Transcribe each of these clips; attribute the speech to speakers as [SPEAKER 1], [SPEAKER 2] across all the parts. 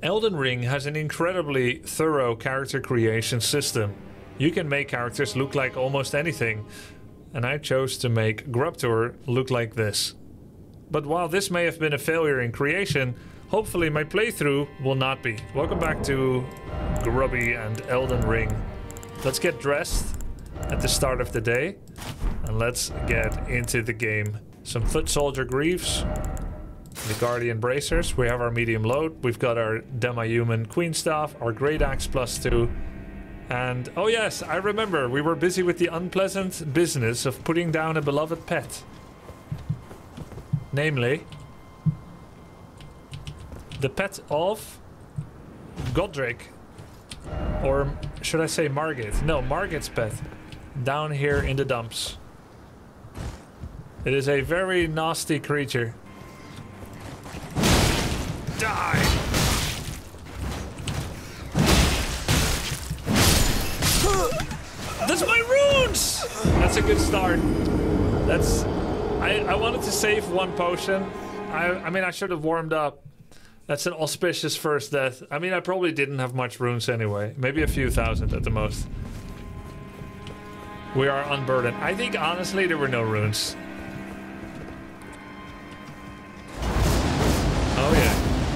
[SPEAKER 1] Elden Ring has an incredibly thorough character creation system. You can make characters look like almost anything, and I chose to make Grubtor look like this. But while this may have been a failure in creation, hopefully my playthrough will not be. Welcome back to Grubby and Elden Ring. Let's get dressed at the start of the day, and let's get into the game. Some foot soldier greaves, the Guardian Bracers. We have our medium load. We've got our Demi-Human Queen Staff, our Great Axe plus two. And, oh yes, I remember, we were busy with the unpleasant business of putting down a beloved pet. Namely, the pet of Godrick. Or should I say Margit? No, Margit's pet. Down here in the dumps. It is a very nasty creature. Die! That's my runes! That's a good start. That's... I, I wanted to save one potion. I, I mean, I should have warmed up. That's an auspicious first death. I mean, I probably didn't have much runes anyway. Maybe a few thousand at the most. We are unburdened. I think, honestly, there were no runes.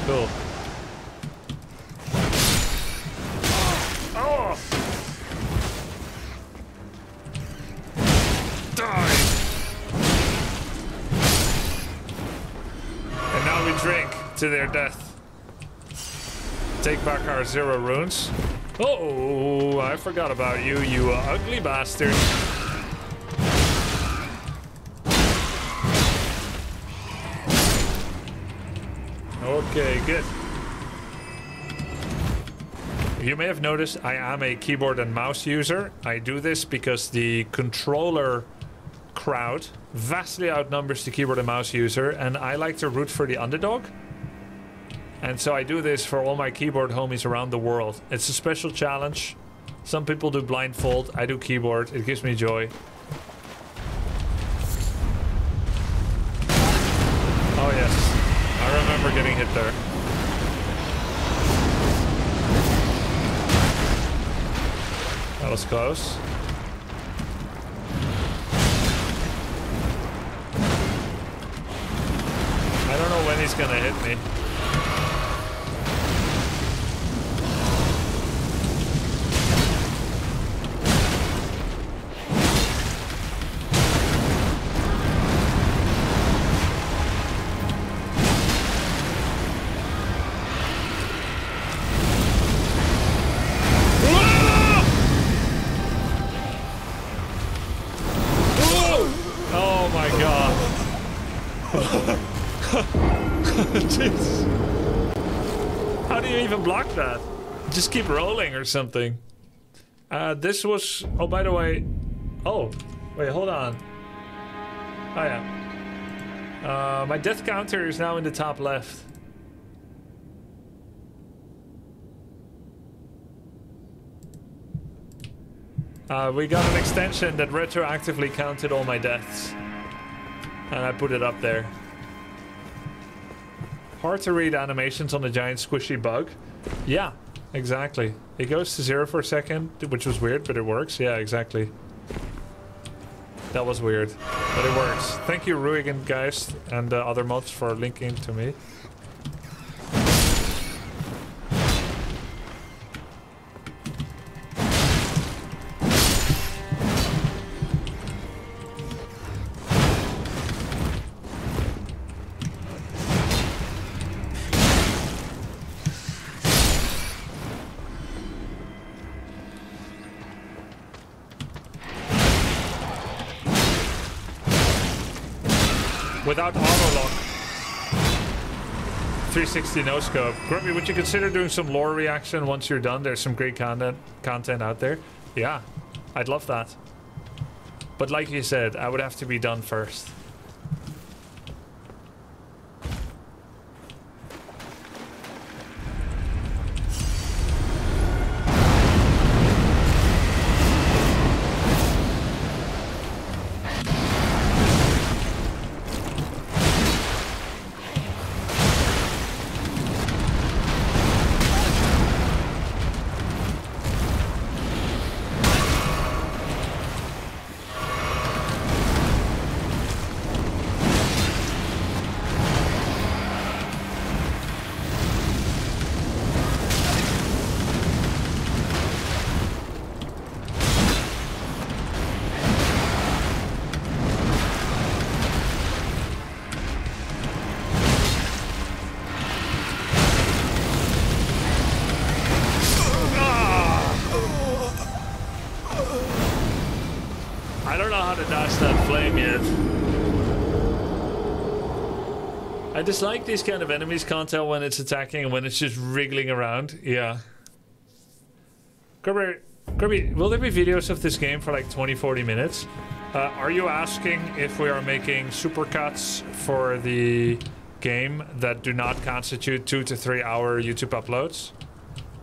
[SPEAKER 1] Cool. Die! And now we drink to their death. Take back our zero runes. Oh, I forgot about you, you ugly bastard. Okay, good. You may have noticed I am a keyboard and mouse user. I do this because the controller crowd vastly outnumbers the keyboard and mouse user, and I like to root for the underdog. And so I do this for all my keyboard homies around the world. It's a special challenge. Some people do blindfold, I do keyboard. It gives me joy. Oh yes. I remember getting hit there. That was close. I don't know when he's gonna hit me. Just keep rolling or something. Uh, this was... Oh, by the way... Oh, wait, hold on. Oh, yeah. Uh, my death counter is now in the top left. Uh, we got an extension that retroactively counted all my deaths. And I put it up there. Hard to read animations on the giant squishy bug. Yeah, exactly. It goes to zero for a second, which was weird, but it works. Yeah, exactly. That was weird, but it works. Thank you, Ruigan, guys, and uh, other mods for linking to me. 360 no scope. Grumpy, would you consider doing some lore reaction once you're done? There's some great content content out there. Yeah, I'd love that. But like you said, I would have to be done first. Dislike these kind of enemies. Can't tell when it's attacking and when it's just wriggling around. Yeah. Kirby, Kirby, will there be videos of this game for like 20, 40 minutes? Uh, are you asking if we are making supercuts for the game that do not constitute two to three hour YouTube uploads?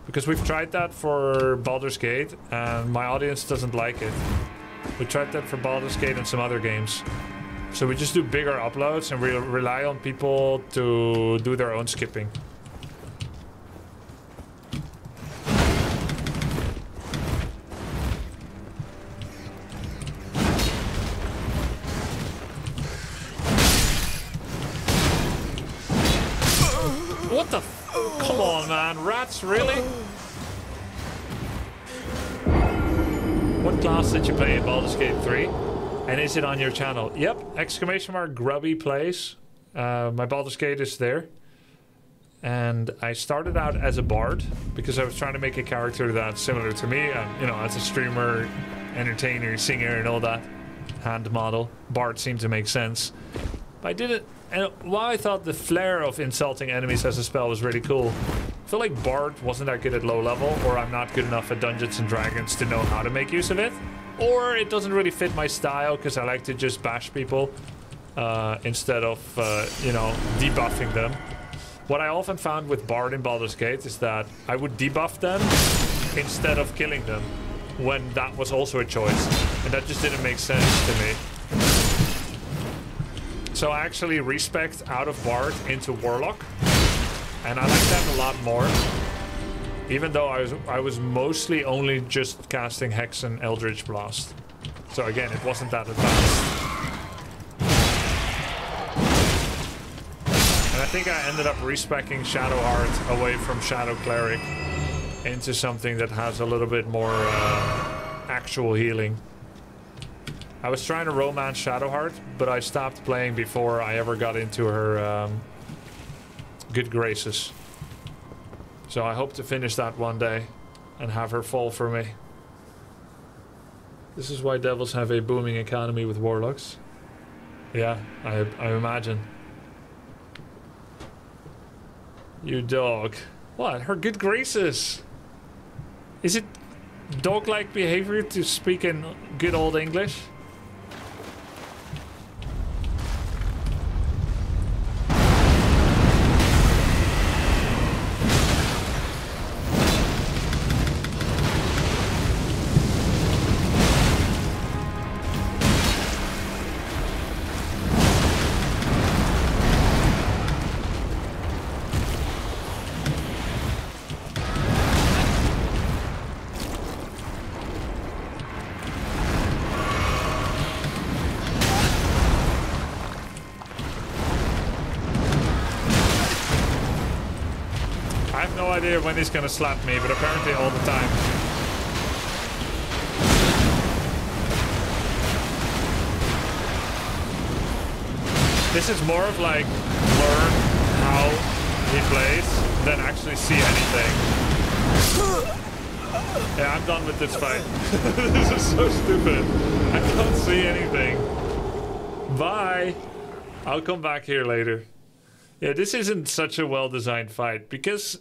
[SPEAKER 1] Because we've tried that for Baldur's Gate and my audience doesn't like it. We tried that for Baldur's Gate and some other games. So we just do bigger uploads and we rely on people to do their own skipping. What the Come on, man. Rats, really? What class did you play in Baldur's Gate 3? And is it on your channel? Yep, exclamation mark grubby plays. Uh, my Baldur's Gate is there. And I started out as a bard because I was trying to make a character that's similar to me. And, you know, as a streamer, entertainer, singer, and all that hand model, bard seemed to make sense. But I did it, and while I thought the flair of insulting enemies as a spell was really cool, I feel like Bard wasn't that good at low level, or I'm not good enough at Dungeons and Dragons to know how to make use of it or it doesn't really fit my style because I like to just bash people uh, instead of, uh, you know, debuffing them. What I often found with Bard in Baldur's Gate is that I would debuff them instead of killing them when that was also a choice. And that just didn't make sense to me. So I actually respecced out of Bard into Warlock. And I like that a lot more. Even though I was, I was mostly only just casting Hex and Eldritch Blast. So again, it wasn't that advanced. And I think I ended up respeccing Shadowheart away from Shadow Cleric into something that has a little bit more uh, actual healing. I was trying to romance Shadowheart, but I stopped playing before I ever got into her um, good graces. So I hope to finish that one day and have her fall for me. This is why devils have a booming economy with warlocks. Yeah, I, I imagine. You dog. What? Her good graces. Is it dog-like behavior to speak in good old English? He's gonna slap me, but apparently all the time. This is more of like learn how he plays than actually see anything. Yeah, I'm done with this fight. this is so stupid. I can't see anything. Bye. I'll come back here later. Yeah, this isn't such a well-designed fight because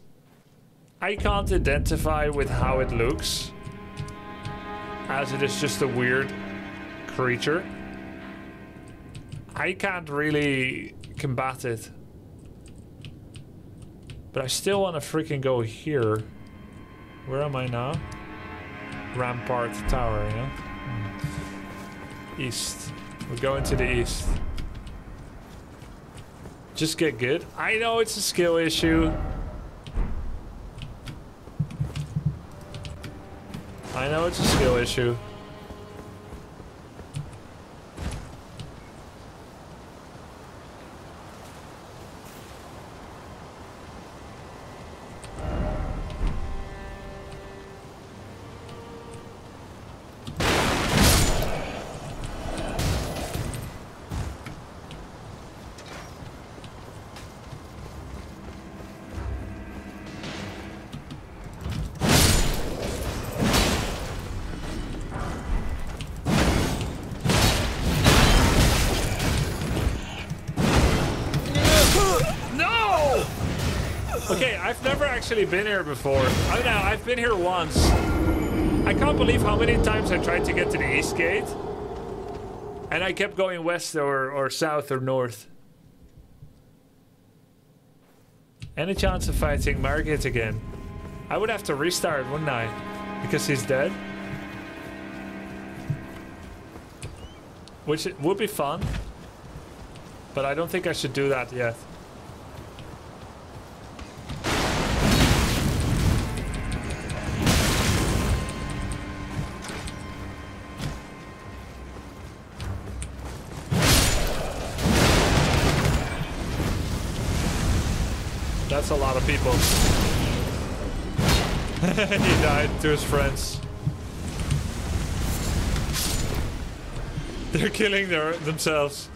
[SPEAKER 1] I can't identify with how it looks, as it is just a weird creature. I can't really combat it. But I still want to freaking go here. Where am I now? Rampart Tower, yeah? Hmm. East. We're going to the east. Just get good. I know it's a skill issue. I know it's a skill issue. Actually been here before. I know, I've been here once. I can't believe how many times I tried to get to the east gate. And I kept going west or, or south or north. Any chance of fighting Margit again? I would have to restart, wouldn't I? Because he's dead. Which would be fun. But I don't think I should do that yet. People. he died to his friends. They're killing their themselves.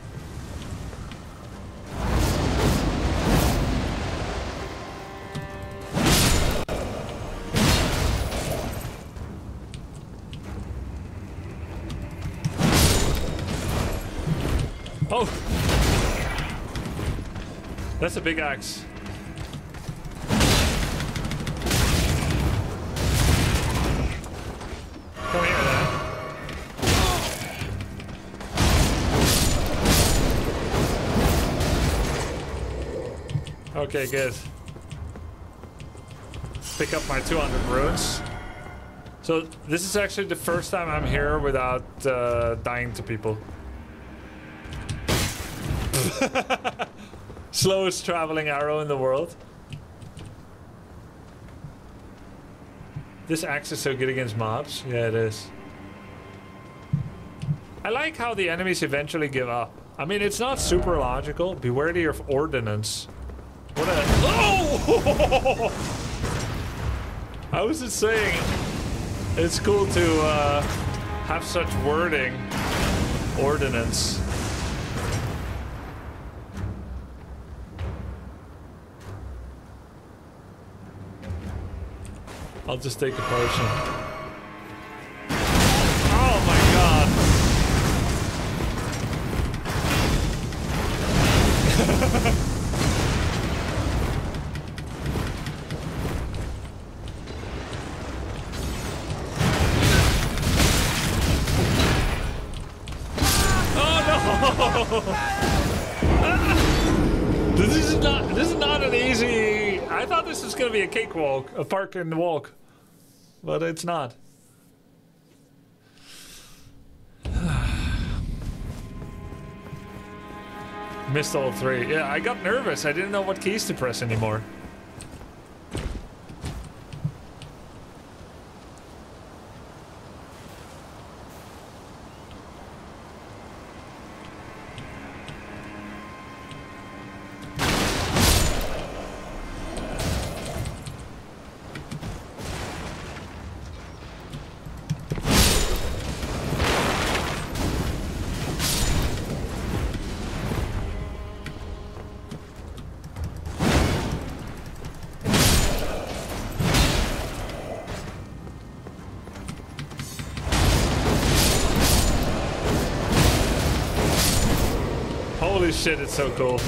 [SPEAKER 1] Oh! That's a big axe. Okay, good. Pick up my 200 runes. So this is actually the first time I'm here without uh, dying to people. Slowest traveling arrow in the world. This axe is so good against mobs. Yeah, it is. I like how the enemies eventually give up. I mean, it's not super logical. Be wary of ordnance. What a... Oh! I was just saying, it's cool to uh, have such wording. Ordinance. I'll just take a potion. A park and walk, but it's not. Missed all three. Yeah, I got nervous. I didn't know what keys to press anymore. Shit, it's so cool.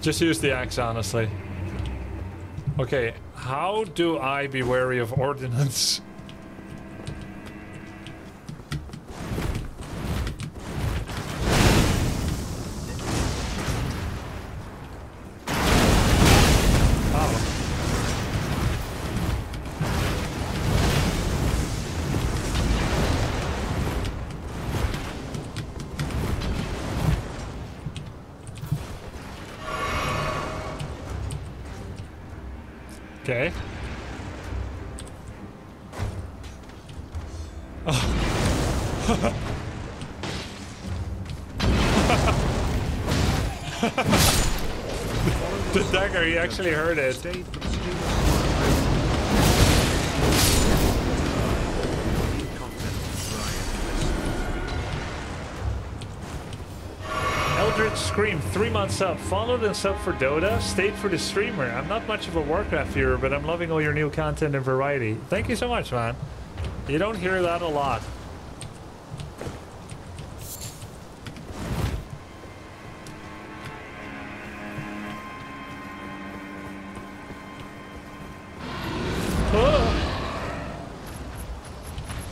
[SPEAKER 1] Just use the axe, honestly. Okay, how do I be wary of ordnance? Actually heard it. Eldritch Scream, three months up. Followed and sub for Dota. Stayed for the streamer. I'm not much of a Warcraft viewer, but I'm loving all your new content and variety. Thank you so much, man. You don't hear that a lot.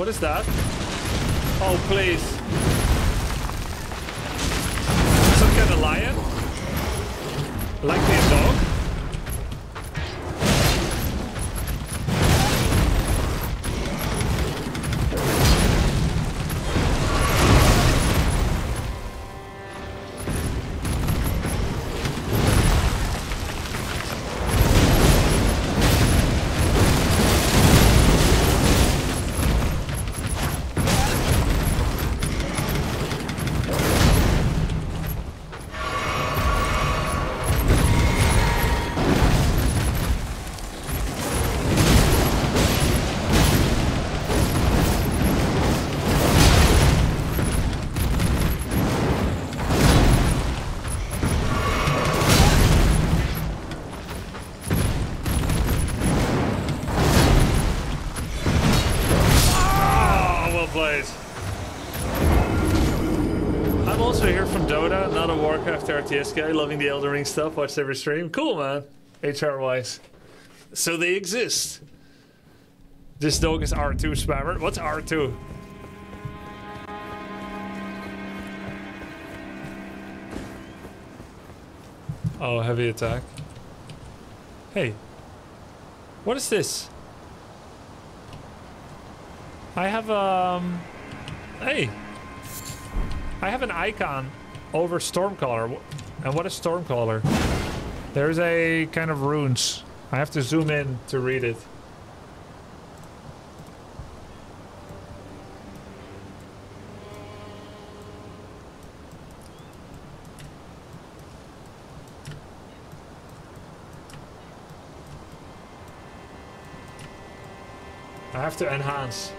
[SPEAKER 1] What is that? Oh, please. RTS guy, loving the Elden Ring stuff, watched every stream. Cool, man. HR wise. So they exist. This dog is R2 spammer. What's R2? Oh, heavy attack. Hey. What is this? I have um Hey. I have an icon over Stormcaller. And what is Stormcaller? There's a kind of runes. I have to zoom in to read it. I have to enhance.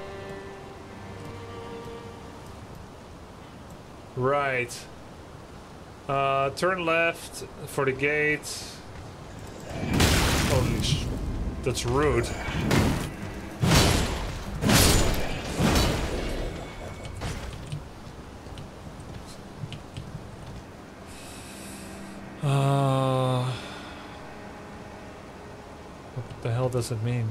[SPEAKER 1] Right. Uh, turn left for the gate. Holy sh... That's rude. Uh, what the hell does it mean?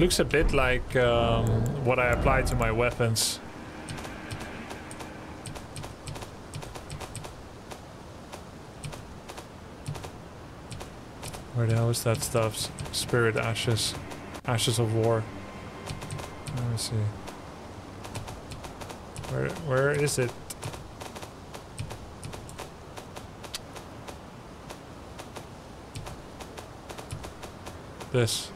[SPEAKER 1] Looks a bit like um, what I apply to my weapons. Where the hell is that stuff? Spirit ashes. Ashes of war. Let me see. Where where is it? This.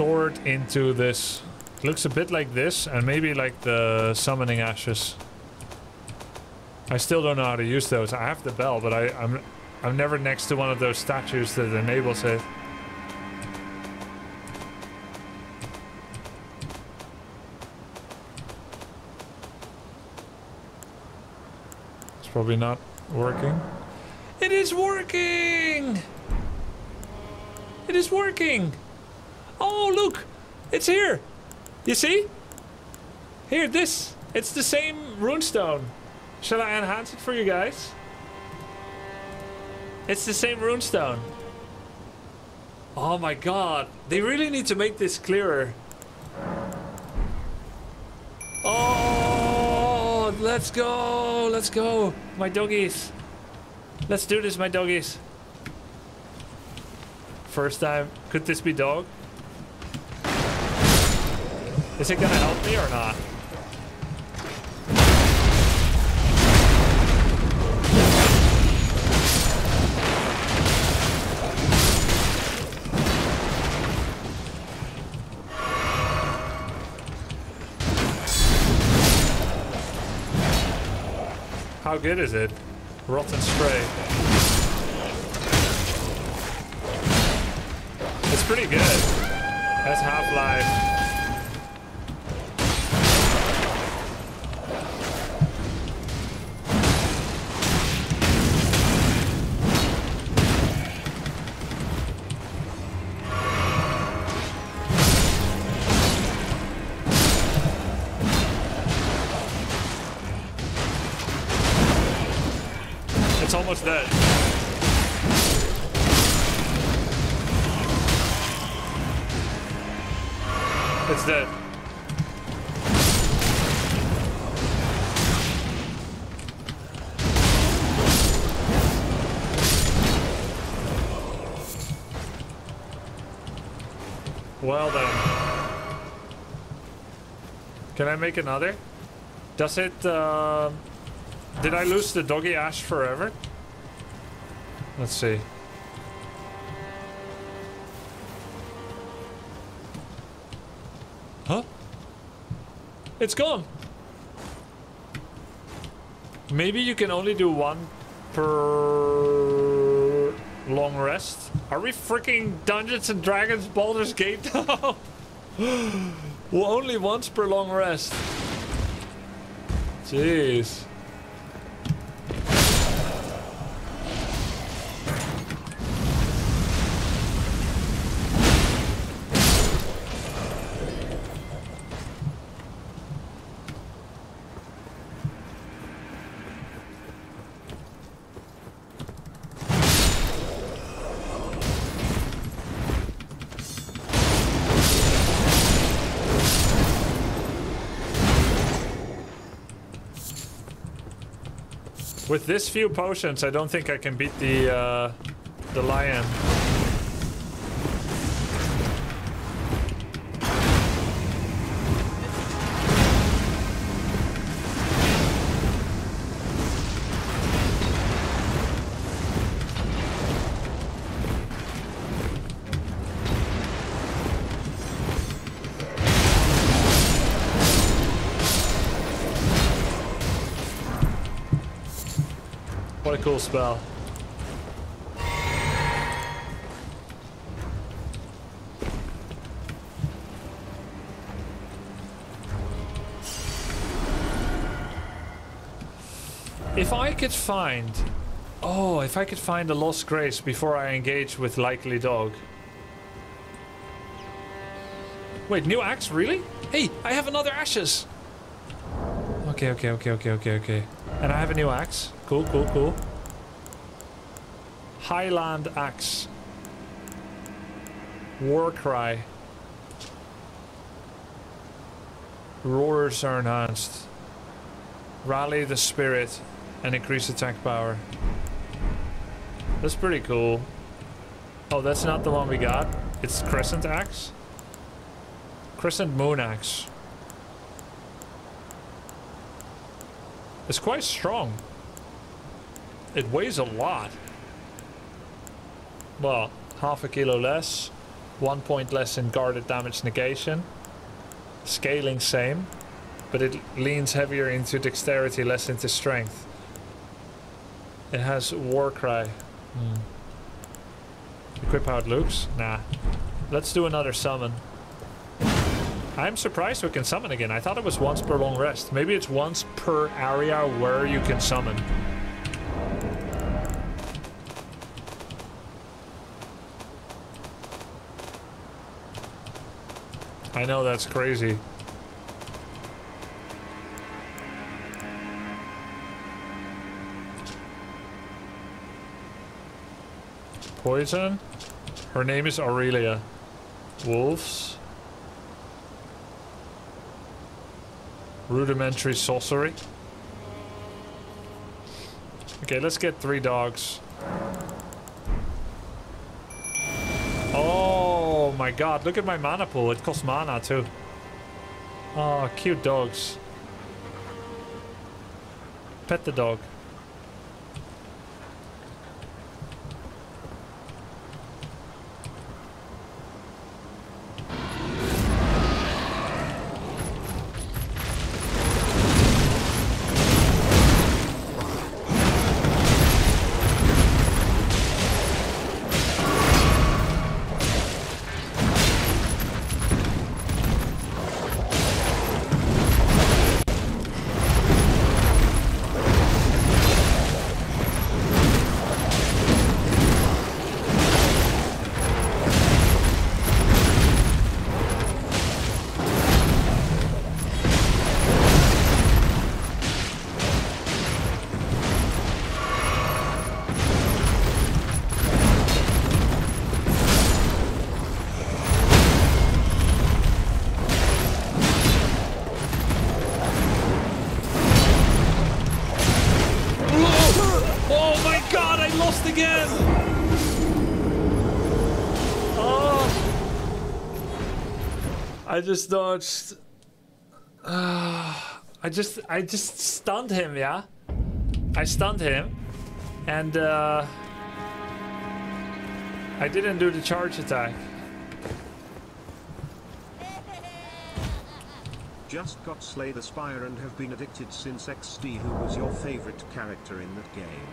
[SPEAKER 1] Sword into this. Looks a bit like this, and maybe like the summoning ashes. I still don't know how to use those. I have the bell, but I, I'm I'm never next to one of those statues that enables it. It's probably not working. It is working! It is working! It's here! You see? Here, this. It's the same runestone. Shall I enhance it for you guys? It's the same runestone. Oh my god. They really need to make this clearer. Oh, let's go. Let's go. My doggies. Let's do this, my doggies. First time. Could this be dog? Is it gonna help me or not? How good is it? Rotten spray. It's pretty good. That's Half-Life. It's almost dead. It's dead. Well then. Can I make another? Does it, uh, Did I lose the doggy ash forever? Let's see. Huh? It's gone! Maybe you can only do one per long rest. Are we freaking Dungeons and Dragons Baldur's Gate now? well, only once per long rest. Jeez. With this few potions, I don't think I can beat the uh, the lion. Spell. If I could find... Oh, if I could find a Lost Grace before I engage with Likely Dog. Wait, new axe? Really? Hey, I have another ashes! Okay, okay, okay, okay, okay, okay. And I have a new axe. Cool, cool, cool. Highland axe. War cry. Roars are enhanced. Rally the spirit and increase attack power. That's pretty cool. Oh, that's not the one we got. It's Crescent Axe. Crescent Moon Axe. It's quite strong. It weighs a lot. Well, half a kilo less. One point less in guarded damage negation. Scaling same. But it leans heavier into dexterity, less into strength. It has Warcry. Hmm. Equip how it looks? Nah. Let's do another summon. I'm surprised we can summon again. I thought it was once per long rest. Maybe it's once per area where you can summon. I know that's crazy. Poison? Her name is Aurelia. Wolves? Rudimentary sorcery. Okay, let's get three dogs. My god, look at my mana pool. It costs mana too. Oh, cute dogs. Pet the dog. I just dodged. Ah, I just, I just stunned him, yeah? I stunned him. And, uh... I didn't do the charge attack.
[SPEAKER 2] Just got Slay the Spire and have been addicted since XD. Who was your favorite character in that game?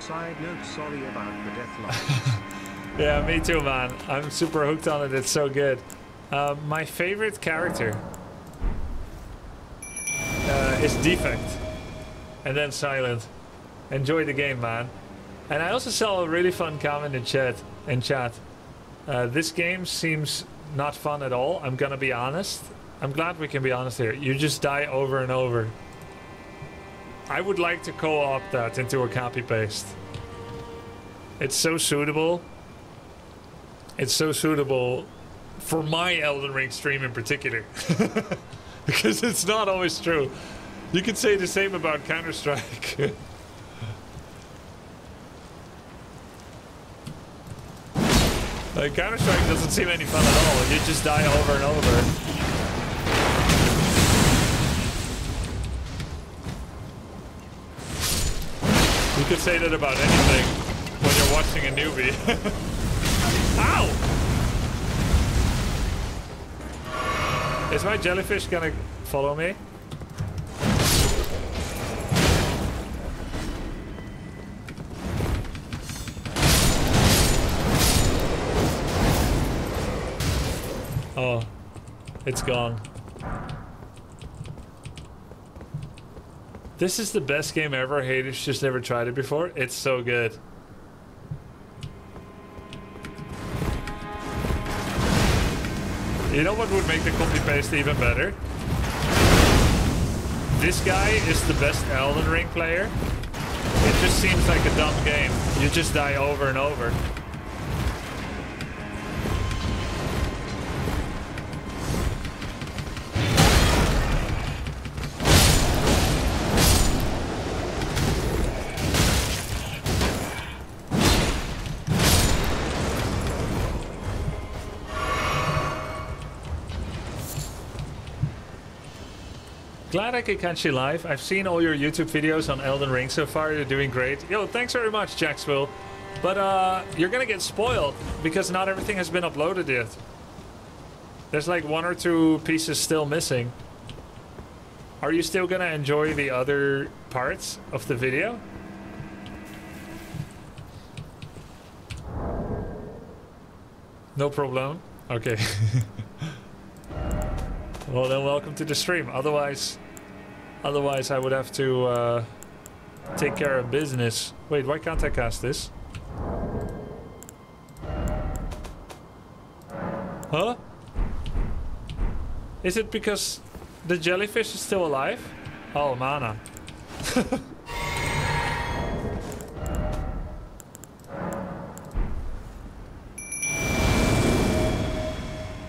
[SPEAKER 2] Side note, sorry about the death.
[SPEAKER 1] Yeah, me too, man. I'm super hooked on it. It's so good. Uh, my favorite character uh, is Defect, and then Silent. Enjoy the game, man. And I also saw a really fun comment in chat. In chat, uh, this game seems not fun at all. I'm gonna be honest. I'm glad we can be honest here. You just die over and over. I would like to co-op that into a copy paste. It's so suitable it's so suitable for my Elden Ring stream in particular. because it's not always true. You could say the same about Counter Strike. like, Counter Strike doesn't seem any fun at all. You just die over and over. You could say that about anything when you're watching a newbie. Ow! Is my jellyfish gonna follow me? Oh, it's gone. This is the best game ever. Haters just never tried it before. It's so good. You know what would make the copy paste even better? This guy is the best Elden Ring player. It just seems like a dumb game. You just die over and over. Glad I could catch you live. I've seen all your YouTube videos on Elden Ring so far. You're doing great. Yo, thanks very much, Jacksville. But uh, you're gonna get spoiled because not everything has been uploaded yet. There's like one or two pieces still missing. Are you still gonna enjoy the other parts of the video? No problem. Okay. well then welcome to the stream. Otherwise otherwise I would have to uh, take care of business. Wait, why can't I cast this? Huh? Is it because the jellyfish is still alive? Oh, mana.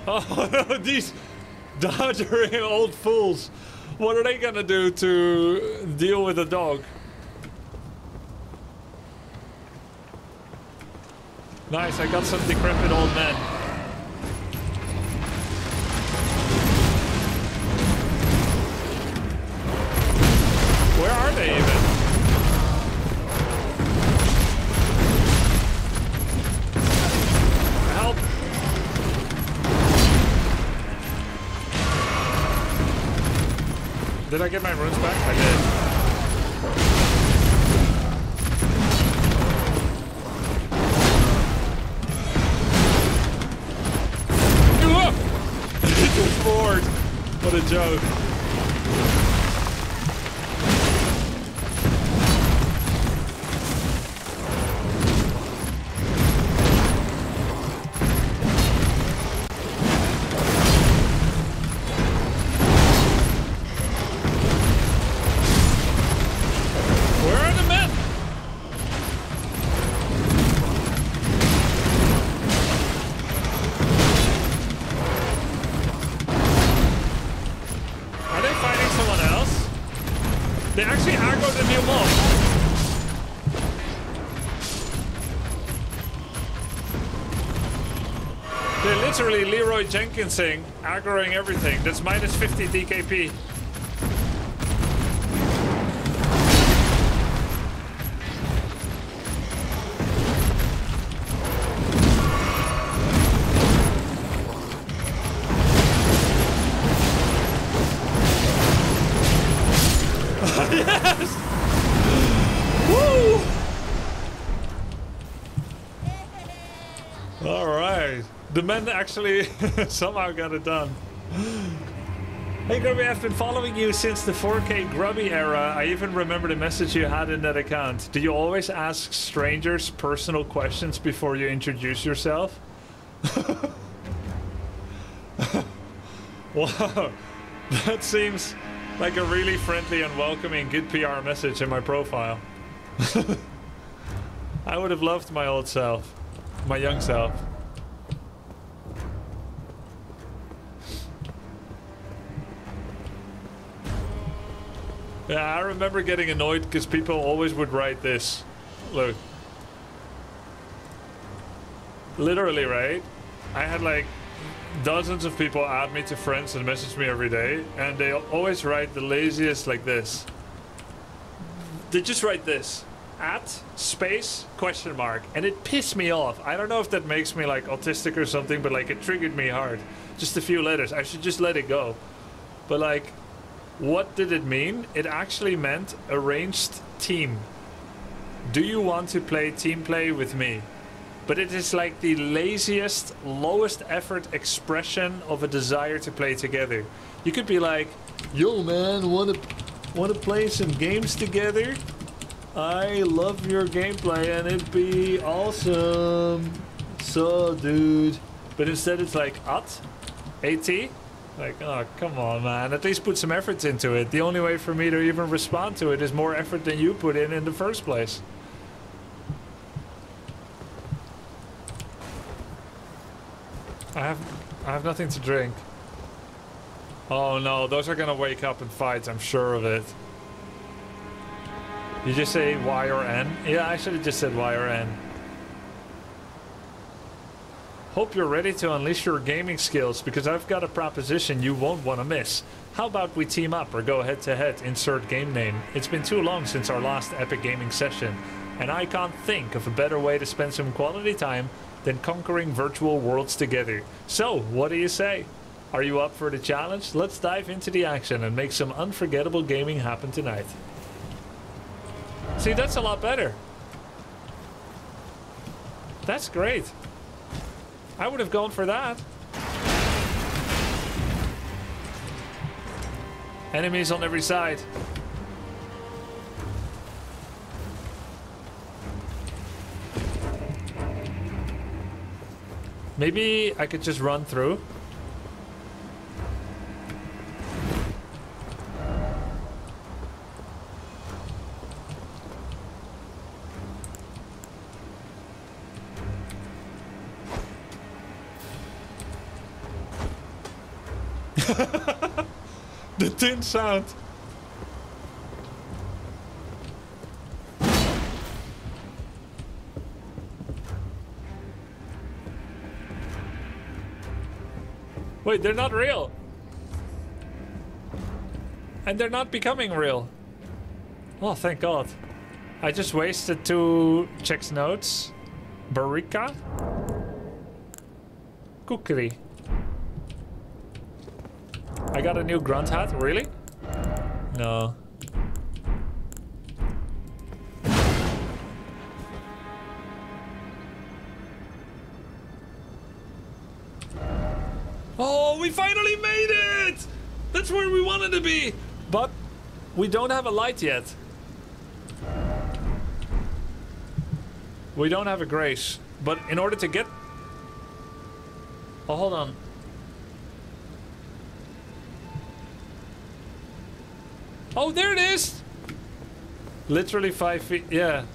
[SPEAKER 1] oh, these dodgering old fools. What are they gonna do to deal with a dog? Nice, I got some decrepit old men. Where are they Did I get my runes back? I did. Roared. What a joke. Leroy Jenkinsing, aggroing everything. That's minus 50 DKP. Actually somehow got it done. Hey Grubby, I've been following you since the 4K Grubby era. I even remember the message you had in that account. Do you always ask strangers personal questions before you introduce yourself? wow, that seems like a really friendly and welcoming good PR message in my profile. I would have loved my old self, my young self. Yeah, I remember getting annoyed because people always would write this. Look. Literally, right? I had like dozens of people add me to friends and message me every day, and they always write the laziest like this. They just write this at space question mark, and it pissed me off. I don't know if that makes me like autistic or something, but like it triggered me hard. Just a few letters. I should just let it go. But like, what did it mean? It actually meant arranged team. Do you want to play team play with me? But it is like the laziest, lowest effort expression of a desire to play together. You could be like, "Yo, man, wanna wanna play some games together? I love your gameplay and it'd be awesome. So, dude." But instead, it's like, "At, at." Like, oh, come on, man. At least put some effort into it. The only way for me to even respond to it is more effort than you put in in the first place. I have, I have nothing to drink. Oh no, those are gonna wake up and fight, I'm sure of it. You just say Y or N? Yeah, I should have just said Y or N. Hope you're ready to unleash your gaming skills because I've got a proposition you won't want to miss. How about we team up or go head to head, insert game name? It's been too long since our last Epic Gaming session, and I can't think of a better way to spend some quality time than conquering virtual worlds together. So, what do you say? Are you up for the challenge? Let's dive into the action and make some unforgettable gaming happen tonight. See, that's a lot better. That's great. I would have gone for that. Enemies on every side. Maybe I could just run through. The tin sound. Wait, they're not real. And they're not becoming real. Oh, thank God. I just wasted two checks notes. Barika. Kukri. I got a new grunt hat, really? No. Oh, we finally made it! That's where we wanted to be! But we don't have a light yet. We don't have a grace. But in order to get... Oh, hold on. Oh, there it is! Literally five feet, yeah.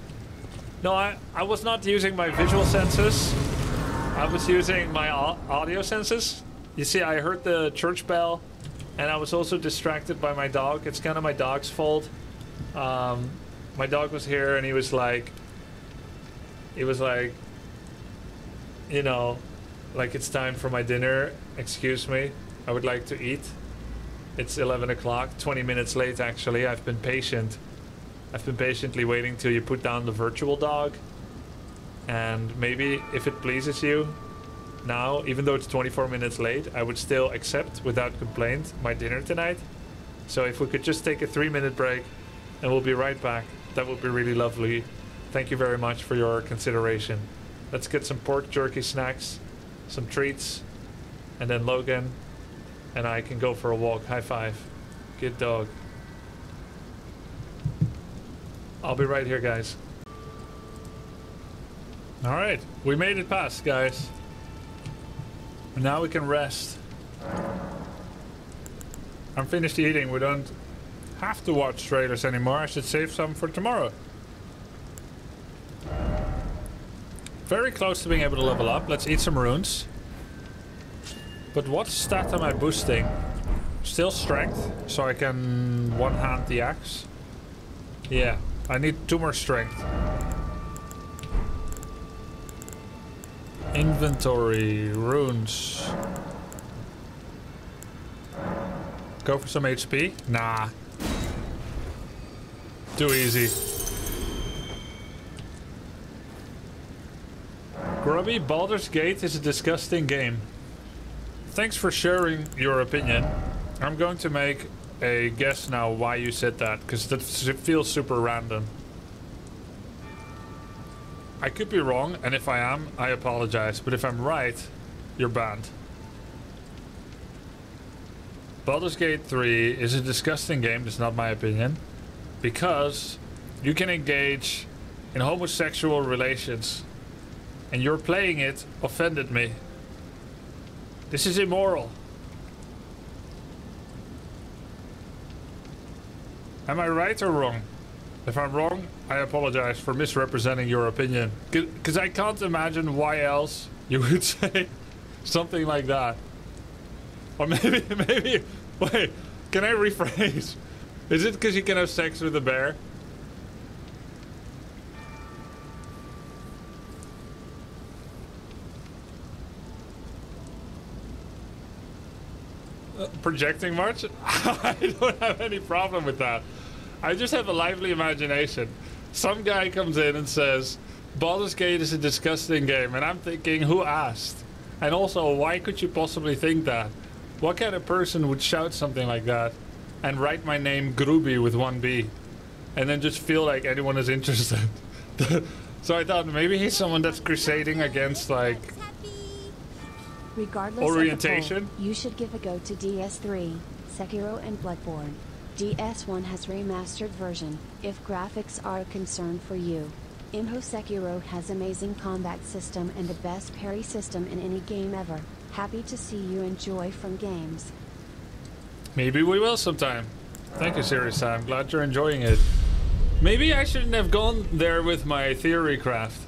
[SPEAKER 1] No, I, I was not using my visual senses. I was using my audio senses. You see, I heard the church bell, and I was also distracted by my dog. It's kind of my dog's fault. Um, my dog was here, and he was like, he was like, you know, like it's time for my dinner. Excuse me. I would like to eat. It's 11 o'clock, 20 minutes late actually. I've been patient. I've been patiently waiting till you put down the virtual dog. And maybe if it pleases you, now, even though it's 24 minutes late, I would still accept without complaint my dinner tonight. So if we could just take a three minute break and we'll be right back, that would be really lovely. Thank you very much for your consideration. Let's get some pork jerky snacks, some treats, and then Logan and I can go for a walk. High five. Good dog. I'll be right here, guys. All right, we made it past, guys. And now we can rest. I'm finished eating. We don't have to watch trailers anymore. I should save some for tomorrow. Very close to being able to level up. Let's eat some runes. But what stat am I boosting? Still strength, so I can one-hand the axe. Yeah, I need two more strength. Inventory, runes. Go for some HP? Nah. Too easy. Grubby, Baldur's Gate is a disgusting game. Thanks for sharing your opinion. I'm going to make a guess now why you said that, because that feels super random. I could be wrong, and if I am, I apologize. But if I'm right, you're banned. Baldur's Gate 3 is a disgusting game, that's not my opinion. Because you can engage in homosexual relations. And your playing it offended me. This is immoral. Am I right or wrong? If I'm wrong, I apologize for misrepresenting your opinion. Because I can't imagine why else you would say something like that. Or maybe, maybe, wait, can I rephrase? Is it because you can have sex with a bear? Projecting much? I don't have any problem with that. I just have a lively imagination. Some guy comes in and says, Baldur's Gate is a disgusting game, and I'm thinking, who asked? And also, why could you possibly think that? What kind of person would shout something like that and write my name Gruby with one B and then just feel like anyone is interested? so I thought maybe he's someone that's crusading against like
[SPEAKER 3] Regardless
[SPEAKER 1] orientation.
[SPEAKER 3] of the poll, you should give a go to DS3, Sekiro and Bloodborne. DS1 has remastered version, if graphics are a concern for you. Imho Sekiro has amazing combat system and the best parry system in any game ever. Happy to see you enjoy from games.
[SPEAKER 1] Maybe we will sometime. Thank you, Sirius. I'm glad you're enjoying it. Maybe I shouldn't have gone there with my theory craft.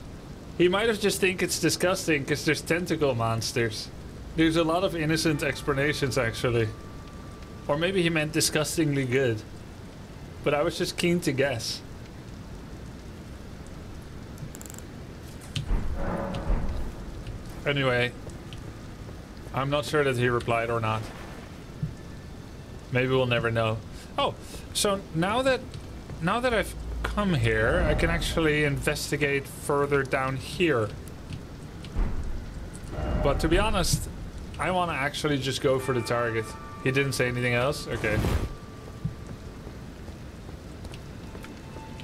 [SPEAKER 1] He might have just think it's disgusting because there's tentacle monsters. There's a lot of innocent explanations, actually. Or maybe he meant disgustingly good. But I was just keen to guess. Anyway, I'm not sure that he replied or not. Maybe we'll never know. Oh, so now that now that I've come here, I can actually investigate further down here. But to be honest, I want to actually just go for the target. He didn't say anything else? Okay.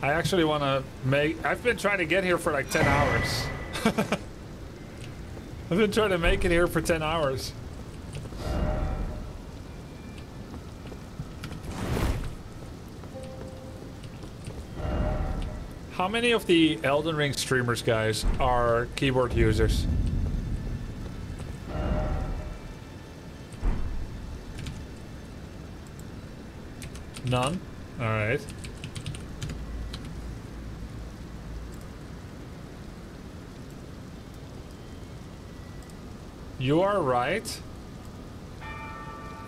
[SPEAKER 1] I actually want to make... I've been trying to get here for like 10 hours. I've been trying to make it here for 10 hours. How many of the Elden Ring streamers, guys, are keyboard users? None? Alright. You are right.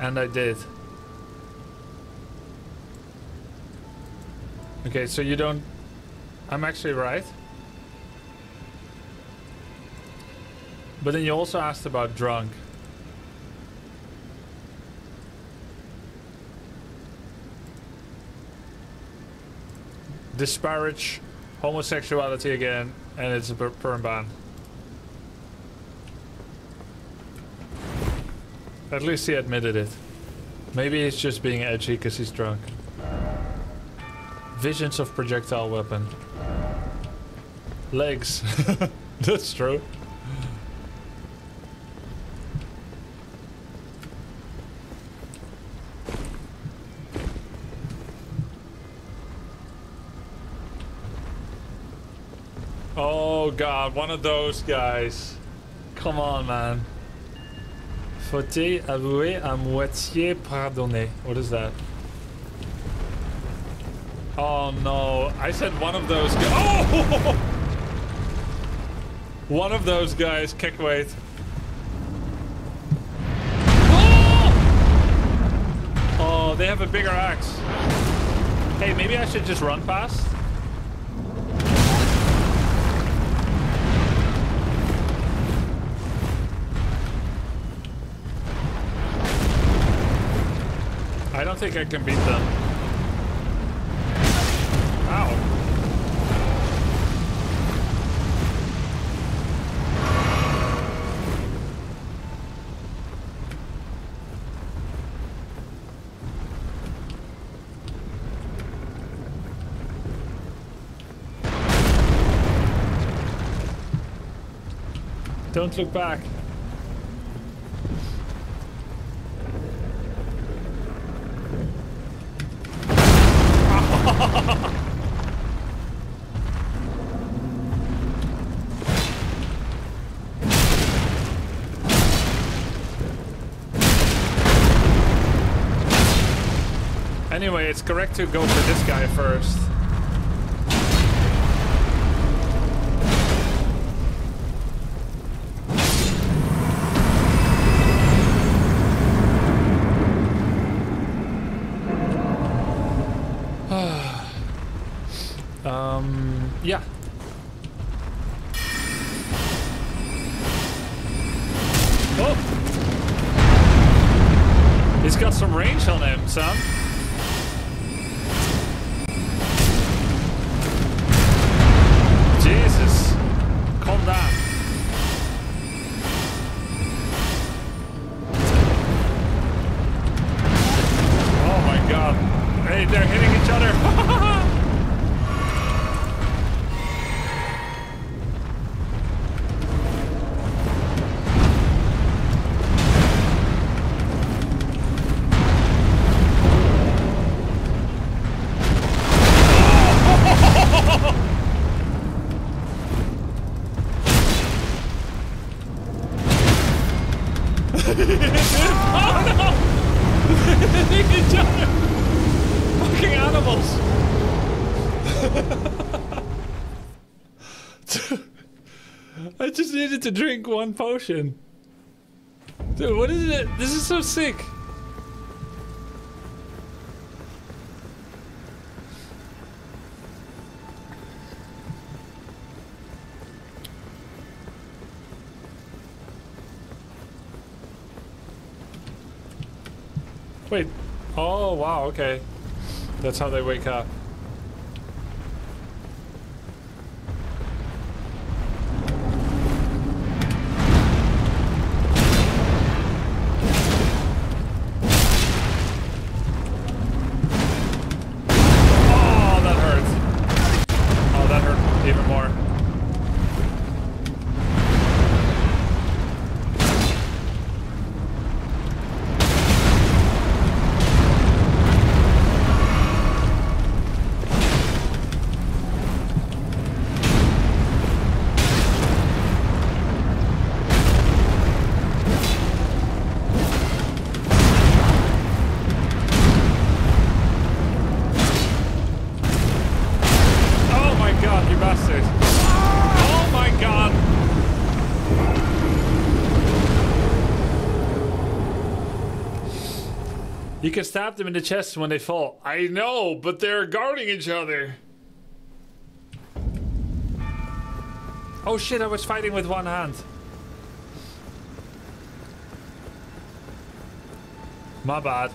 [SPEAKER 1] And I did. Okay, so you don't... I'm actually right. But then you also asked about drunk. Disparage homosexuality again, and it's a per perm ban. At least he admitted it. Maybe he's just being edgy because he's drunk. Visions of projectile weapon. Legs. That's true. Oh god, one of those guys. Come on, man. Fauté, avoué, à moitié pardonné. What is that? Oh no, I said one of those guys. Oh! One of those guys, kick weight. Oh! oh, they have a bigger axe. Hey, maybe I should just run past? I don't think I can beat them. Don't look back. Anyway, it's correct to go for this guy first. To drink one potion. Dude, what is it? This is so sick. Wait. Oh, wow, okay. That's how they wake up. You can stab them in the chest when they fall. I know, but they're guarding each other. Oh shit, I was fighting with one hand. My bad.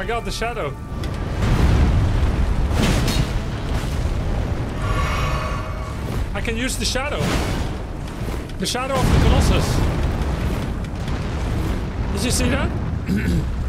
[SPEAKER 1] my god, the shadow. I can use the shadow. The shadow of the Colossus. Did you see that?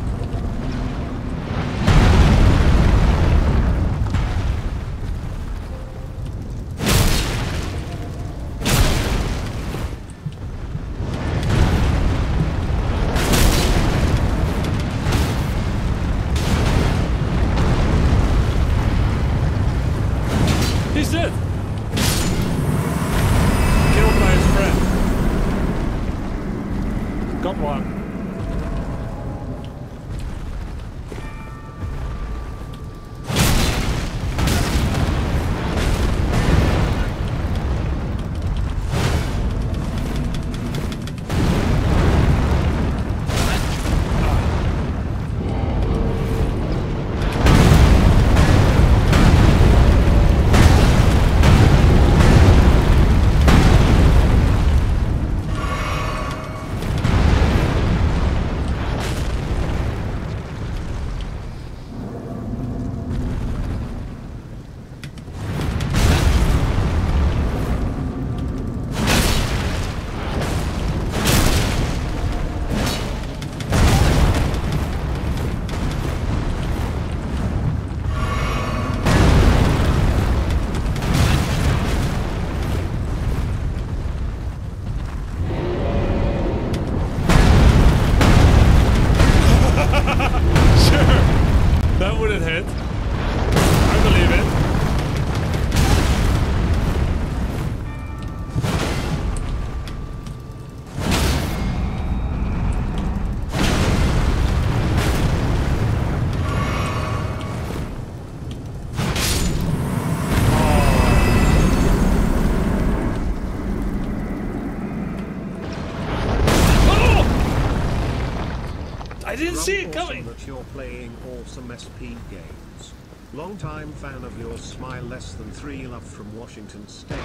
[SPEAKER 2] Long-time fan of yours, smile less than three love from Washington State.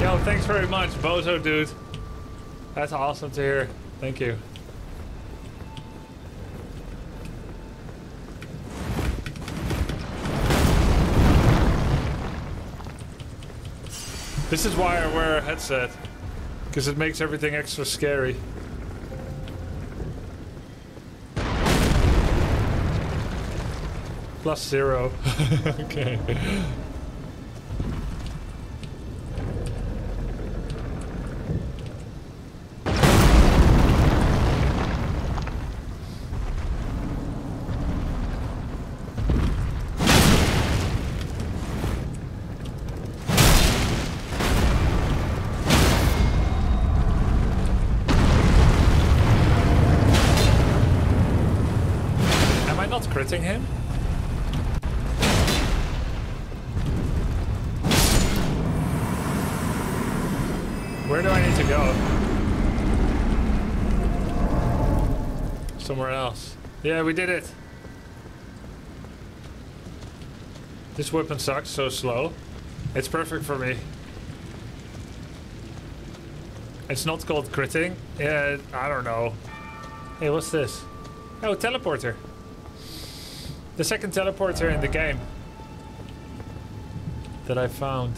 [SPEAKER 1] Yo, thanks very much, Bozo dude. That's awesome to hear. Thank you. This is why I wear a headset. Because it makes everything extra scary. Plus zero. okay. Yeah, we did it. This weapon sucks, so slow. It's perfect for me. It's not called critting. Yeah, I don't know. Hey, what's this? Oh, teleporter. The second teleporter in the game that I found.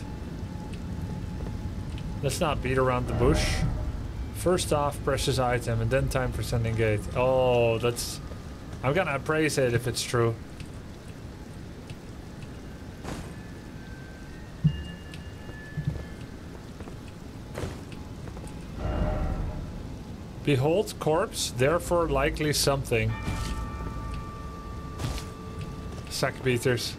[SPEAKER 1] Let's not beat around the bush. First off, precious item, and then time for sending gate. Oh, that's... I'm gonna appraise it if it's true. Behold corpse, therefore likely something. Sack beaters.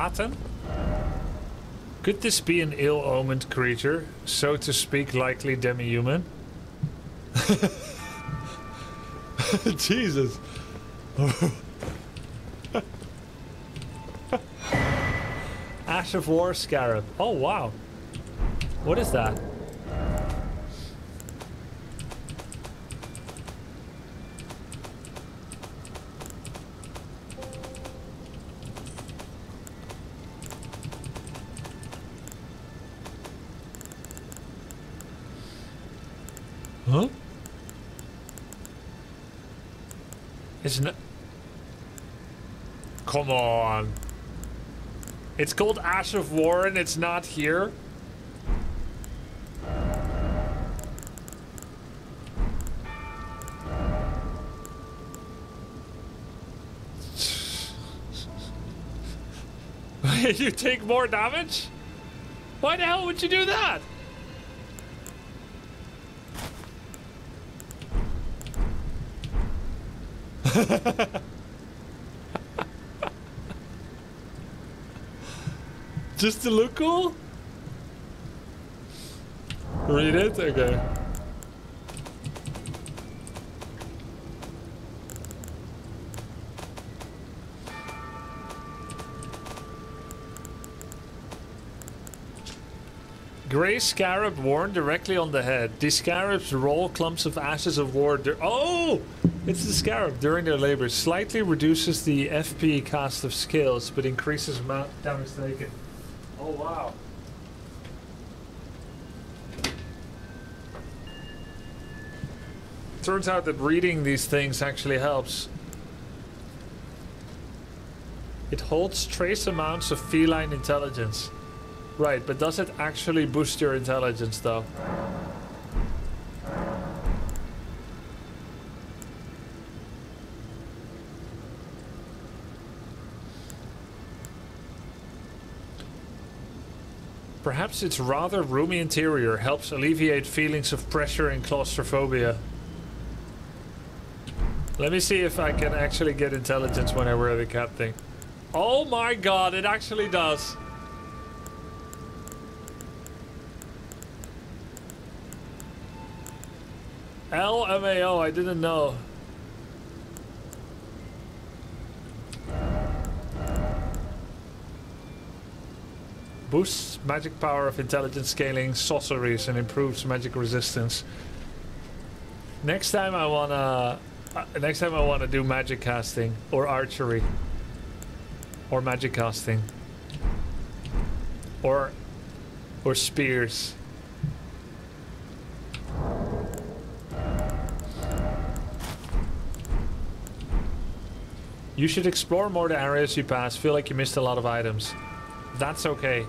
[SPEAKER 1] Cotton? Could this be an ill-omened creature, so to speak likely demi-human? Jesus. Ash of War Scarab. Oh, wow. What is that? Huh? It's not. Come on. It's called Ash of War and it's not here? you take more damage? Why the hell would you do that? Just to look cool? Read it? Okay. Grey scarab worn directly on the head. These scarabs roll clumps of ashes of war. Oh! It's the scarab during their labor. Slightly reduces the FP cost of skills, but increases amount damage taken. Wow. Turns out that reading these things actually helps. It holds trace amounts of feline intelligence. Right, but does it actually boost your intelligence though? Perhaps its rather roomy interior helps alleviate feelings of pressure and claustrophobia. Let me see if I can actually get intelligence when I wear the cat thing. Oh my god, it actually does. LMAO, I didn't know. Boosts magic power of intelligence scaling, sorceries, and improves magic resistance. Next time I wanna... Uh, next time I wanna do magic casting. Or archery. Or magic casting. Or... Or spears. You should explore more the areas you pass. Feel like you missed a lot of items. That's okay.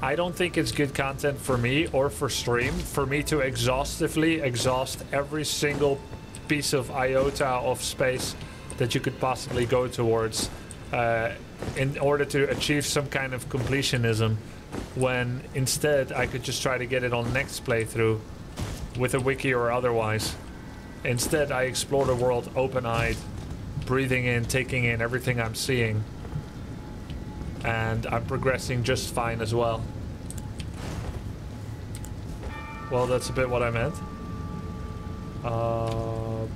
[SPEAKER 1] I don't think it's good content for me or for stream for me to exhaustively exhaust every single piece of iota of space that you could possibly go towards uh, in order to achieve some kind of completionism when instead I could just try to get it on next playthrough with a wiki or otherwise. Instead, I explore the world open-eyed breathing in, taking in everything I'm seeing. And I'm progressing just fine as well. Well, that's a bit what I meant. Uh...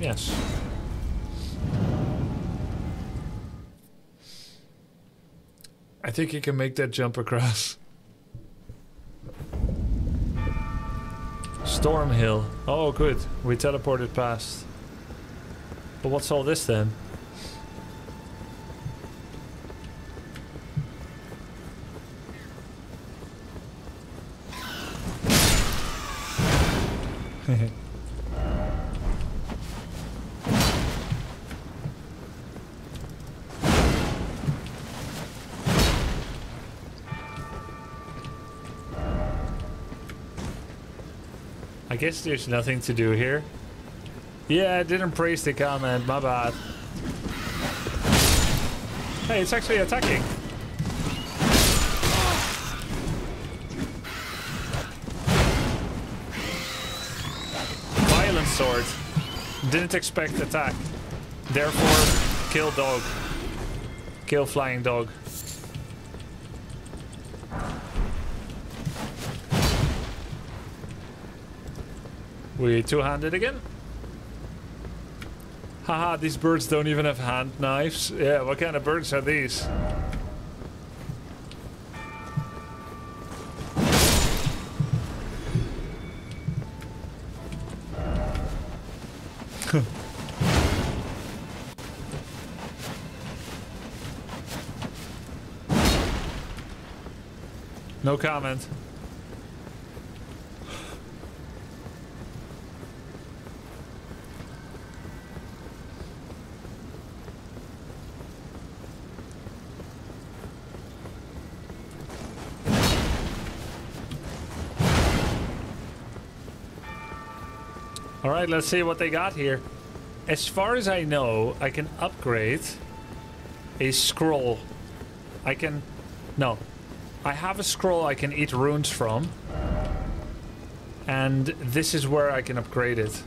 [SPEAKER 1] Yes. I think you can make that jump across. Stormhill. Oh, good. We teleported past. But what's all this then? guess there's nothing to do here. Yeah, I didn't praise the comment, my bad. Hey, it's actually attacking. Violent sword. Didn't expect attack. Therefore, kill dog. Kill flying dog. We two-handed again. Haha, these birds don't even have hand knives. Yeah, what kind of birds are these? no comment. Alright, let's see what they got here. As far as I know, I can upgrade a scroll. I can... No. I have a scroll I can eat runes from. And this is where I can upgrade it.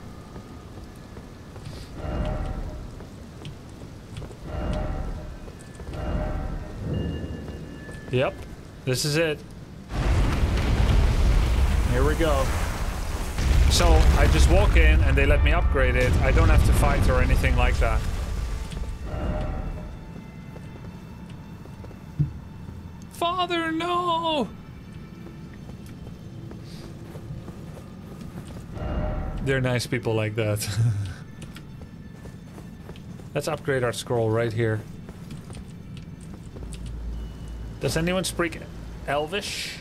[SPEAKER 1] Yep. This is it. Here we go. So I just walk in and they let me upgrade it. I don't have to fight or anything like that. Father, no! They're nice people like that. Let's upgrade our scroll right here. Does anyone speak Elvish?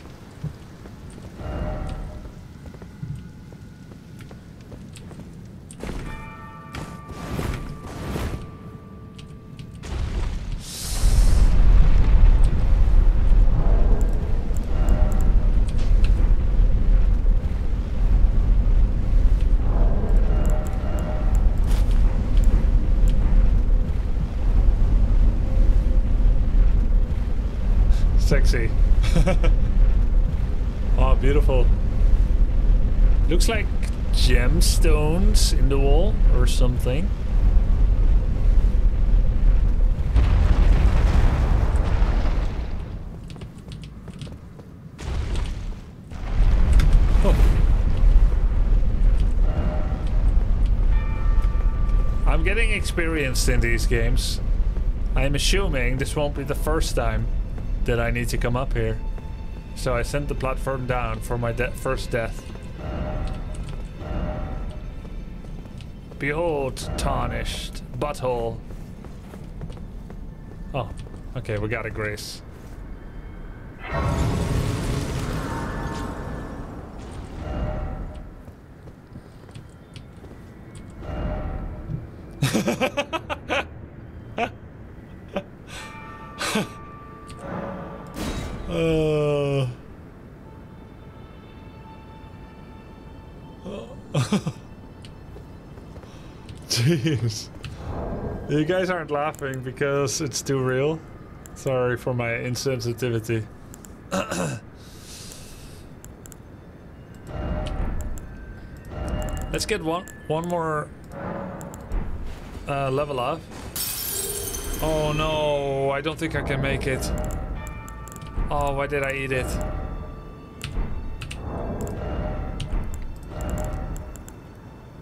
[SPEAKER 1] Experienced in these games. I'm assuming this won't be the first time that I need to come up here. So I sent the platform down for my de first death. Behold, tarnished butthole. Oh, okay, we got a grace. You guys aren't laughing because it's too real. Sorry for my insensitivity. Let's get one one more uh, level up. Oh no, I don't think I can make it. Oh, why did I eat it?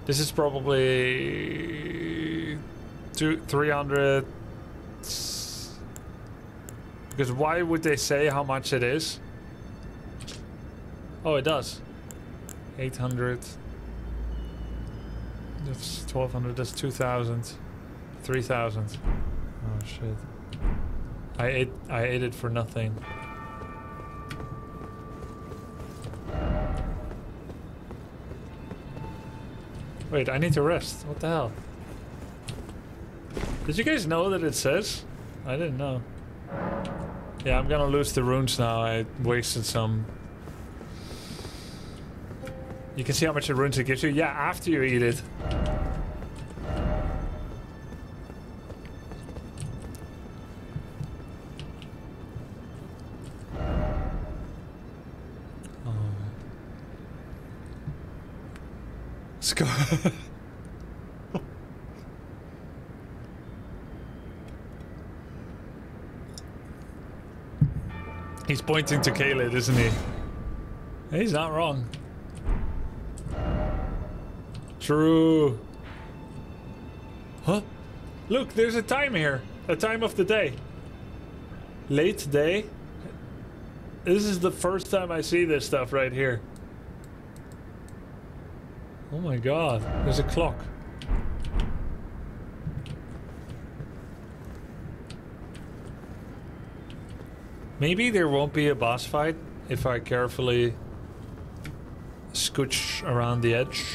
[SPEAKER 1] This is probably two, 300. Because why would they say how much it is? Oh, it does. 800. That's 1200. That's 2000. 3000. Oh shit. I ate I ate it for nothing. Wait, I need to rest. What the hell? Did you guys know that it says? I didn't know. Yeah, I'm gonna lose the runes now. I wasted some. You can see how much the runes it gives you. Yeah, after you eat it. He's pointing to Caelid, isn't he? He's not wrong. True. Huh? Look, there's a time here. A time of the day. Late day. This is the first time I see this stuff right here. Oh my god, there's a clock. Maybe there won't be a boss fight if I carefully scooch around the edge.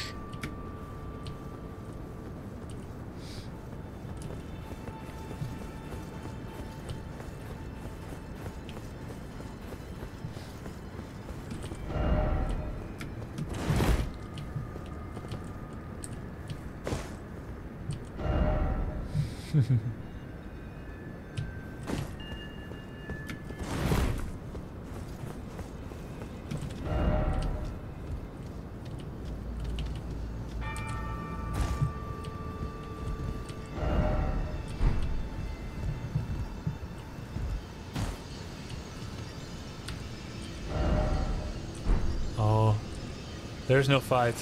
[SPEAKER 1] There's no fight.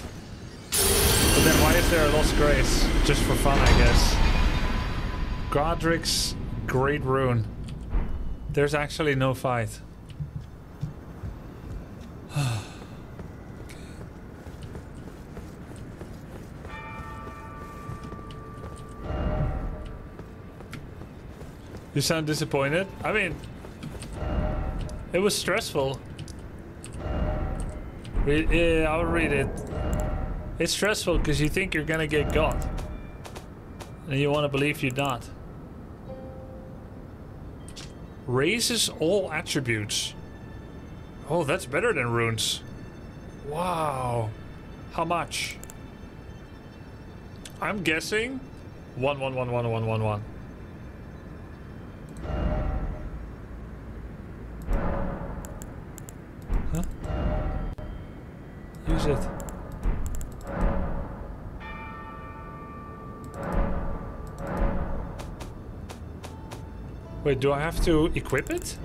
[SPEAKER 1] But then why is there a Lost Grace? Just for fun, I guess. Godrick's Great Rune. There's actually no fight. You sound disappointed? I mean, it was stressful. Read, yeah, I'll read it. It's stressful because you think you're gonna get got. And you want to believe you're not. Raises all attributes. Oh, that's better than runes. Wow. How much? I'm guessing one one one one one one one. Wait, do I have to equip it?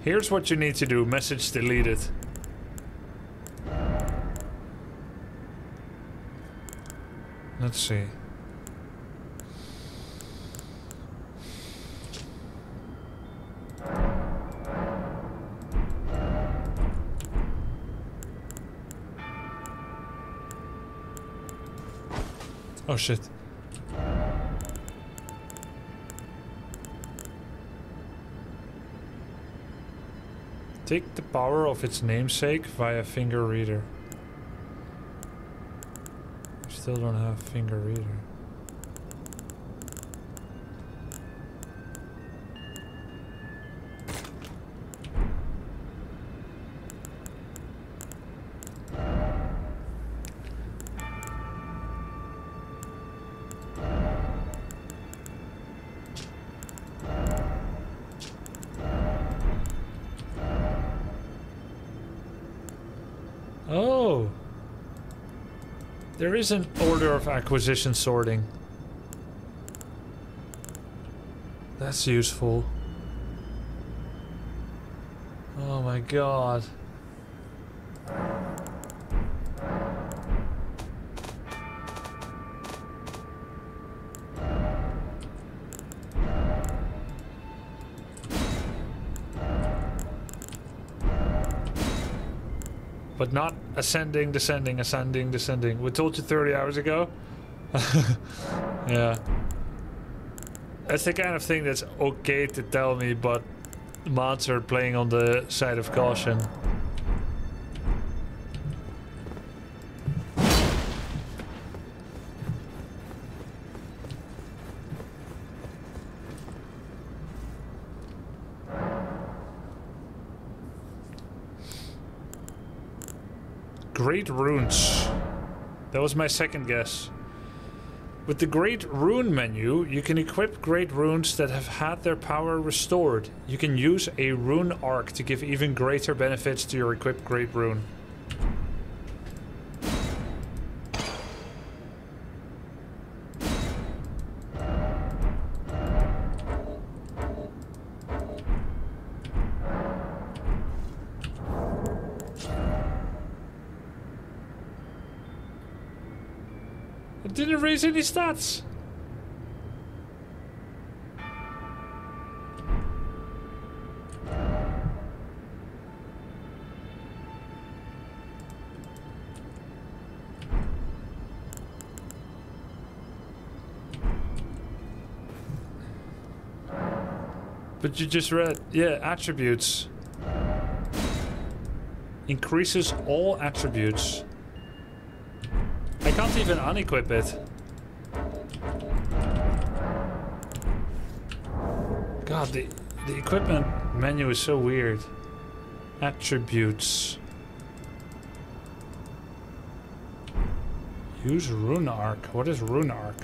[SPEAKER 1] Here's what you need to do. Message deleted. Let's see. Oh shit. Take the power of its namesake via finger reader. Still don't have finger reader. Is an order of acquisition sorting. That's useful. Oh my god. Ascending, descending, ascending, descending. We told you 30 hours ago. yeah. That's the kind of thing that's okay to tell me, but mods are playing on the side of caution. Great runes. That was my second guess. With the Great Rune menu, you can equip Great Runes that have had their power restored. You can use a Rune Arc to give even greater benefits to your equipped Great Rune. Didn't raise stats. But you just read, yeah, attributes. Increases all attributes. I can't even unequip it. The, the equipment menu is so weird. Attributes. Use Rune Arc. What is Rune Arc?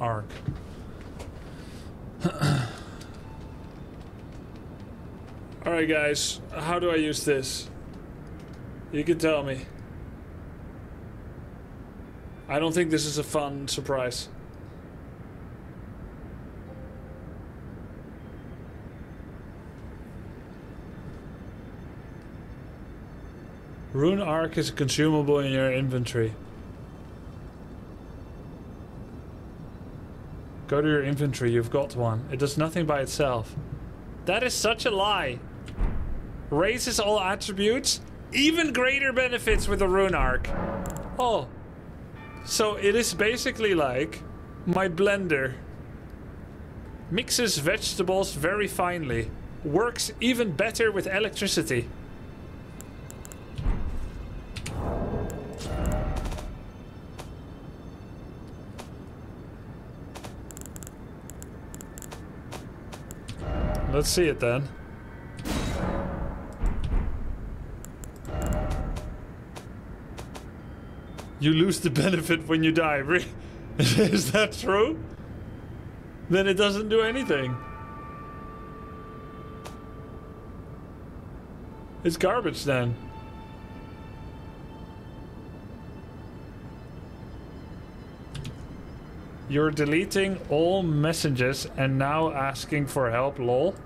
[SPEAKER 1] Arc. Alright guys, how do I use this? You can tell me. I don't think this is a fun surprise. Rune Arc is consumable in your inventory. Go to your inventory, you've got one. It does nothing by itself. That is such a lie. Raises all attributes, even greater benefits with the Rune Arc. Oh. So it is basically like my blender. Mixes vegetables very finely. Works even better with electricity. Let's see it then. You lose the benefit when you die. Is that true? Then it doesn't do anything. It's garbage then. You're deleting all messages and now asking for help, lol.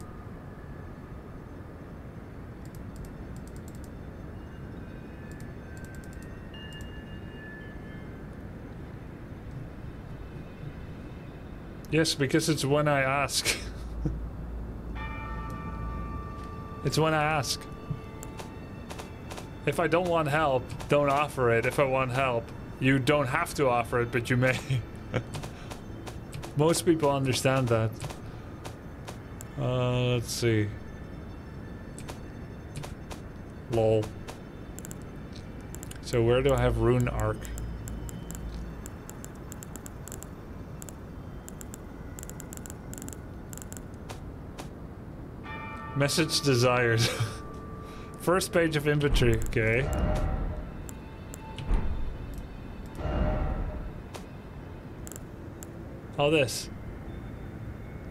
[SPEAKER 1] Yes, because it's when I ask. it's when I ask. If I don't want help, don't offer it. If I want help, you don't have to offer it, but you may. Most people understand that. Uh, let's see. Lol. So where do I have Rune Arc? Message desired. First page of inventory, okay. All this.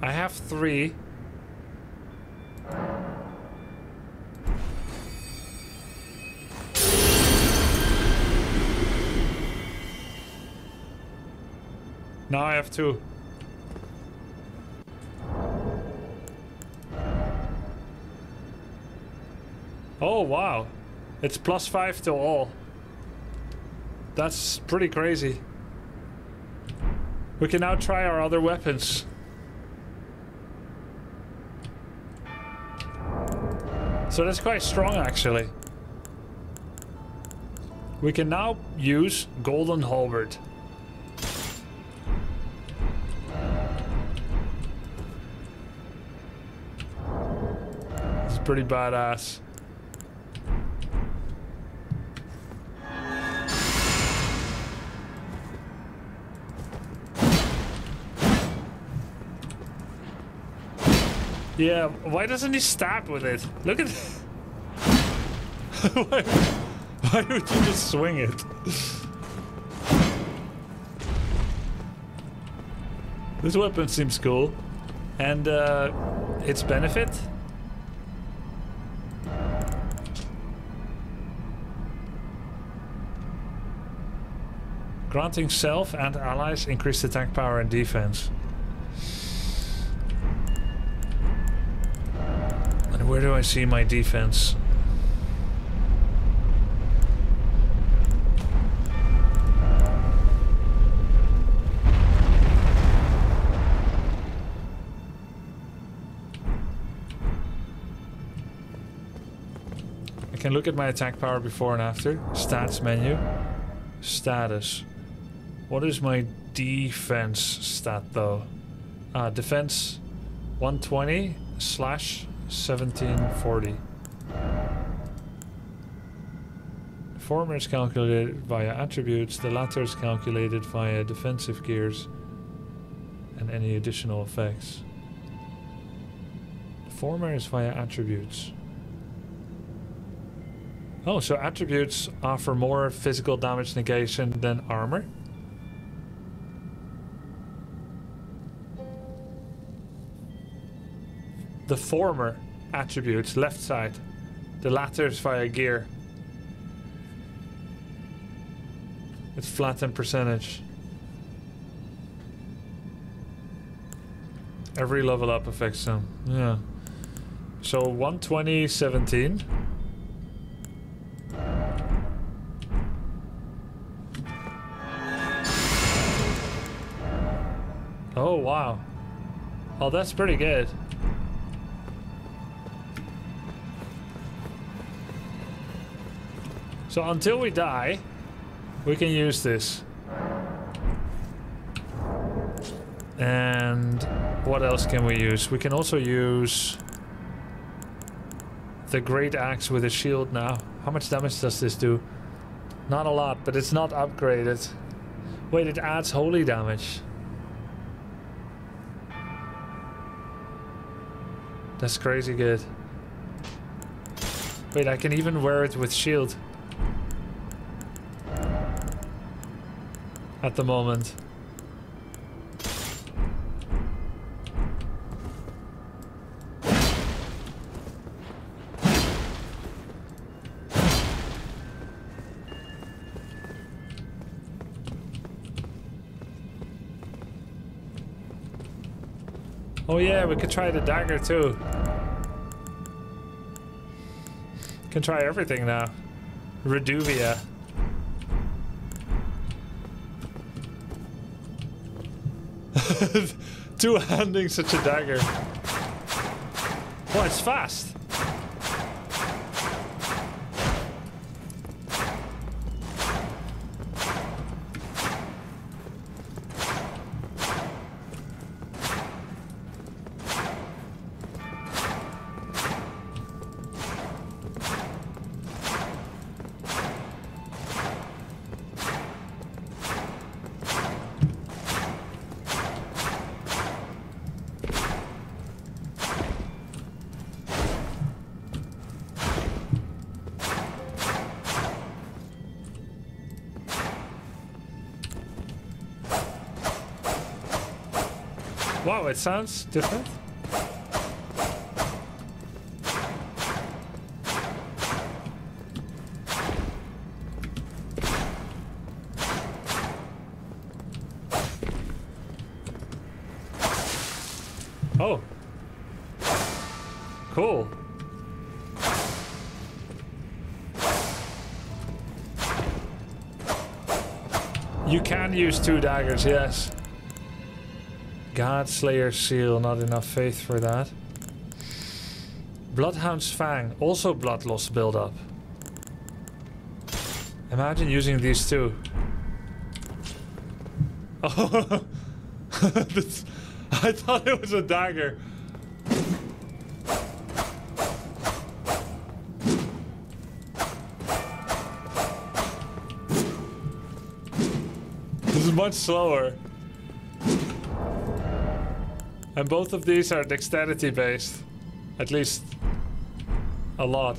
[SPEAKER 1] I have three. Now I have two. Oh, wow. It's plus five to all. That's pretty crazy. We can now try our other weapons. So that's quite strong, actually. We can now use Golden Halberd. It's pretty badass. Yeah, why doesn't he stab with it? Look at... why, why would you just swing it? this weapon seems cool. And uh, its benefit? Granting self and allies increased attack power and defense. See my defense? I can look at my attack power before and after. Stats menu. Status. What is my defense stat though? Ah, defense 120 slash 1740. The former is calculated via attributes, the latter is calculated via defensive gears and any additional effects. The former is via attributes. Oh, so attributes offer more physical damage negation than armor? The former attributes, left side. The latter via gear. It's flattened percentage. Every level up affects them. Yeah. So 120, 17. Oh, wow. Oh, that's pretty good. So until we die, we can use this. And what else can we use? We can also use the Great Axe with a shield now. How much damage does this do? Not a lot, but it's not upgraded. Wait, it adds holy damage. That's crazy good. Wait, I can even wear it with shield. at the moment. Oh yeah, we could try the dagger too. Can try everything now. Reduvia. Two-handing such a dagger. Oh, it's fast. Wow, it sounds different. Oh. Cool. You can use two daggers, yes. God Slayer seal, not enough faith for that. Bloodhound's Fang, also blood loss buildup. Imagine using these two. Oh, I thought it was a dagger. This is much slower. And both of these are dexterity based. At least a lot.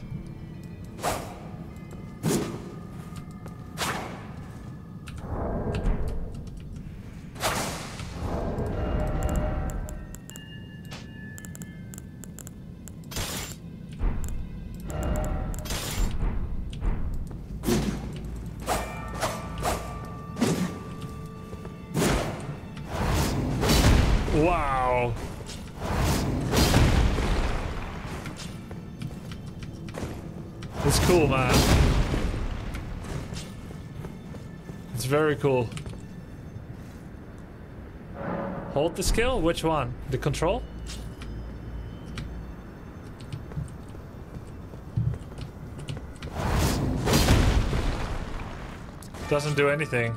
[SPEAKER 1] Very cool. Hold the skill? Which one? The control? Doesn't do anything.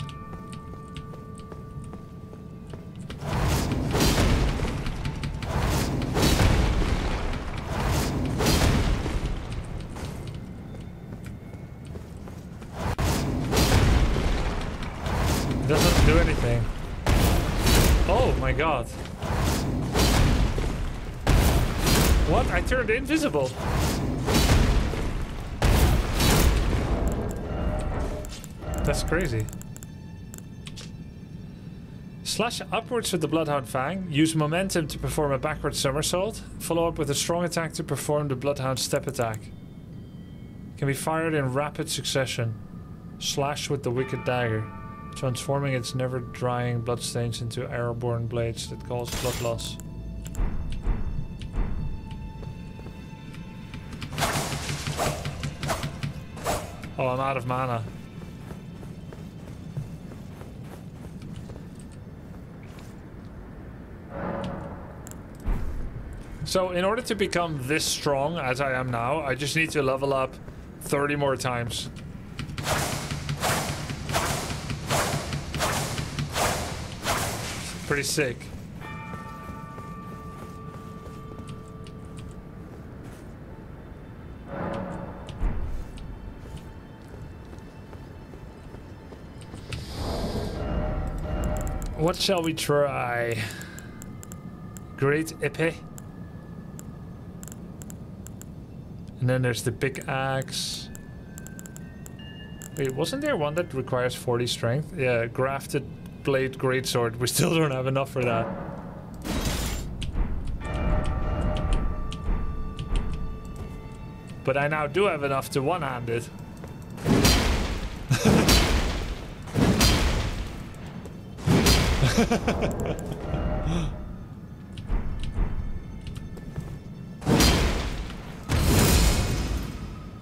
[SPEAKER 1] Turned invisible. That's crazy. Slash upwards with the Bloodhound Fang. Use momentum to perform a backward somersault. Follow up with a strong attack to perform the Bloodhound step attack. Can be fired in rapid succession. Slash with the Wicked Dagger. Transforming its never drying bloodstains into airborne blades that cause blood loss. Oh, I'm out of mana. So in order to become this strong as I am now, I just need to level up 30 more times. Pretty sick. What shall we try? Great Épée. And then there's the big axe. Wait, wasn't there one that requires 40 strength? Yeah, grafted blade greatsword. We still don't have enough for that. But I now do have enough to one-hand it.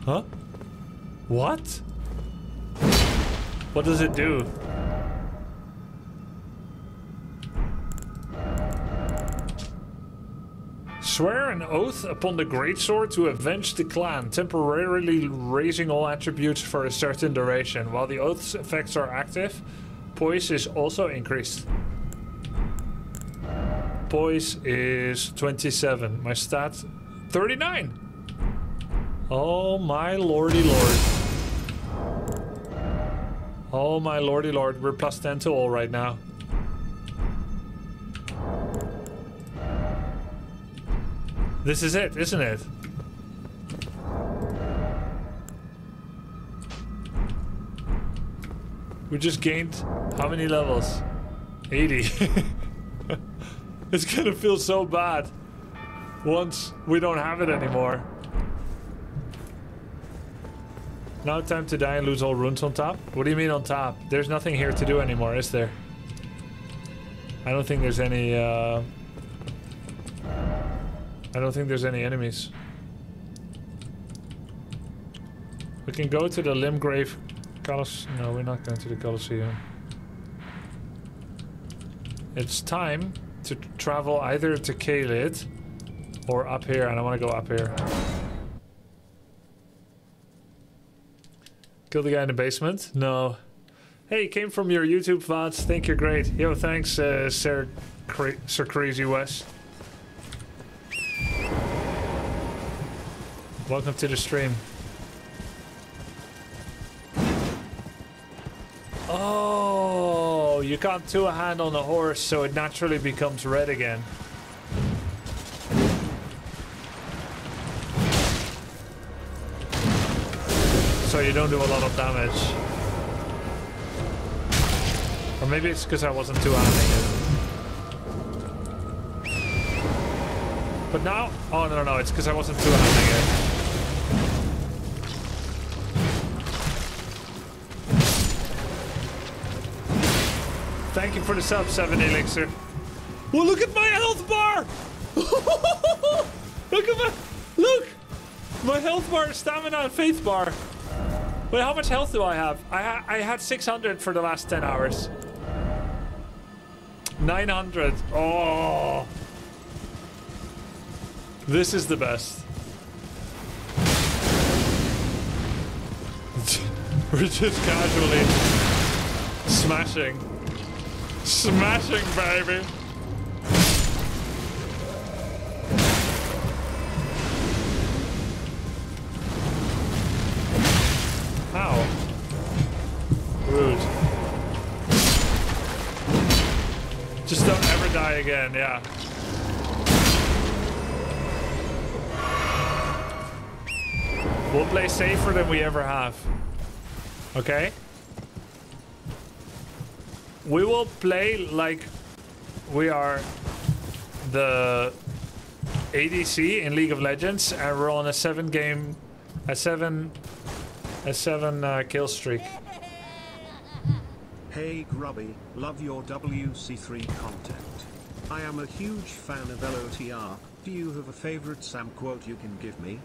[SPEAKER 1] huh? What? What does it do? Swear an oath upon the greatsword to avenge the clan, temporarily raising all attributes for a certain duration. While the oath's effects are active, poise is also increased. Poise is 27. My stat 39. Oh my lordy lord. Oh my lordy lord, we're plus 10 to all right now. This is it, isn't it? We just gained how many levels? 80. it's gonna feel so bad once we don't have it anymore. Now time to die and lose all runes on top? What do you mean on top? There's nothing here to do anymore, is there? I don't think there's any, uh... I don't think there's any enemies. We can go to the Limgrave Colosseum. No, we're not going to the Colosseum. It's time to travel either to Caelid or up here, and I want to go up here. Kill the guy in the basement? No. Hey, came from your YouTube VODs. Think you're great. Yo, thanks, uh, Sir, Cra Sir Crazy West. Welcome to the stream. Oh, you can't two a hand on a horse, so it naturally becomes red again. So you don't do a lot of damage. Or maybe it's because I wasn't too handing it. But now, oh no, no, no, it's because I wasn't too handing it. For the sub, 7 Elixir. Well, look at my health bar! look at my... Look! My health bar, stamina, and faith bar. Wait, how much health do I have? I, ha I had 600 for the last 10 hours. 900. Oh. This is the best. We're just casually smashing. Smashing, baby. How? Rude. Just don't ever die again, yeah. We'll play safer than we ever have. Okay? We will play like we are the ADC in League of Legends and we're on a seven game, a seven, a seven uh, kill streak.
[SPEAKER 2] Hey Grubby, love your WC3 content. I am a huge fan of LOTR. Do you have a favorite Sam quote you can give me?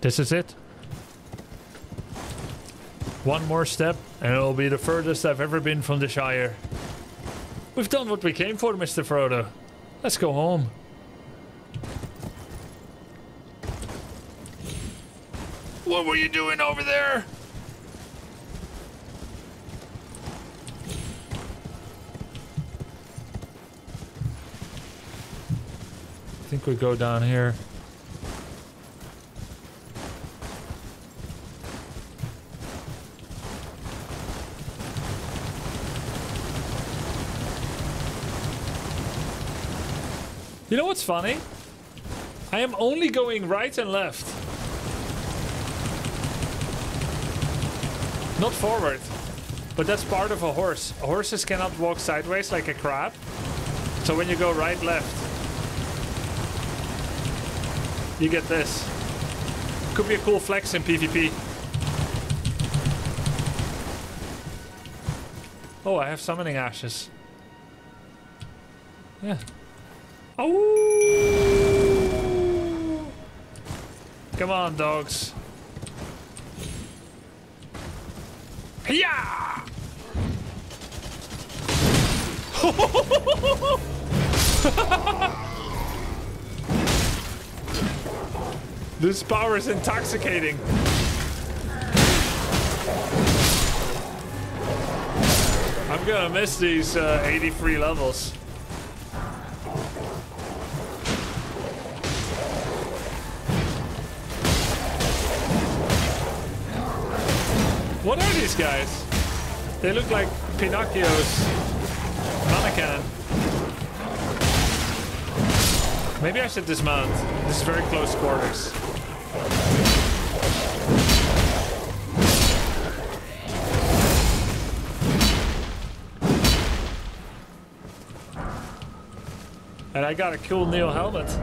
[SPEAKER 1] This is it. One more step, and it'll be the furthest I've ever been from the Shire. We've done what we came for, Mr. Frodo. Let's go home. What were you doing over there? I think we go down here. You know what's funny? I am only going right and left. Not forward. But that's part of a horse. Horses cannot walk sideways like a crab. So when you go right, left, you get this. Could be a cool flex in PvP. Oh, I have summoning ashes. Yeah. Oh! Come on, dogs. Yeah! this power is intoxicating. I'm gonna miss these uh, 83 levels. What are these guys? They look like Pinocchio's mannequin. Maybe I should dismount. This is very close quarters. And I got a cool Neo helmet.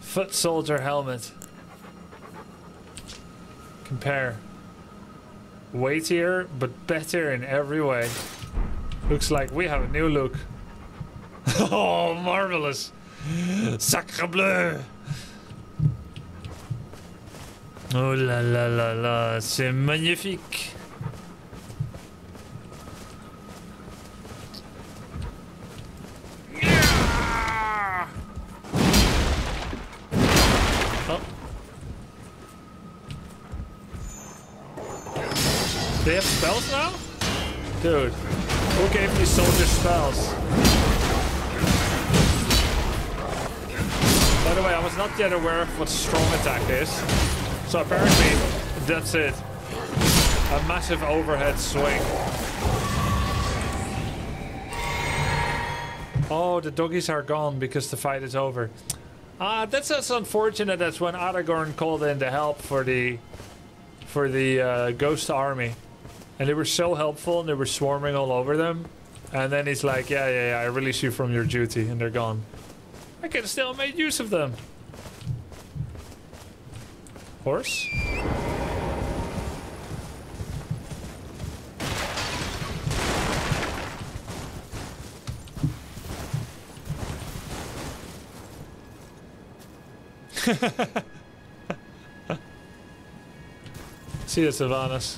[SPEAKER 1] Foot soldier helmet. Compare. Weightier, but better in every way. Looks like we have a new look. oh, marvelous. Sacre bleu. Oh là là là là, c'est magnifique. They have spells now? Dude, who gave these soldiers spells? By the way, I was not yet aware of what strong attack is. So apparently, that's it. A massive overhead swing. Oh, the doggies are gone because the fight is over. Ah, that's just unfortunate. That's when Aragorn called in the help for the for the uh, ghost army, and they were so helpful and they were swarming all over them. And then he's like, "Yeah, yeah, yeah, I release you from your duty," and they're gone. I can still make use of them. Horse? See the Sylvanas.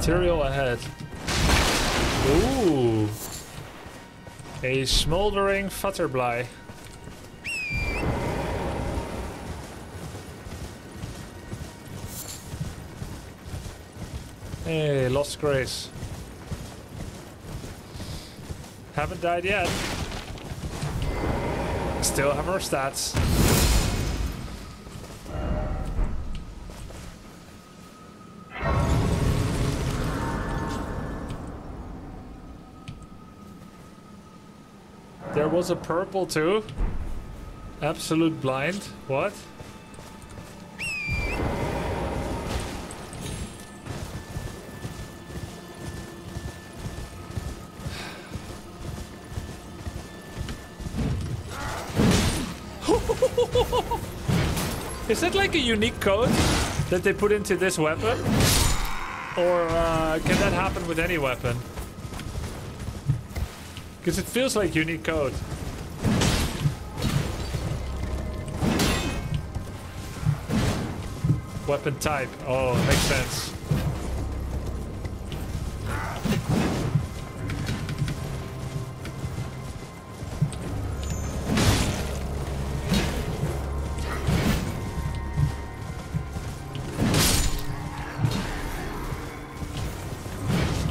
[SPEAKER 1] Material ahead. Ooh. A smoldering Butterfly. Hey, lost grace. Haven't died yet. Still have our stats. Was a purple too. Absolute blind. What? Is that like a unique code that they put into this weapon? Or uh, can that happen with any weapon? Because it feels like unique code. Weapon type. Oh, makes sense.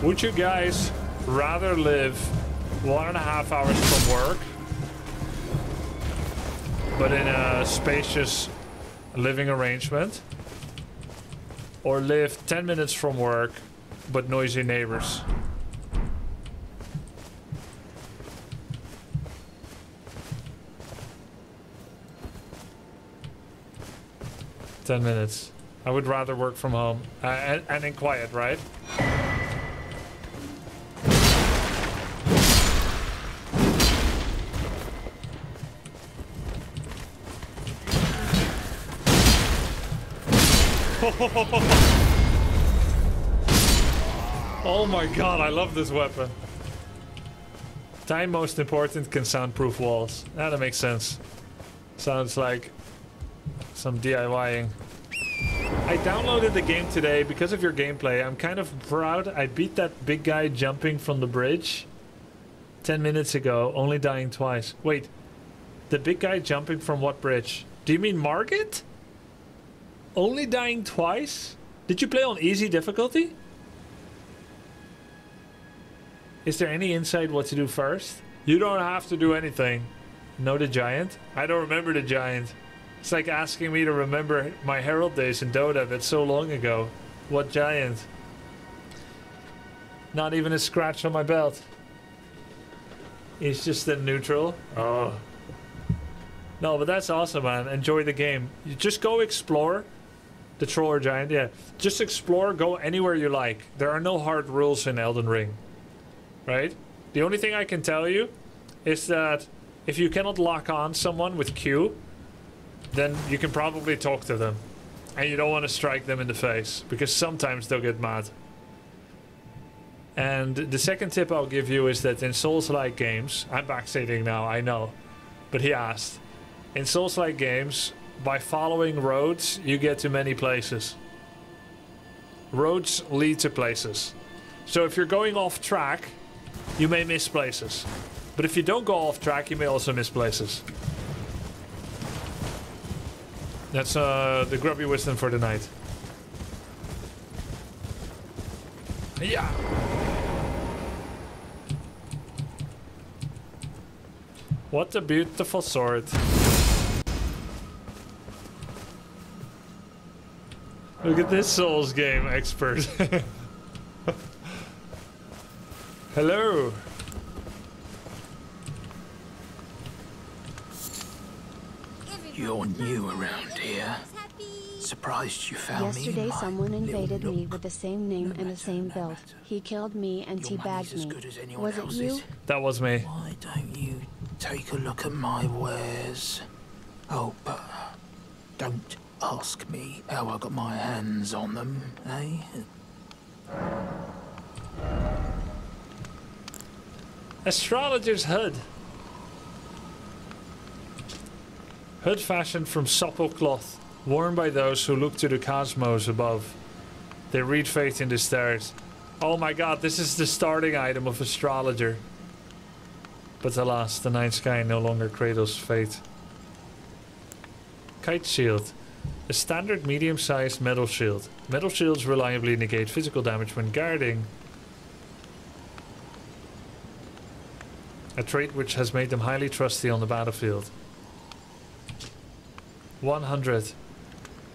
[SPEAKER 1] Would you guys rather live one and a half hours from work, but in a spacious living arrangement, or live 10 minutes from work, but noisy neighbors? Ten minutes. I would rather work from home uh, and, and in quiet, right? oh my god, I love this weapon. Time most important can soundproof walls. That makes sense. Sounds like some DIYing. I downloaded the game today because of your gameplay. I'm kind of proud. I beat that big guy jumping from the bridge 10 minutes ago, only dying twice. Wait, the big guy jumping from what bridge? Do you mean Margit? Only dying twice? Did you play on easy difficulty? Is there any insight what to do first? You don't have to do anything. Know the giant? I don't remember the giant. It's like asking me to remember my Herald days in Dota that's so long ago. What giant? Not even a scratch on my belt. He's just a neutral. Oh. No, but that's awesome, man. Enjoy the game. You just go explore. The Troller Giant, yeah. Just explore, go anywhere you like. There are no hard rules in Elden Ring. Right? The only thing I can tell you is that if you cannot lock on someone with Q, then you can probably talk to them. And you don't want to strike them in the face, because sometimes they'll get mad. And the second tip I'll give you is that in Souls-like games, I'm backstating now, I know, but he asked. In Souls-like games, by following roads, you get to many places. Roads lead to places. So if you're going off track, you may miss places. But if you don't go off track, you may also miss places. That's uh, the grubby wisdom for the night. Yeah. What a beautiful sword. Look at this Souls game expert. Hello.
[SPEAKER 4] You're new around here. Surprised you found me.
[SPEAKER 3] Yesterday, someone invaded me with the same name
[SPEAKER 4] No
[SPEAKER 3] and the same
[SPEAKER 4] no
[SPEAKER 3] build.
[SPEAKER 4] matter.
[SPEAKER 3] He killed me and
[SPEAKER 4] Your money's as
[SPEAKER 3] teabagged
[SPEAKER 4] good as
[SPEAKER 3] me.
[SPEAKER 4] anyone
[SPEAKER 3] Was it
[SPEAKER 4] else's.
[SPEAKER 3] you?
[SPEAKER 1] That was me.
[SPEAKER 4] Why don't you take a look at my wares? Oh, but don't ask me how I got my hands on them, eh?
[SPEAKER 1] Astrologer's hood. Hood fashioned from supple cloth, worn by those who look to the cosmos above. They read fate in the stars. Oh my god, this is the starting item of astrologer. But alas, the night sky no longer cradles fate. Kite shield. A standard medium-sized metal shield. Metal shields reliably negate physical damage when guarding, a trait which has made them highly trusty on the battlefield. 100.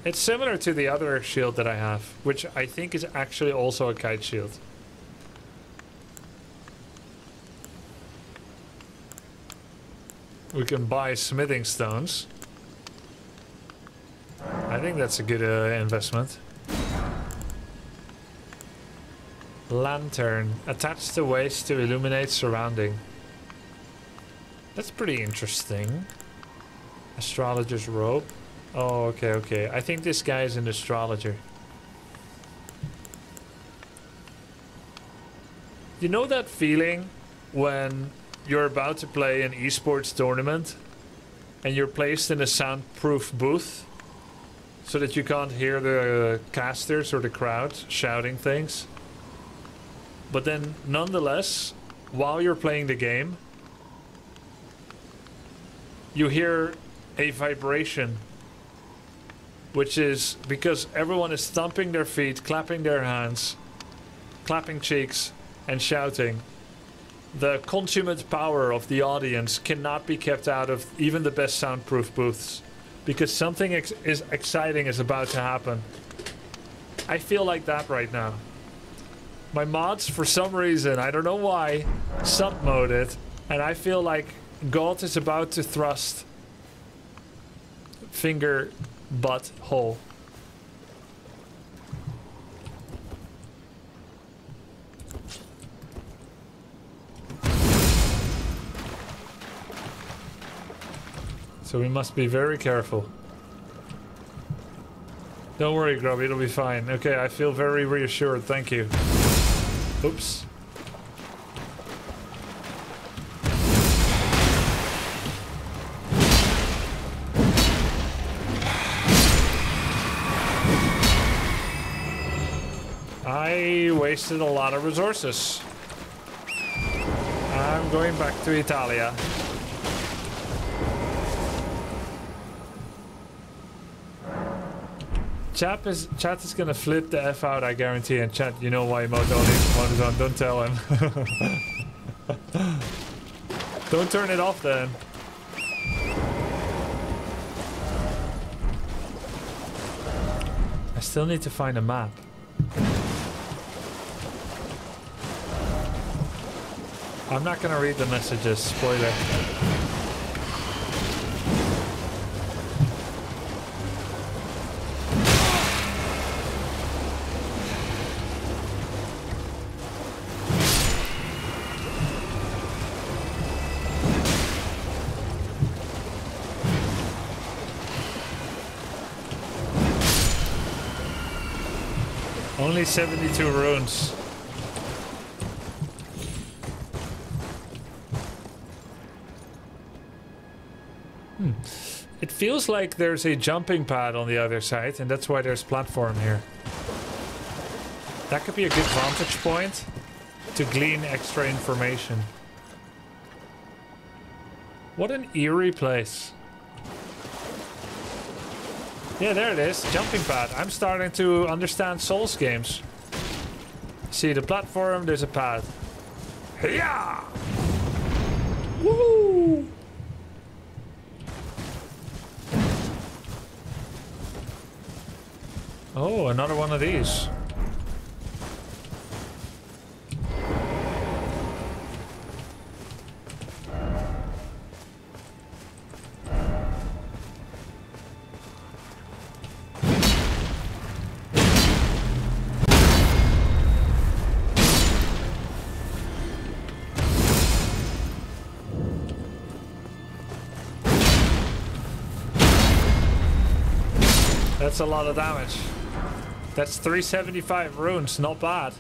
[SPEAKER 1] It's similar to the other shield that I have, which I think is actually also a kite shield. We can buy smithing stones. I think that's a good uh, investment. Lantern. Attached to waist to illuminate surrounding. That's pretty interesting. Astrologer's robe. Oh, okay, okay. I think this guy is an astrologer. You know that feeling when you're about to play an esports tournament and you're placed in a soundproof booth so that you can't hear the casters or the crowd shouting things? But then, nonetheless, while you're playing the game, you hear a vibration, which is because everyone is thumping their feet, clapping their hands, clapping cheeks, and shouting. The consummate power of the audience cannot be kept out of even the best soundproof booths because something ex- is exciting is about to happen. I feel like that right now. My mods, for some reason, I don't know why, sub mode it, and I feel like God is about to thrust finger butt hole. so we must be very careful. Don't worry, Grubby. it'll be fine. Okay, I feel very reassured, thank you. Oops. I wasted a lot of resources. I'm going back to Italia. Chat is, chat is gonna flip the F out, I guarantee. And chat, you know why mode is on. Don't tell him. Don't turn it off then. I still need to find a map. I'm not gonna read the messages, spoiler. Only 72 runes. Hmm. It feels like there's a jumping pad on the other side, and that's why there's platform here. That could be a good vantage point to glean extra information. What an eerie place. Yeah, there it is. Jumping pad. I'm starting to understand Souls games. See the platform, there's a pad. Yeah! Woo! Oh, another one of these. That's a lot of damage. That's 375 runes, not bad.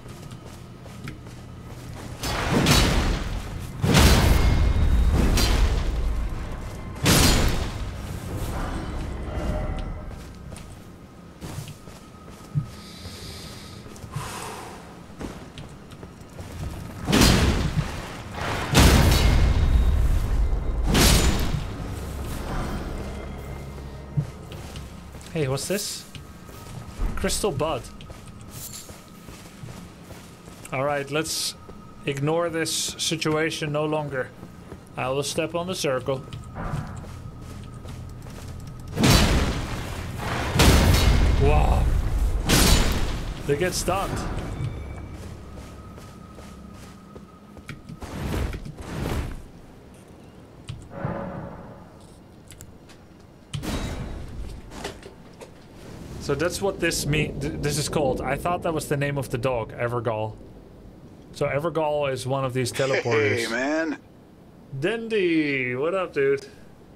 [SPEAKER 1] Hey, what's this? Crystal Bud. Alright, let's ignore this situation no longer. I will step on the circle. Wow. They get stunned. So that's what this mean. Th this is called. I thought that was the name of the dog, Evergaol. So Evergaol is one of these teleporters.
[SPEAKER 5] Hey, man.
[SPEAKER 1] Dendy, what up, dude?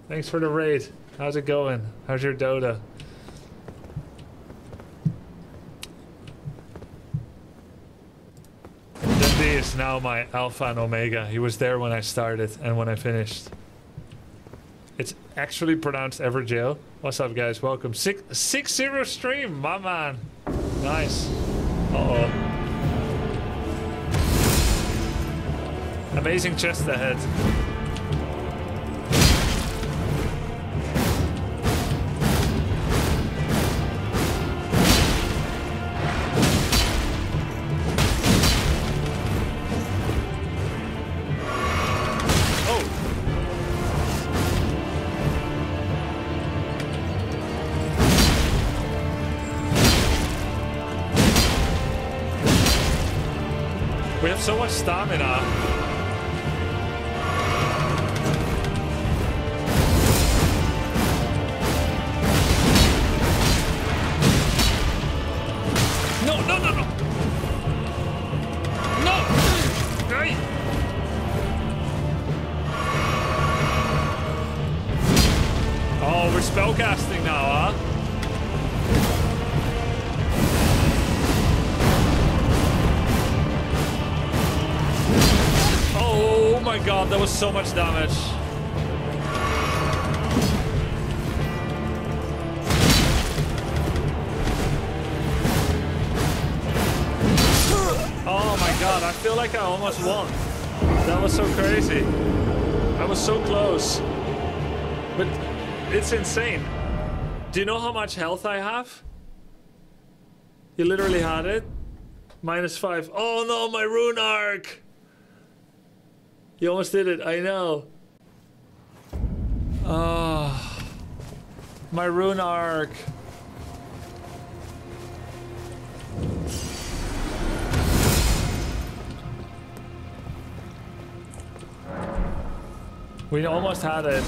[SPEAKER 1] Thanks for the raid. How's it going? How's your Dota? Dendy is now my alpha and omega. He was there when I started and when I finished. It's actually pronounced Everjail. What's up, guys? Welcome. Six six zero stream, my man. Nice. Uh oh. Amazing chest ahead. Stamina. So much damage. Oh my god, I feel like I almost won. That was so crazy. I was so close. But it's insane. Do you know how much health I have? You literally had it. Minus five. Oh no, my rune arc! You almost did it, I know. Oh, my rune arc. We almost had it.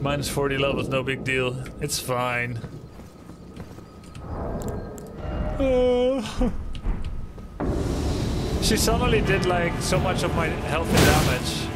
[SPEAKER 1] Minus 40 levels, no big deal. It's fine. she suddenly did like so much of my health and damage.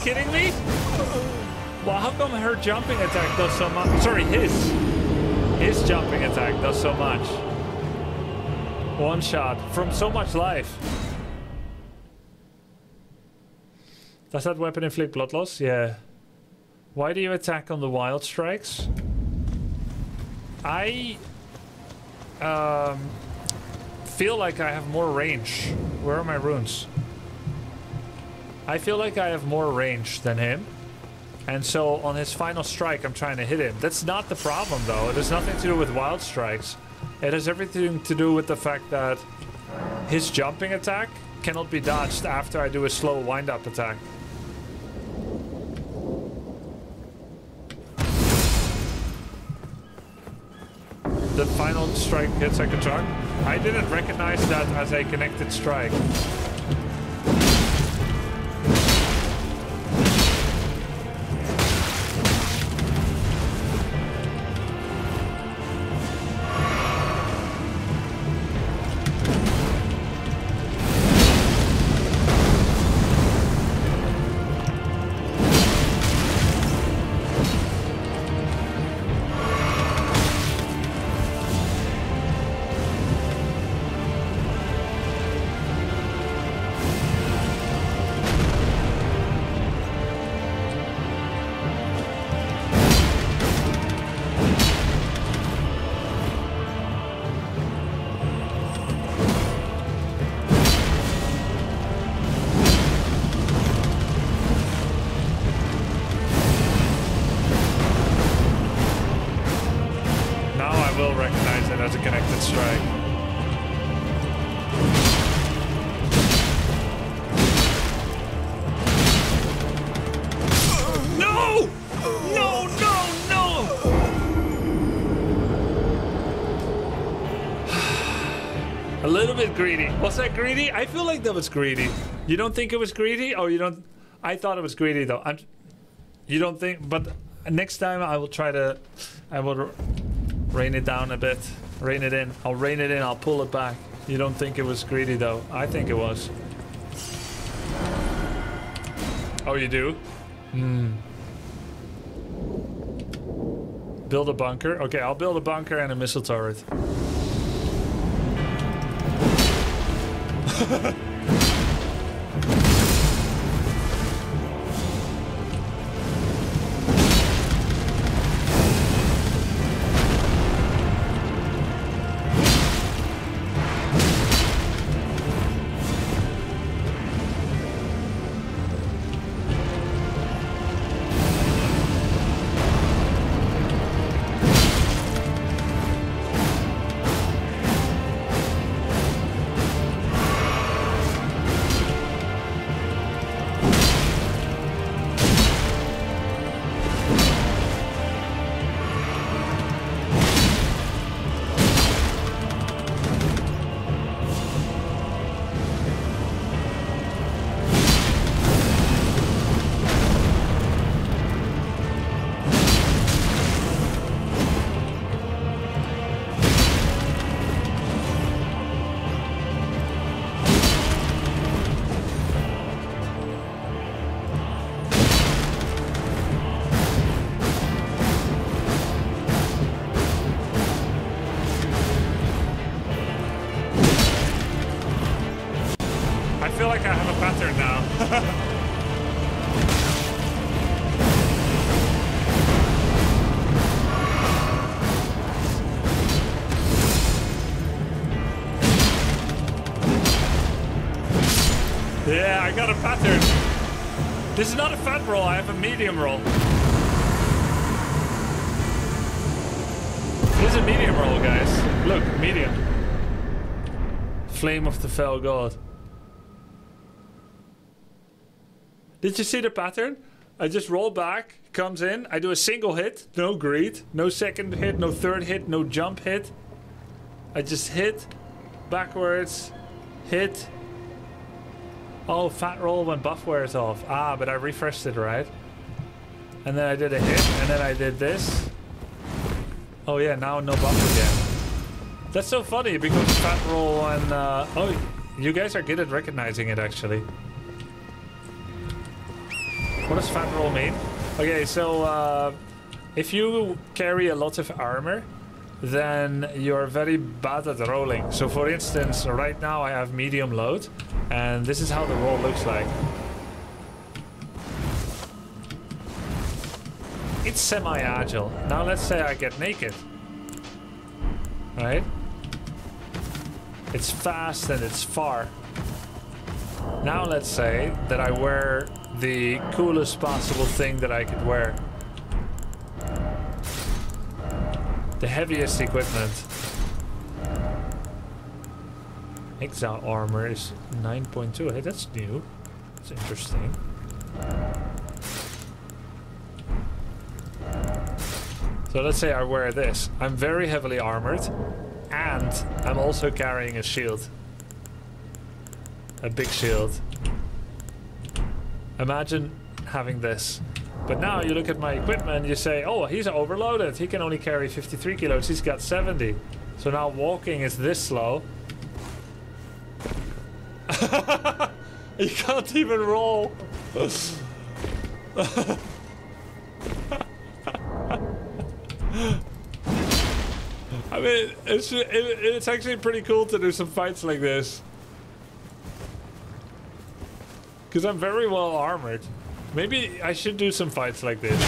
[SPEAKER 1] Kidding me? Well, how come her jumping attack does so much? Sorry, his. His jumping attack does so much. One shot from so much life. Does that weapon inflict blood loss? Yeah. Why do you attack on the wild strikes? I um, feel like I have more range. Where are my runes? I feel like I have more range than him. And so on his final strike, I'm trying to hit him. That's not the problem, though. It has nothing to do with wild strikes. It has everything to do with the fact that his jumping attack cannot be dodged after I do a slow wind-up attack. The final strike hits like a truck. I didn't recognize that as a connected strike. Bit greedy. Was that greedy? I feel like that was greedy. You don't think it was greedy? Oh, you don't... I thought it was greedy, though. I'm... You don't think... But next time I will try to... I will rein it down a bit. Rein it in. I'll rein it in. I'll pull it back. You don't think it was greedy, though. I think it was. Oh, you do? Hmm. Build a bunker? Okay, I'll build a bunker and a missile turret. Ha ha ha! Pattern now. Yeah, I got a pattern. This is not a fat roll, I have a medium roll. This is a medium roll, guys. Look, medium. Flame of the Fell God. Did you see the pattern? I just roll back, comes in, I do a single hit, no greed, no second hit, no third hit, no jump hit. I just hit, backwards, hit, Oh, fat roll when buff wears off. Ah, but I refreshed it, right? And then I did a hit, and then I did this. Oh yeah, now no buff again. That's so funny, because fat roll and... Uh, oh, you guys are good at recognizing it, actually. What does fat roll mean? Okay, so uh, if you carry a lot of armor, then you're very bad at rolling. So for instance, right now I have medium load, and this is how the roll looks like. It's semi-agile. Now let's say I get naked. Right? It's fast and it's far. Now let's say that I wear the coolest possible thing that I could wear. The heaviest equipment. Exile armor is 9.2. Hey, that's new. That's interesting. So let's say I wear this. I'm very heavily armored and I'm also carrying a shield. A big shield. Imagine having this. But now you look at my equipment, you say, oh, he's overloaded. He can only carry 53 kilos. He's got 70. So now walking is this slow. you can't even roll. I mean, it's it, it's actually pretty cool to do some fights like this. Because I'm very well armored. Maybe I should do some fights like this.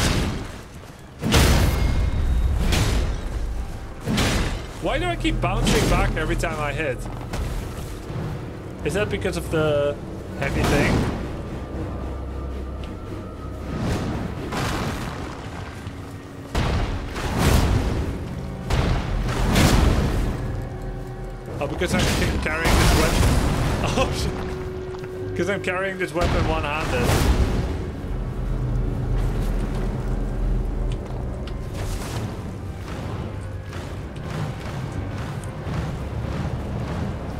[SPEAKER 1] Why do I keep bouncing back every time I hit? Is that because of the heavy thing? Oh, because I'm carrying this weapon. Oh, shit. Because I'm carrying this weapon one-handed.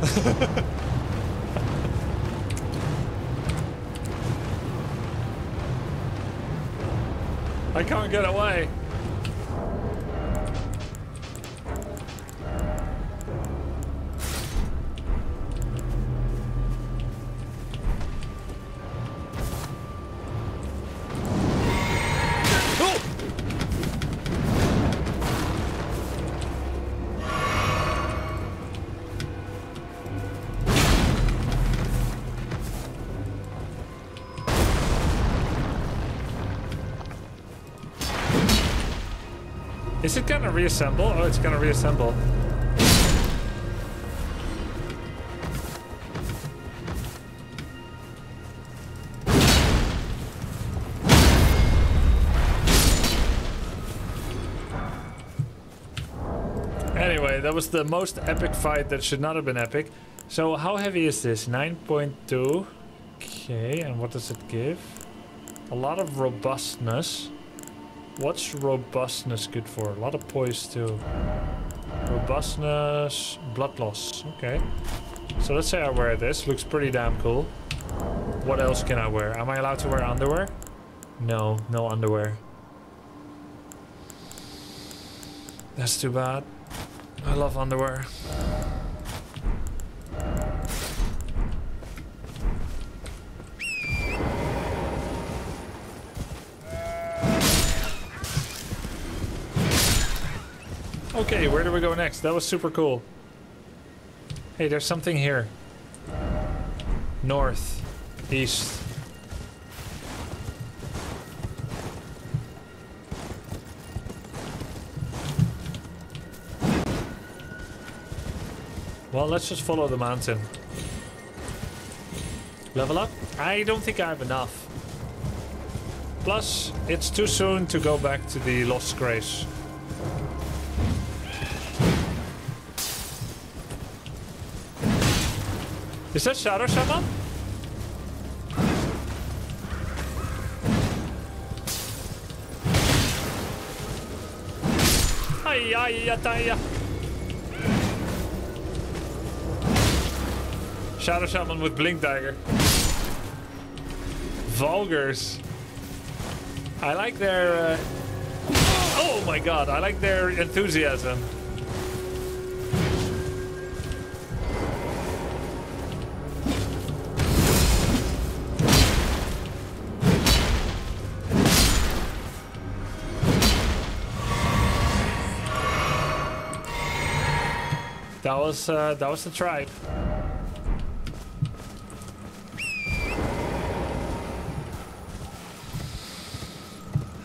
[SPEAKER 1] I can't get away. Is it gonna reassemble? Oh, it's gonna reassemble. Anyway, that was the most epic fight that should not have been epic. So how heavy is this? 9.2. Okay, and what does it give? A lot of robustness. What's robustness good for? A lot of poise too. Robustness, blood loss. Okay. So let's say I wear this. Looks pretty damn cool. What else can I wear? Am I allowed to wear underwear? No, no underwear. That's too bad. I love underwear. Okay, where do we go next? That was super cool. Hey, there's something here. North. East. Well, let's just follow the mountain. Level up? I don't think I have enough. Plus, it's too soon to go back to the Lost Grace. Is that Shadow Shaman? Ay, ay, ay. Shadow Shaman with Blink Dagger. Vulgars. I like their... Uh... Oh my god, I like their enthusiasm. That was uh, that was the tribe.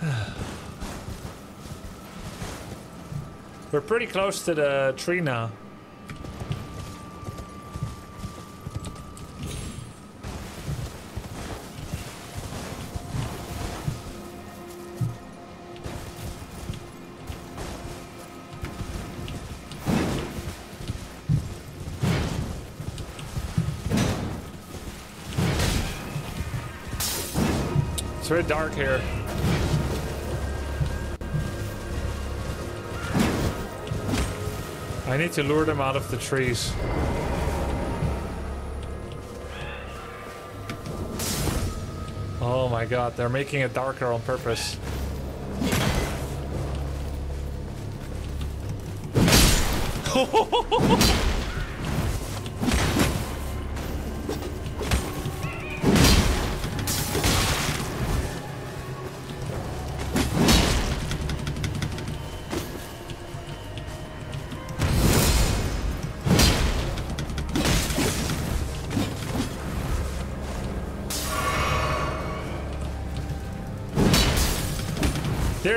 [SPEAKER 1] We're pretty close to the tree now. It's very dark here. I need to lure them out of the trees. Oh my god, they're making it darker on purpose.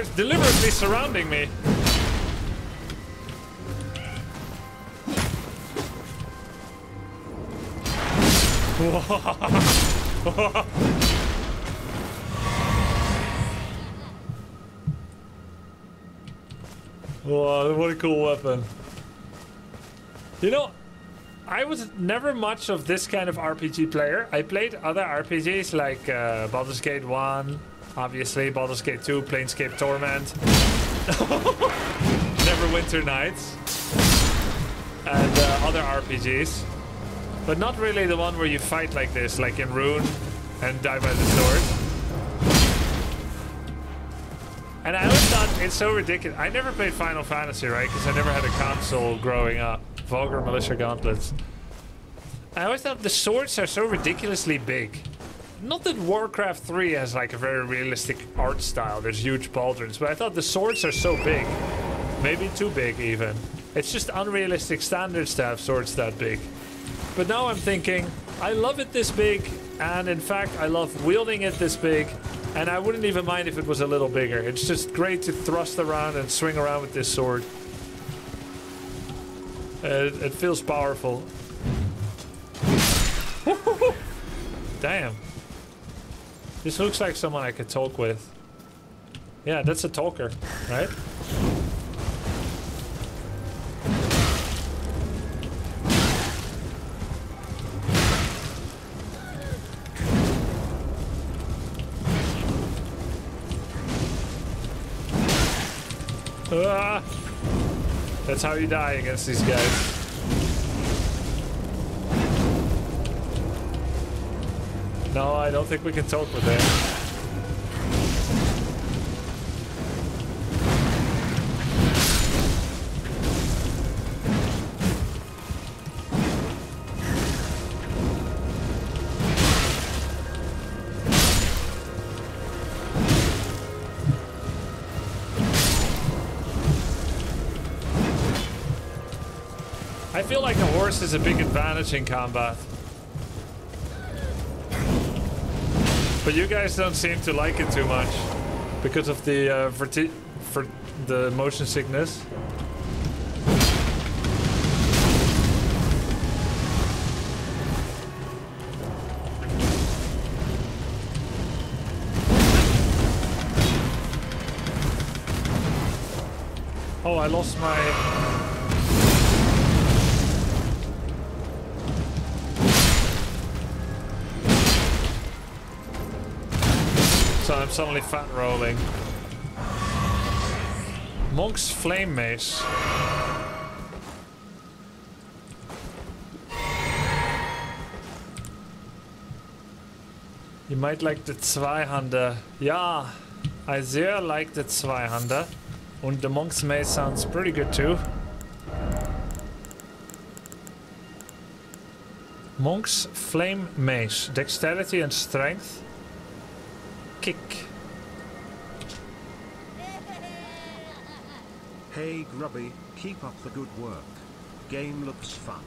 [SPEAKER 1] They're deliberately surrounding me. Whoa, what a cool weapon. You know, I was never much of this kind of RPG player. I played other RPGs like uh, Baldur's Gate 1, obviously, Baldur's Gate 2, Planescape Torment, Neverwinter Nights, and uh, other RPGs. But not really the one where you fight like this, like in Rune and die by the sword. And I always thought it's so ridiculous. I never played Final Fantasy, right? Because I never had a console growing up. Vulgar Militia Gauntlets. I always thought the swords are so ridiculously big. Not that Warcraft 3 has like a very realistic art style. There's huge pauldrons, but I thought the swords are so big. Maybe too big even. It's just unrealistic standards to have swords that big. But now I'm thinking, I love it this big, and in fact, I love wielding it this big, and I wouldn't even mind if it was a little bigger. It's just great to thrust around and swing around with this sword. It, it feels powerful. Damn. This looks like someone I could talk with. Yeah, that's a talker, right? Ah! That's how you die against these guys. No, I don't think we can talk with them. I feel like a horse is a big advantage in combat. But you guys don't seem to like it too much because of the uh, verti- for the motion sickness. Oh, I lost my suddenly fat rolling. Monk's Flame Mace. You might like the Zweihander. Ja, I sehr like the Zweihander. And the Monk's Mace sounds pretty good too. Monk's Flame Mace. Dexterity and strength. Kick.
[SPEAKER 2] Hey Grubby, keep up the good work. Game looks fun.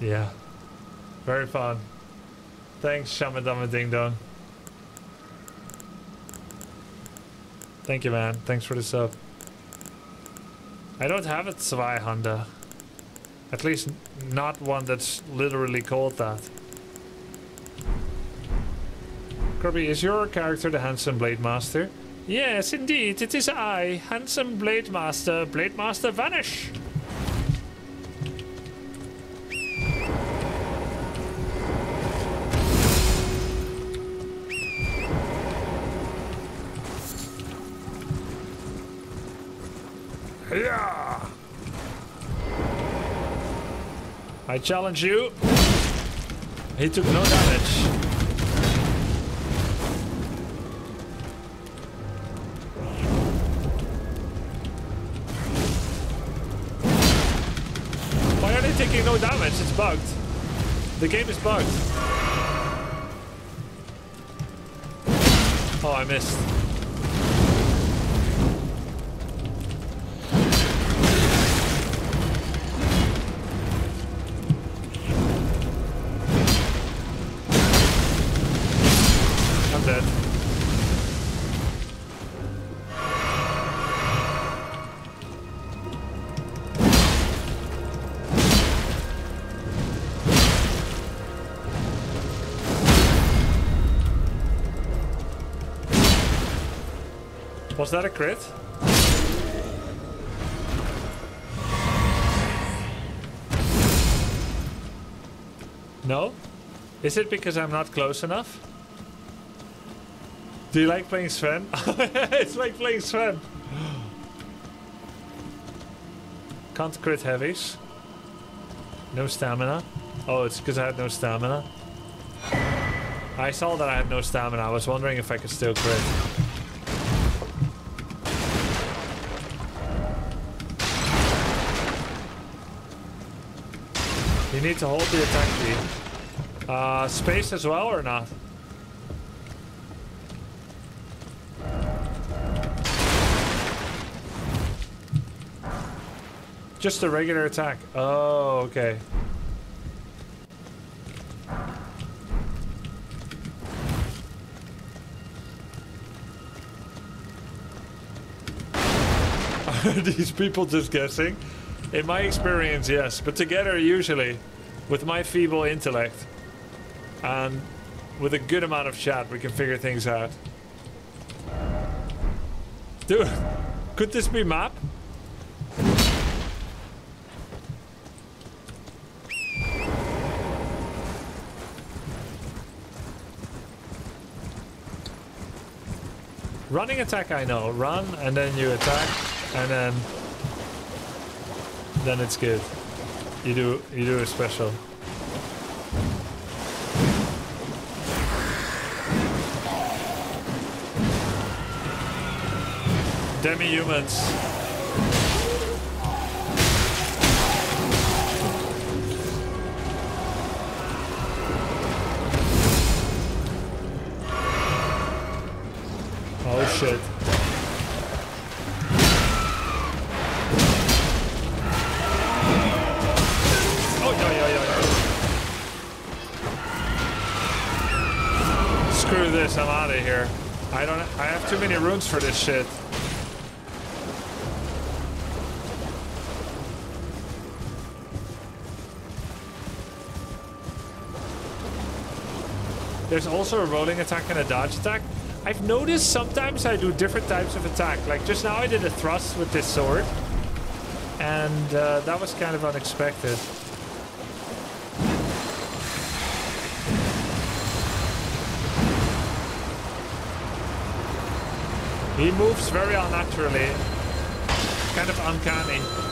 [SPEAKER 1] Yeah. Very fun. Thanks, Shamadama Ding Dong. Thank you, man. Thanks for the sub. I don't have a Zweihander. At least not one that's literally called that. Kirby, is your character the handsome Blade Master? Yes, indeed, it is I, handsome Blade Master. Blade Master, vanish! Yeah. I challenge you. He took no damage. It's bugged. The game is bugged. Oh, I missed. Was that a crit? No? Is it because I'm not close enough? Do you like playing Sven? it's like playing Sven. Can't crit heavies. No stamina. Oh, it's because I had no stamina. I saw that I had no stamina. I was wondering if I could still crit. You need to hold the attack key. Uh, space as well or not? Just a regular attack. Oh, okay. Are these people just guessing? In my experience, yes. But together, usually, with my feeble intellect and with a good amount of chat, we can figure things out. Dude, could this be map? Running attack, I know. Run and then you attack, and then then it's good. You do you do a special. Demi-humans. Oh many for this shit. There's also a rolling attack and a dodge attack. I've noticed sometimes I do different types of attack. Like just now I did a thrust with this sword. And uh, that was kind of unexpected. He moves very unnaturally. Kind of uncanny.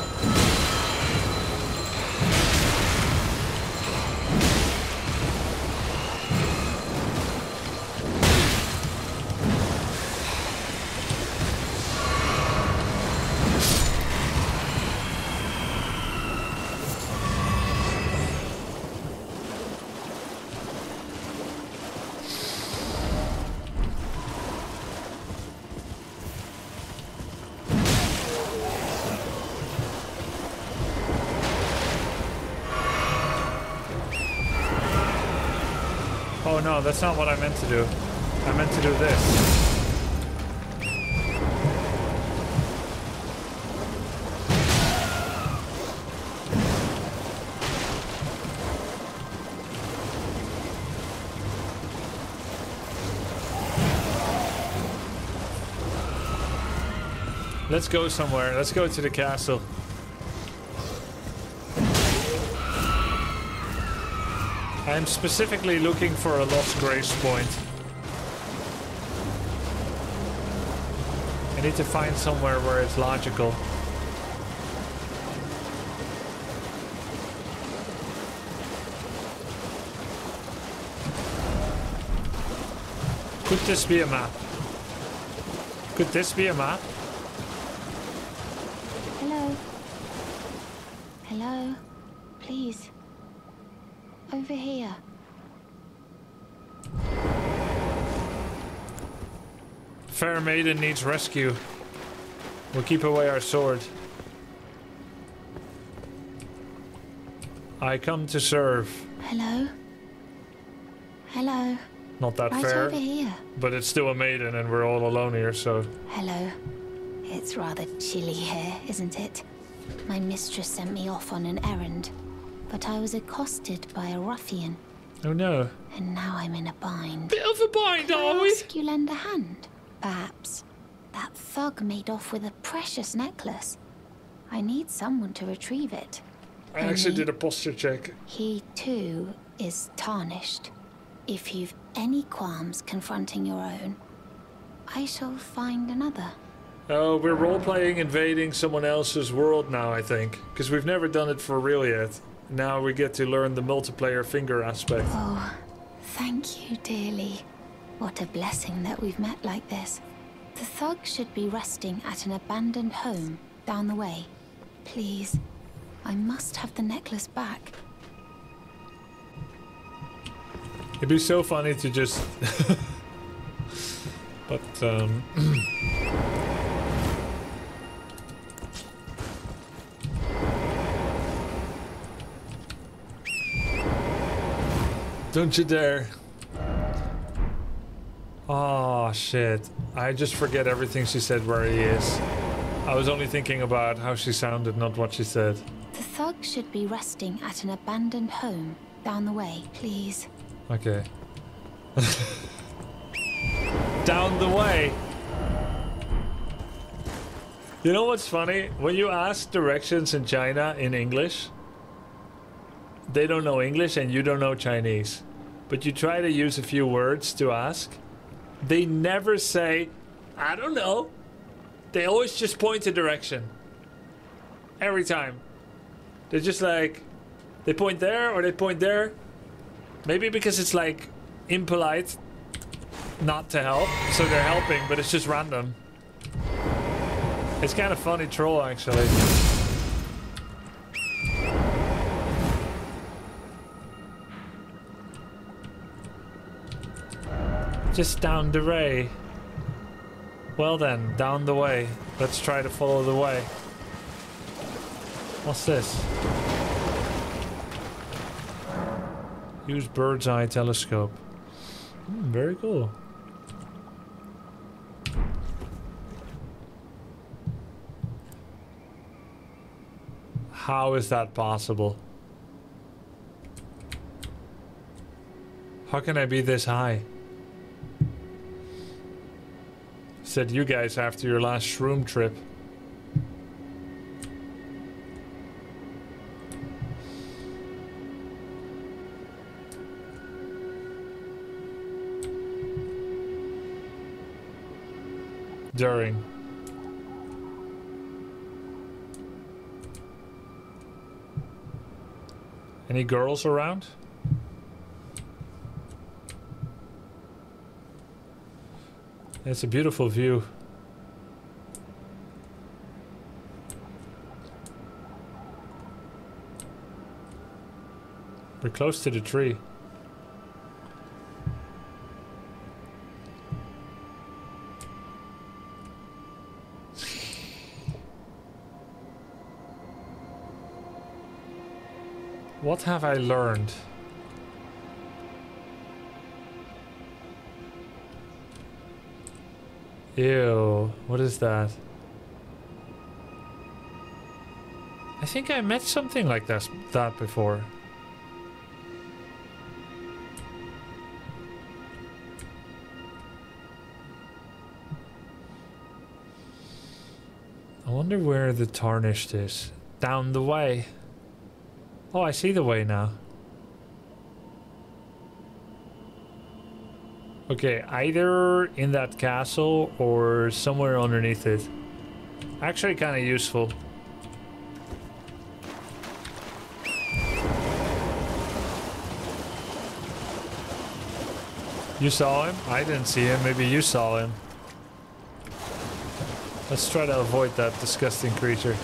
[SPEAKER 1] That's not what I meant to do. I meant to do this. Let's go somewhere. Let's go to the castle. I'm specifically looking for a lost grace point. I need to find somewhere where it's logical. Could this be a map? Could this be a map?
[SPEAKER 6] Hello. Hello. Please. Over here.
[SPEAKER 1] Fair maiden needs rescue. We'll keep away our sword. I come to serve.
[SPEAKER 6] Hello. Hello.
[SPEAKER 1] Not that
[SPEAKER 6] Right
[SPEAKER 1] fair,
[SPEAKER 6] over here.
[SPEAKER 1] but it's still a maiden and we're all alone here, so...
[SPEAKER 6] Hello. It's rather chilly here, isn't it? My mistress sent me off on an errand, but I was accosted by a ruffian,
[SPEAKER 1] Oh no.
[SPEAKER 6] and now I'm in a bind.
[SPEAKER 1] Bit of a bind,
[SPEAKER 6] Can
[SPEAKER 1] are
[SPEAKER 6] I
[SPEAKER 1] we?
[SPEAKER 6] ask you lend a hand? Perhaps. That thug made off with a precious necklace. I need someone to retrieve it.
[SPEAKER 1] I actually
[SPEAKER 6] Only-
[SPEAKER 1] did a posture check.
[SPEAKER 6] He, too, is tarnished. If you've any qualms confronting your own, I shall find another.
[SPEAKER 1] Oh, we're role-playing invading someone else's world now, I think. Because we've never done it for real yet. Now we get to learn the multiplayer finger aspect.
[SPEAKER 6] Oh, thank you dearly. What a blessing that we've met like this. The thug should be resting at an abandoned home down the way. Please, I must have the necklace back.
[SPEAKER 1] It'd be so funny to just... but, um... Don't you dare. Oh, shit. I just forget everything she said where he is. I was only thinking about how she sounded, not what she said.
[SPEAKER 6] The thug should be resting at an abandoned home down the way, please.
[SPEAKER 1] Okay. Down the way. You know what's funny? When you ask directions in China in English, they don't know English and you don't know Chinese. But you try to use a few words to ask. They never say, I don't know. They always just point a direction. Every time. They're just like, they point there or they point there. Maybe because it's like impolite not to help, so they're helping, but it's just random. It's kind of funny troll actually. Just down the way. Well then, down the way. Let's try to follow the way. What's this? Use bird's eye telescope. Mm, very cool. How is that possible? How can I be this high? Said you guys after your last shroom trip. During. Any girls around? It's a beautiful view. We're close to the tree. What have I learned? Ew, what is that? I think I met something like that, that before. I wonder where the tarnished is. Down the way. Oh, I see the way now. Okay, either in that castle or somewhere underneath it. Actually, kind of useful. You saw him? I didn't see him. Maybe you saw him. Let's try to avoid that disgusting creature.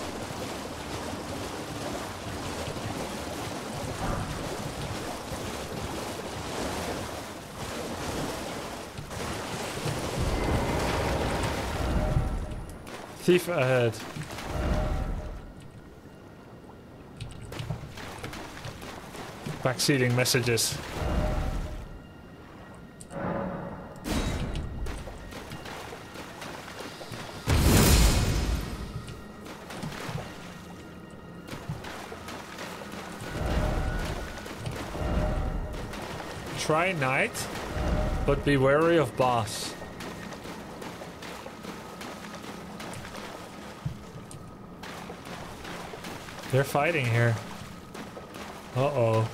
[SPEAKER 1] Thief ahead. Backseating messages. Try knight, but be wary of boss. They're fighting here. Uh-oh.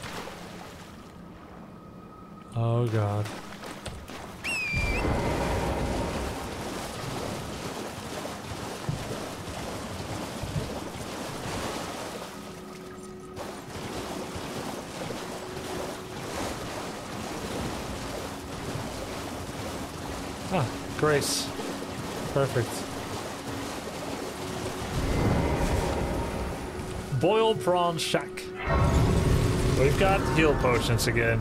[SPEAKER 1] Oh god. Ah, Grace. Perfect. Boiled prawn shack. We've got heal potions again.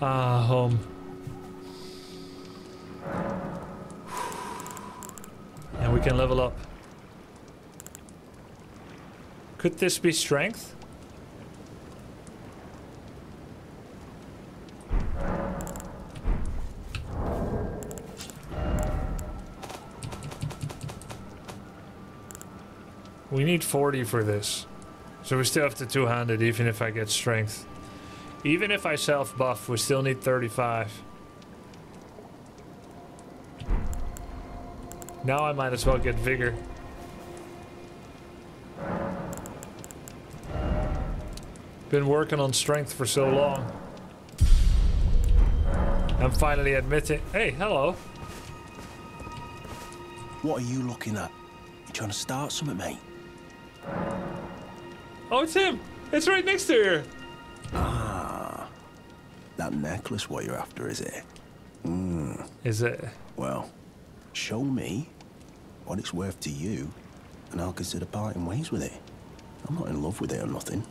[SPEAKER 1] Ah, home. And we can level up. Could this be strength? We need 40 for this. So we still have to two-handed even if I get strength. Even if I self-buff, we still need 35. Now I might as well get vigor. Been working on strength for so long. I'm finally admitting... Hey, hello.
[SPEAKER 5] What are you looking at? You trying to start something, mate?
[SPEAKER 1] Oh, it's him. It's right next to here.
[SPEAKER 5] Ah, that necklace what you're after, is it? Hmm.
[SPEAKER 1] Is it?
[SPEAKER 5] Well, show me what it's worth to you, and I'll consider parting ways with it. I'm not in love with it or nothing.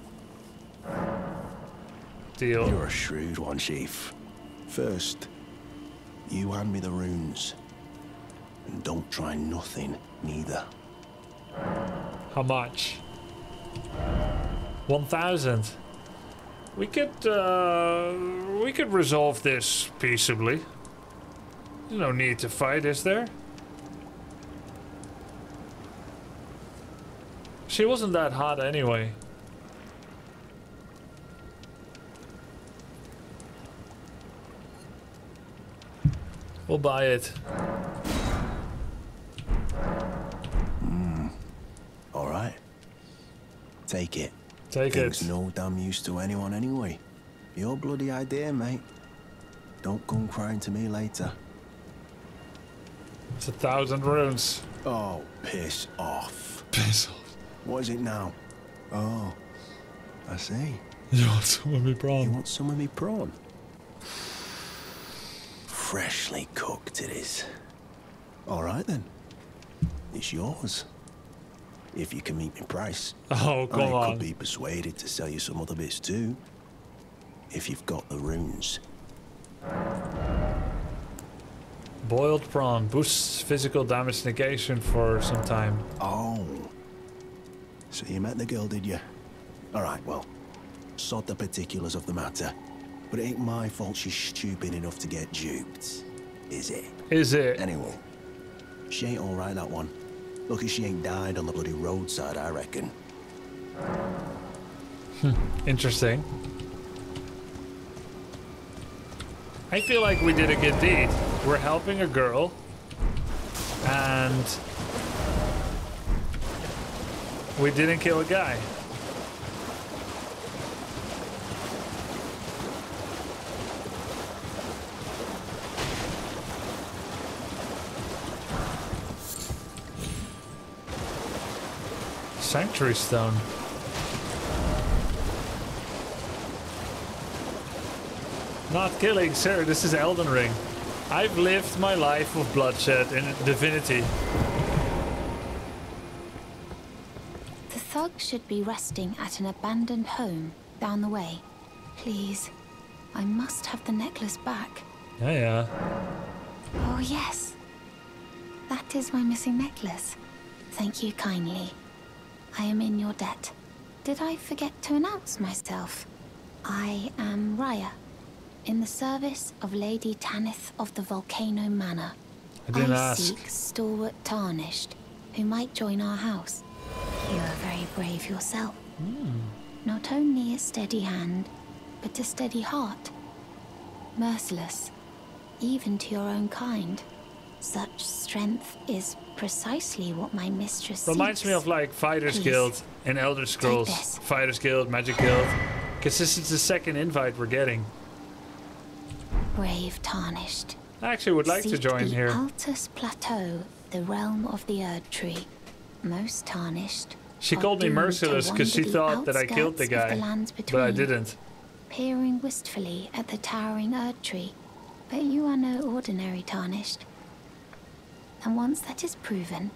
[SPEAKER 1] Deal.
[SPEAKER 5] You're a shrewd one, Chief. First, you hand me the runes. And don't try nothing, neither.
[SPEAKER 1] How much? 1,000. We could, uh, we could resolve this peaceably. There's no need to fight, is there? She wasn't that hot anyway. We'll buy it.
[SPEAKER 5] All right. Take it.
[SPEAKER 1] Take
[SPEAKER 5] Thing's
[SPEAKER 1] it.
[SPEAKER 5] no damn use to anyone anyway. Your bloody idea, mate. Don't come crying to me later.
[SPEAKER 1] It's a thousand runes.
[SPEAKER 5] Oh, piss off.
[SPEAKER 1] Piss off.
[SPEAKER 5] What is it now? Oh, I see.
[SPEAKER 1] You want some of me prawn?
[SPEAKER 5] You want some of me prawn? Freshly cooked it is. All right then. It's yours. If you can meet me price.
[SPEAKER 1] Oh, come
[SPEAKER 5] I
[SPEAKER 1] on.
[SPEAKER 5] could be persuaded to sell you some other bits too. If you've got the runes.
[SPEAKER 1] Boiled prawn boosts physical damage negation for some time.
[SPEAKER 5] Oh. So you met the girl, did you? All right, well, sod the particulars of the matter. But it ain't my fault she's stupid enough to get duped, is it?
[SPEAKER 1] Is it?
[SPEAKER 5] Anyway, she ain't all right, that one. Lucky she ain't died on the bloody roadside, I reckon.
[SPEAKER 1] Hmm, interesting. I feel like we did a good deed. We're helping a girl, and we didn't kill a guy. Sanctuary stone. Not killing, sir. This is Elden Ring. I've lived my life of bloodshed in Divinity.
[SPEAKER 6] The thug should be resting at an abandoned home down the way. Please, I must have the necklace back.
[SPEAKER 1] Yeah, yeah.
[SPEAKER 6] Oh, yes. That is my missing necklace. Thank you kindly. I am in your debt. Did I forget to announce myself? I am Rya, in the service of Lady Tanith of the Volcano Manor.
[SPEAKER 1] I didn't
[SPEAKER 6] I
[SPEAKER 1] ask.
[SPEAKER 6] seek stalwart tarnished, who might join our house. You are very brave yourself.
[SPEAKER 1] Hmm.
[SPEAKER 6] Not only a steady hand, but a steady heart. Merciless, even to your own kind. Such strength is precisely what my mistress
[SPEAKER 1] Reminds me of like Fighters
[SPEAKER 6] Please.
[SPEAKER 1] Guild in Elder Scrolls. Fighters Guild, Magic Guild. Because this is the second invite we're getting.
[SPEAKER 6] Brave tarnished.
[SPEAKER 1] I actually would like to
[SPEAKER 6] Seek
[SPEAKER 1] join
[SPEAKER 6] the
[SPEAKER 1] here.
[SPEAKER 6] Altus Plateau, the realm of the Erd Tree. Most tarnished.
[SPEAKER 1] She called me merciless because she thought that I killed the guy.
[SPEAKER 6] lands
[SPEAKER 1] but I didn't.
[SPEAKER 6] peering wistfully at the towering Erd tree. But you are no ordinary tarnished. And once that is proven,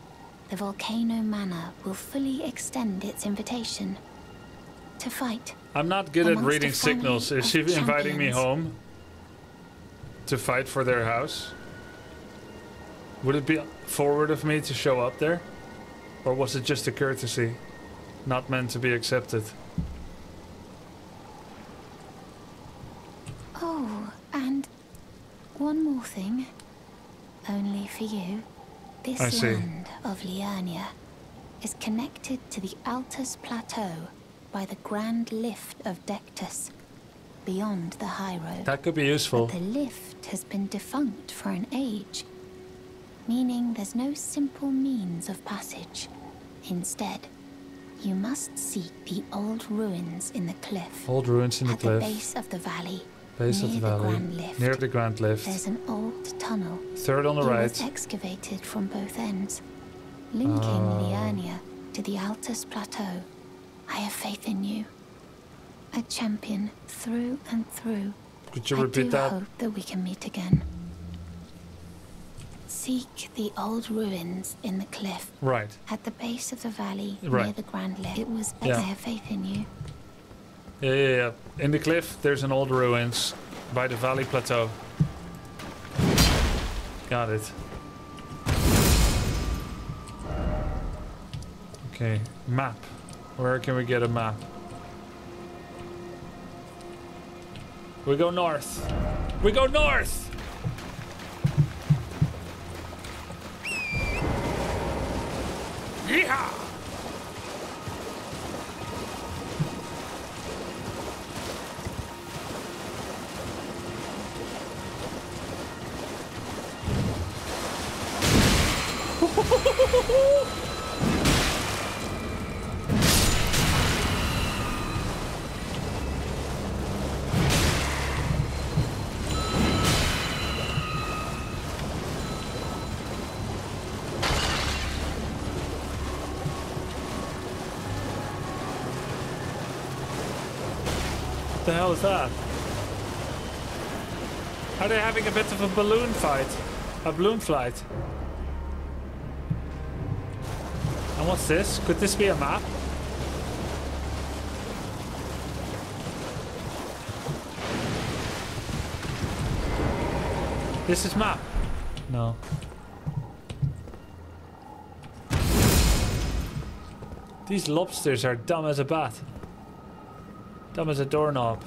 [SPEAKER 6] the Volcano Manor will fully extend its invitation. To fight.
[SPEAKER 1] I'm not good at reading signals. Is she inviting me home to fight for their house? Would it be forward of me to show up there? Or was it just a courtesy? Not meant to be accepted.
[SPEAKER 6] Oh, and one more thing. Only for you. This
[SPEAKER 1] I see.
[SPEAKER 6] land of Liurnia is connected to the Altus Plateau by the Grand Lift of Dectus, beyond the High Road.
[SPEAKER 1] That could be useful.
[SPEAKER 6] But the lift has been defunct for an age, meaning there's no simple means of passage. Instead, you must seek the old ruins in the cliff.
[SPEAKER 1] Old ruins in the
[SPEAKER 6] at
[SPEAKER 1] cliff.
[SPEAKER 6] the base of the valley.
[SPEAKER 1] Base of
[SPEAKER 6] near
[SPEAKER 1] the valley.
[SPEAKER 6] Grand Lift.
[SPEAKER 1] Near the Grand Lift.
[SPEAKER 6] There's an old tunnel.
[SPEAKER 1] Third on the
[SPEAKER 6] it
[SPEAKER 1] right.
[SPEAKER 6] was excavated from both ends, linking
[SPEAKER 1] Ah.
[SPEAKER 6] Liurnia to the Altus Plateau. I have faith in you. A champion through and through.
[SPEAKER 1] Could you
[SPEAKER 6] I
[SPEAKER 1] repeat
[SPEAKER 6] do
[SPEAKER 1] that?
[SPEAKER 6] hope that we can meet again. Seek the old ruins in the cliff
[SPEAKER 1] Right.
[SPEAKER 6] at the base of the valley
[SPEAKER 1] right.
[SPEAKER 6] near the Grand Lift. It was.
[SPEAKER 1] Yeah.
[SPEAKER 6] I have faith in you.
[SPEAKER 1] Yeah, yeah, yeah. In the cliff, there's an old ruins by the Valley Plateau. Got it. Okay, map. Where can we get a map? We go north. We go north! Hell is that? Are they having a bit of a balloon fight? A balloon flight? And what's this? Could this be a map? This is map. No. These lobsters are dumb as a bat. Dumb as a doorknob.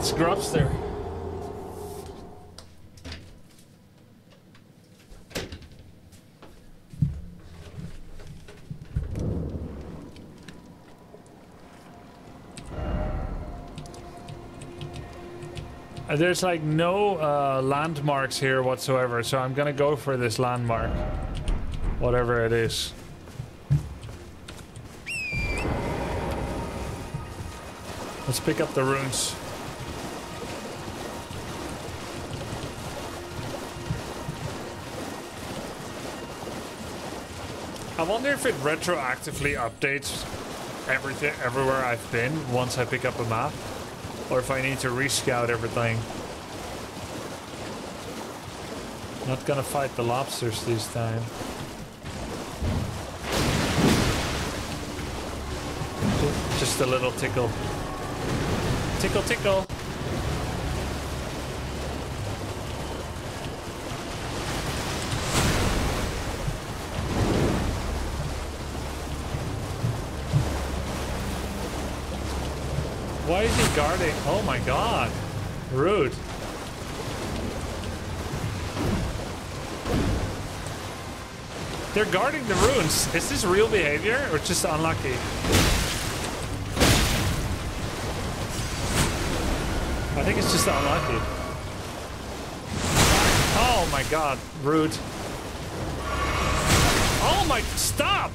[SPEAKER 1] Lobster beats Grubster. Uh, There's like no uh, landmarks here whatsoever, so I'm gonna go for this landmark. Whatever it is. Let's pick up the runes. If it retroactively updates everything everywhere I've been once I pick up a map, or if I need to rescout everything. Not gonna fight the lobsters this time. Just a little tickle. Tickle, tickle. He guarding? Oh my god. Rude. They're guarding the runes. Is this real behavior or just unlucky? I think it's just unlucky. Oh my god, rude. Oh my, stop!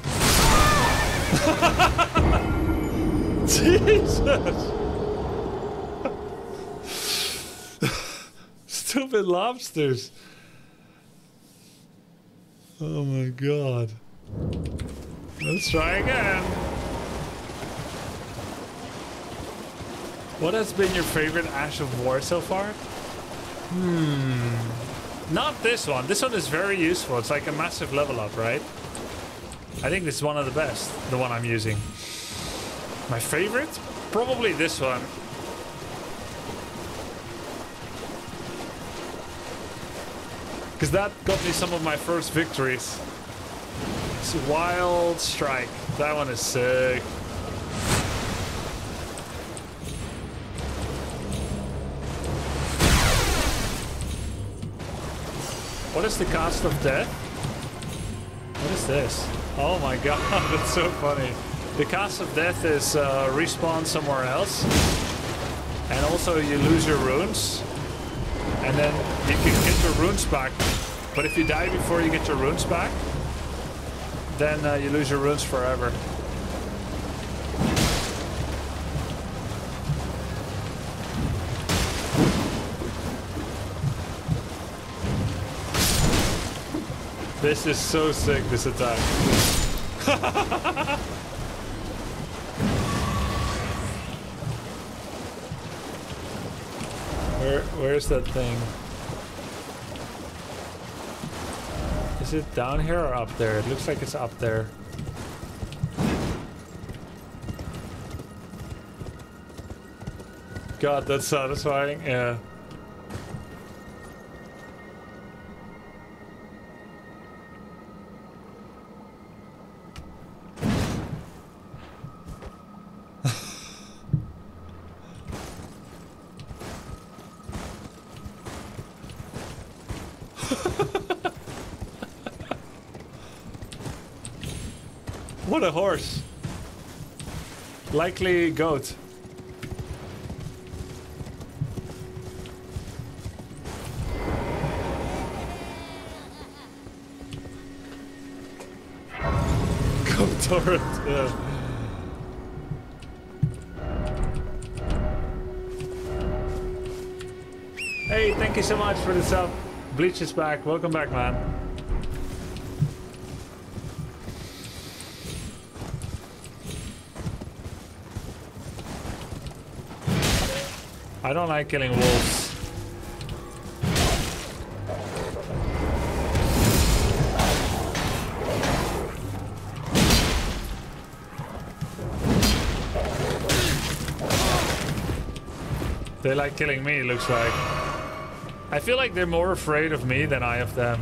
[SPEAKER 1] Jesus! Lobsters. Oh my god. Let's try again. What has been your favorite Ash of War so far? Hmm. Not this one. This one is very useful. It's like a massive level up, right? I think this is one of the best, the one I'm using. My favorite? Probably this one. Because that got me some of my first victories. It's Wild Strike. That one is sick. What is the cost of death? What is this? Oh my god, that's so funny. The cost of death is uh, respawn somewhere else. And also you lose your runes. And then you can get your runes back. But if you die before you get your runes back, then uh, you lose your runes forever. This is so sick, this attack. where's that thing? Is it down here or up there? It looks like it's up there. God, that's satisfying. Yeah. A horse. Likely goat. Goat turret, yeah. Hey, thank you so much for the sub. Bleach is back. Welcome back, man. I don't like killing wolves. They like killing me, it looks like. I feel like they're more afraid of me than I of them.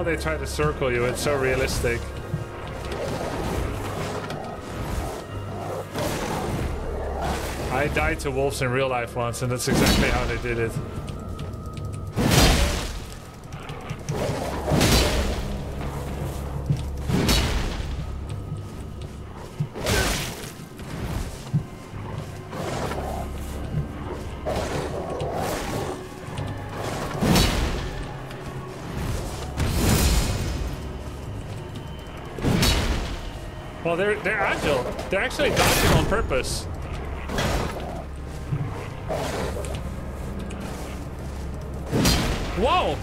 [SPEAKER 1] How they try to circle you, it's so realistic. I died to wolves in real life once, and that's exactly how they did it. They're they're. They're actually dodging on purpose. Whoa!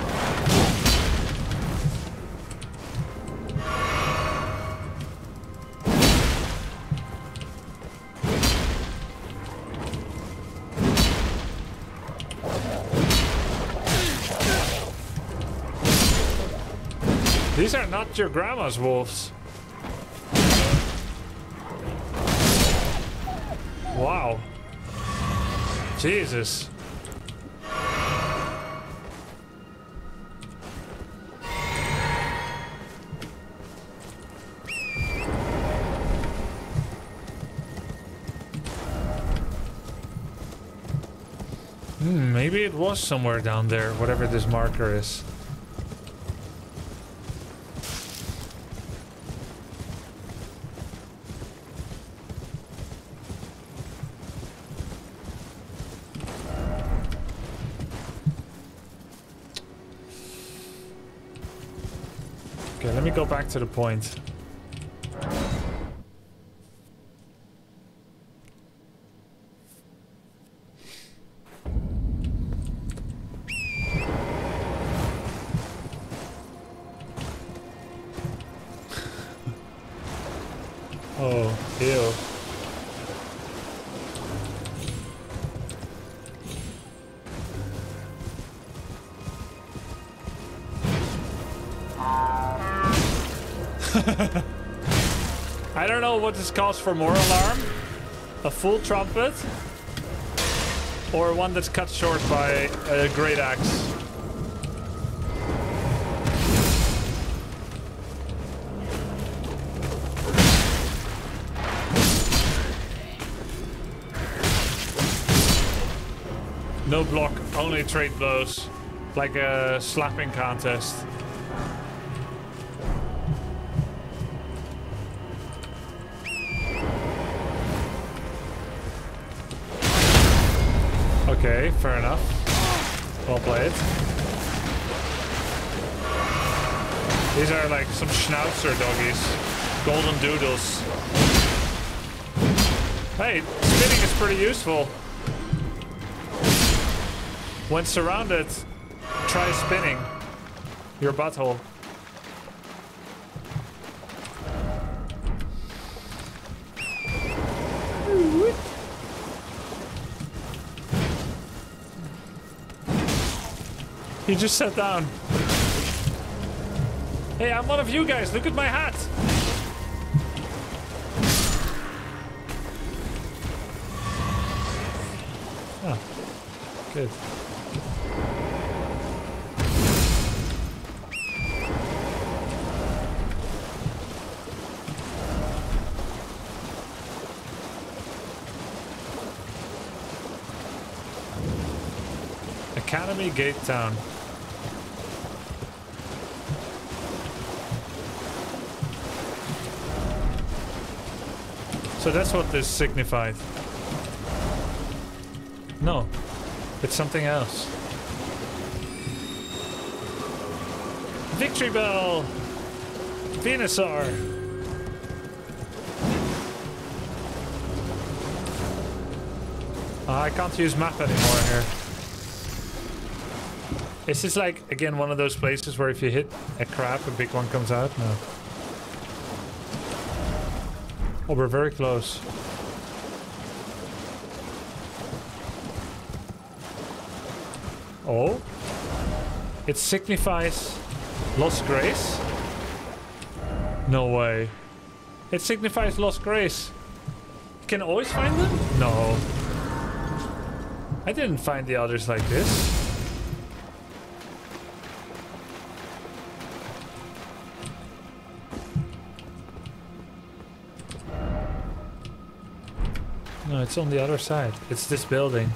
[SPEAKER 1] These are not your grandma's wolves. Jesus. Hmm, maybe it was somewhere down there, whatever this marker is. Back to the point. What this calls for more alarm. A full trumpet. Or one that's cut short by a great axe. No block, only trade blows. Like a slapping contest. Okay, fair enough. Well played. These are like some schnauzer doggies. Golden doodles. Hey, spinning is pretty useful. When surrounded, try spinning your butthole. He just sat down. Hey, I'm one of you guys. Look at my hat. Oh, good. Academy Gate Town. So that's what this signified. No, it's something else. Victory Bell! Venusaur! Ah, I can't use map anymore here. Is this like, again, one of those places where if you hit a crab, a big one comes out? No. Oh, we're very close. Oh? It signifies lost grace? No way. It signifies lost grace. You can always find them? No. I didn't find the others like this. It's on the other side. It's this building.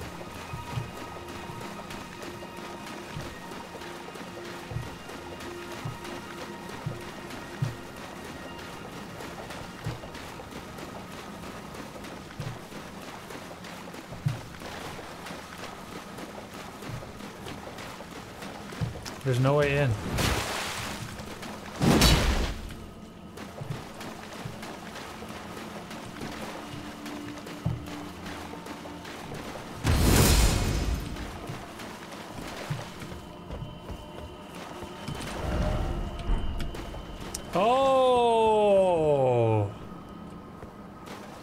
[SPEAKER 1] There's no way in.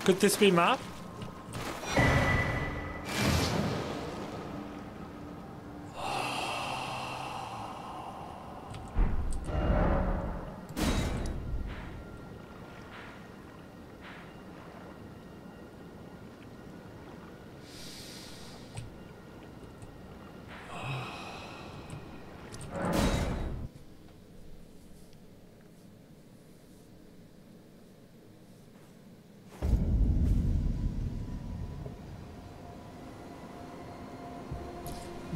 [SPEAKER 1] Could this be map?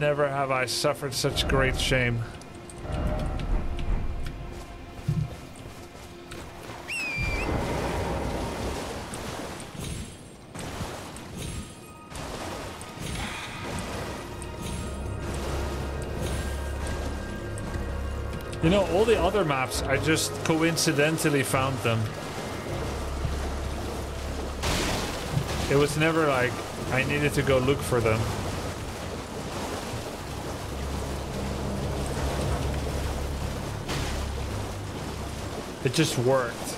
[SPEAKER 1] Never have I suffered such great shame. You know, all the other maps, I just coincidentally found them. It was never like I needed to go look for them. It just worked.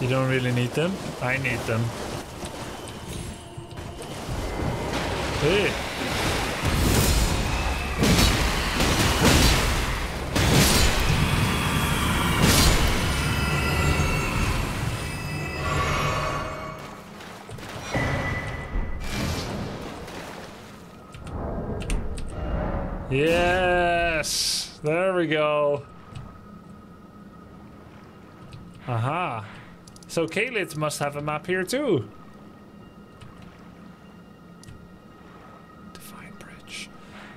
[SPEAKER 1] You don't really need them? I need them. Hey! So Caelid must have a map here too. Divine Bridge.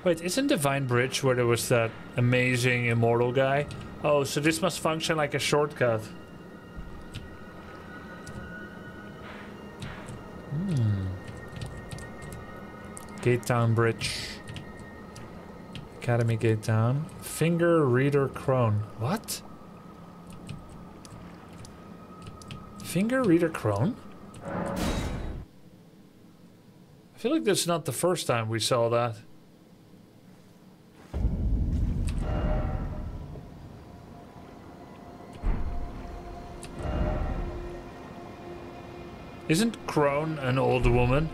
[SPEAKER 1] Wait, isn't Divine Bridge where there was that amazing immortal guy? Oh, so this must function like a shortcut. Hmm. Gate Town Bridge. Academy Gate Town. Finger Reader Crone. What? Finger Reader Crone? I feel like that's not the first time we saw that. Isn't Crone an old woman?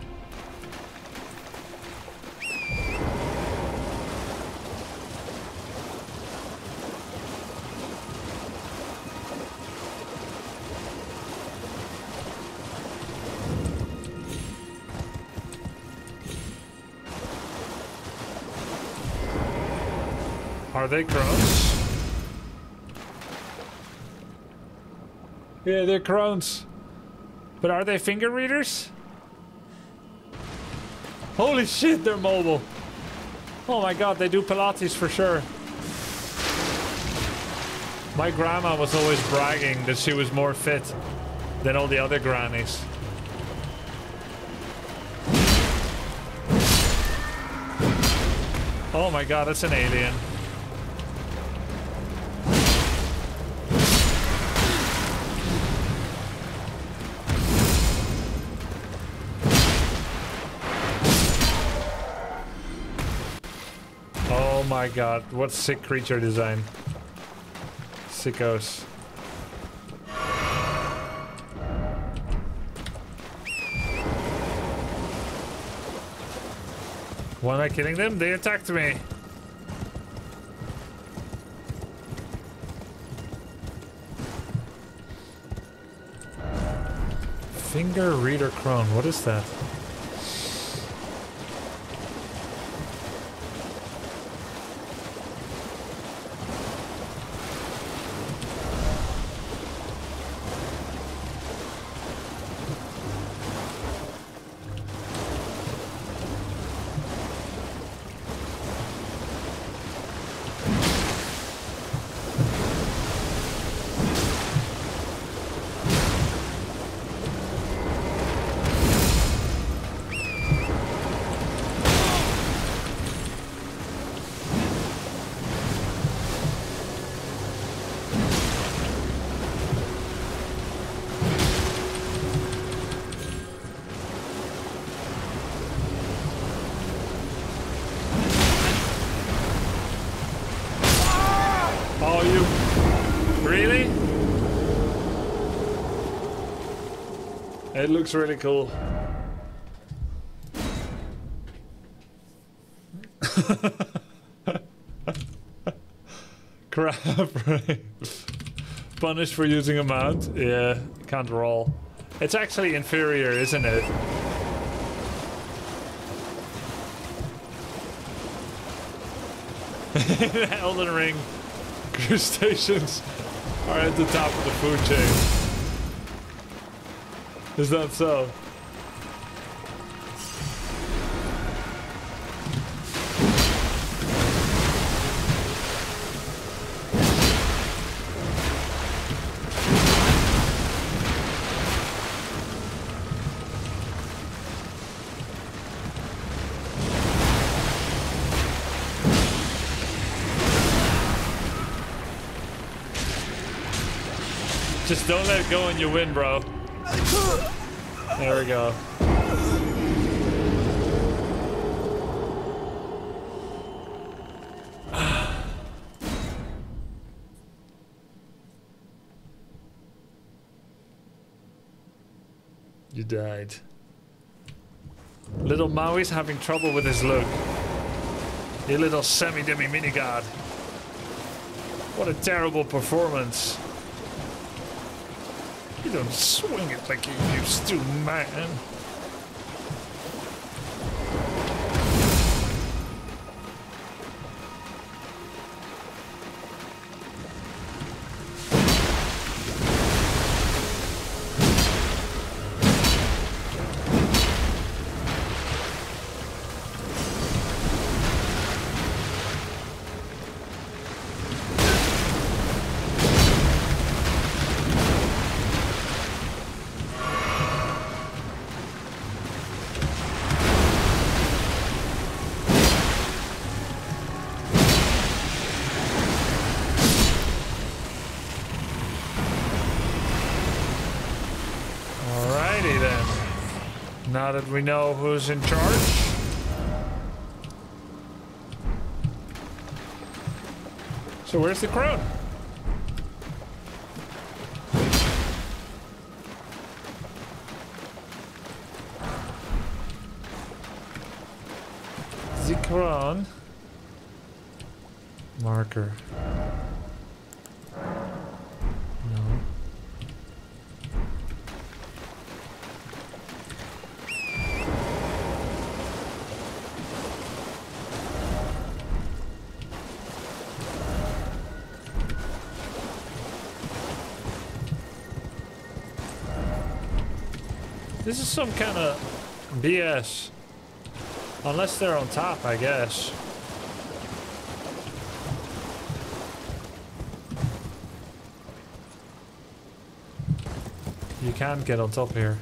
[SPEAKER 1] Are they crones? Yeah, they're crones. But are they finger readers? Holy shit, they're mobile. Oh my god, they do Pilates for sure. My grandma was always bragging that she was more fit than all the other grannies. Oh my god, that's an alien. My god, what sick creature design. Sickos. Why am I killing them? They attacked me. Finger Reader Crone, what is that? Looks really cool. Crap? Punished for using a mount? Yeah, can't roll. It's actually inferior, isn't it? Elden Ring crustaceans are at the top of the food chain. Is that so? Just don't let it go and you win, bro. There we go. You died. Little Maui's having trouble with his look. You little semi-demi mini-god. What a terrible performance. You don't swing it like you used to, man. Know who's in charge. So where's the crone? This is some kind of BS. Unless they're on top, I guess. You can't get on top here.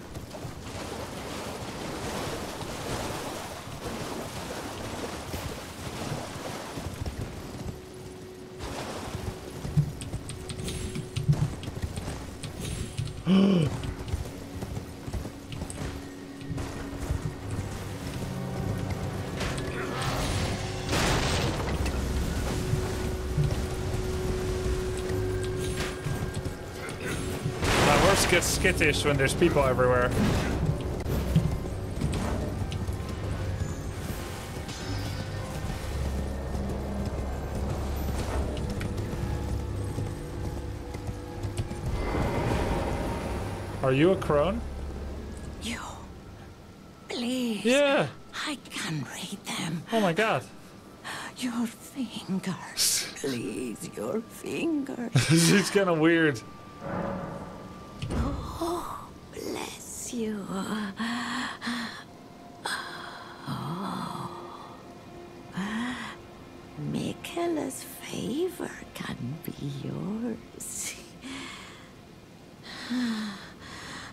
[SPEAKER 1] Skittish when there's people everywhere. Are you a crone?
[SPEAKER 7] You. Please.
[SPEAKER 1] Yeah.
[SPEAKER 7] I can read them.
[SPEAKER 1] Oh my god.
[SPEAKER 7] Your fingers. Please, your fingers.
[SPEAKER 1] is kind of weird.
[SPEAKER 7] Oh, bless you. Oh. Favor can be yours.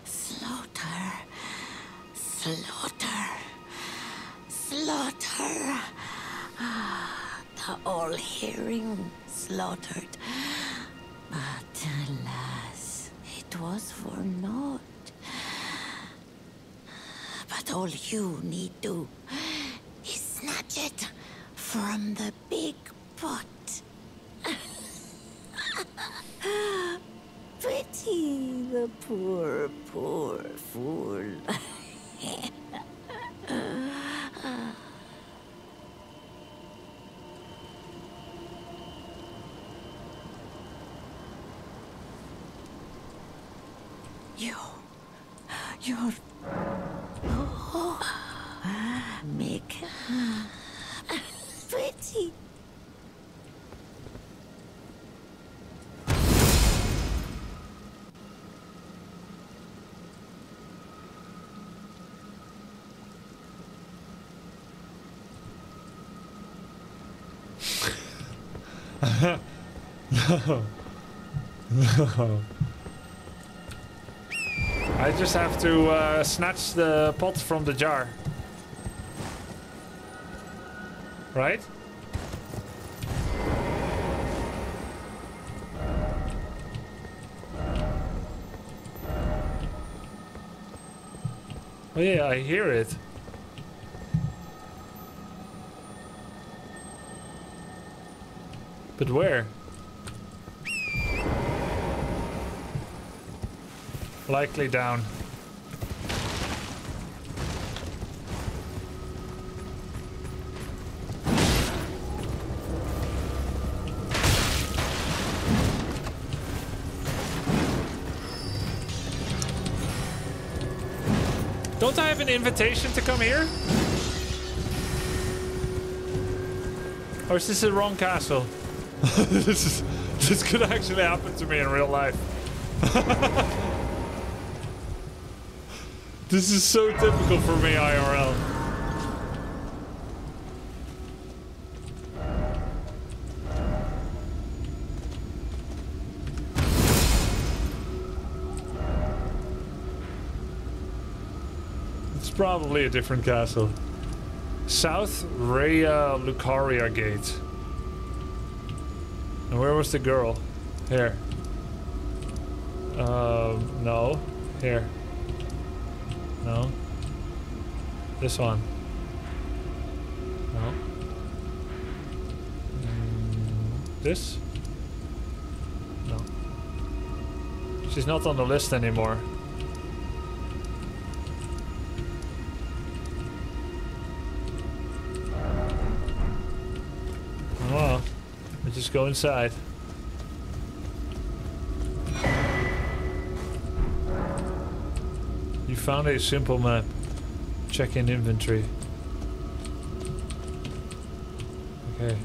[SPEAKER 7] Slaughter. Slaughter. Slaughter. The all-hearing slaughtered. For naught. But all you need do is snatch it from the big pot. Pity the poor, poor fool. you, you're oh, make pretty.
[SPEAKER 1] No. No. I just have to uh, snatch the pot from the jar. Right? Oh yeah, I hear it. But where? Likely down. Don't I have an invitation to come here? Or is this the wrong castle? this is this could actually happen to me in real life. this is so typical for me IRL. It's probably a different castle. South Raya Lucaria Gate. And where was the girl? Here. Um, no. Here. No. This one. No. Mm, this? No. She's not on the list anymore. Go inside. You found a simple map. Check in inventory. Okay.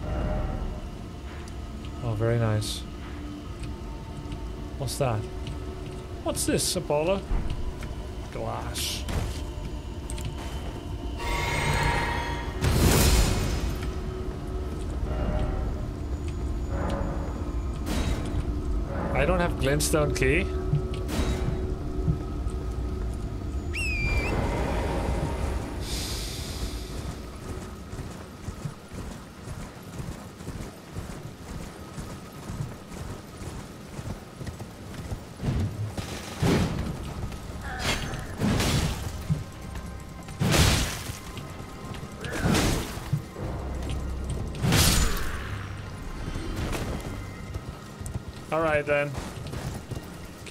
[SPEAKER 1] Oh, very nice. What's that? What's this, Apollo? Glass. I don't have glintstone key. All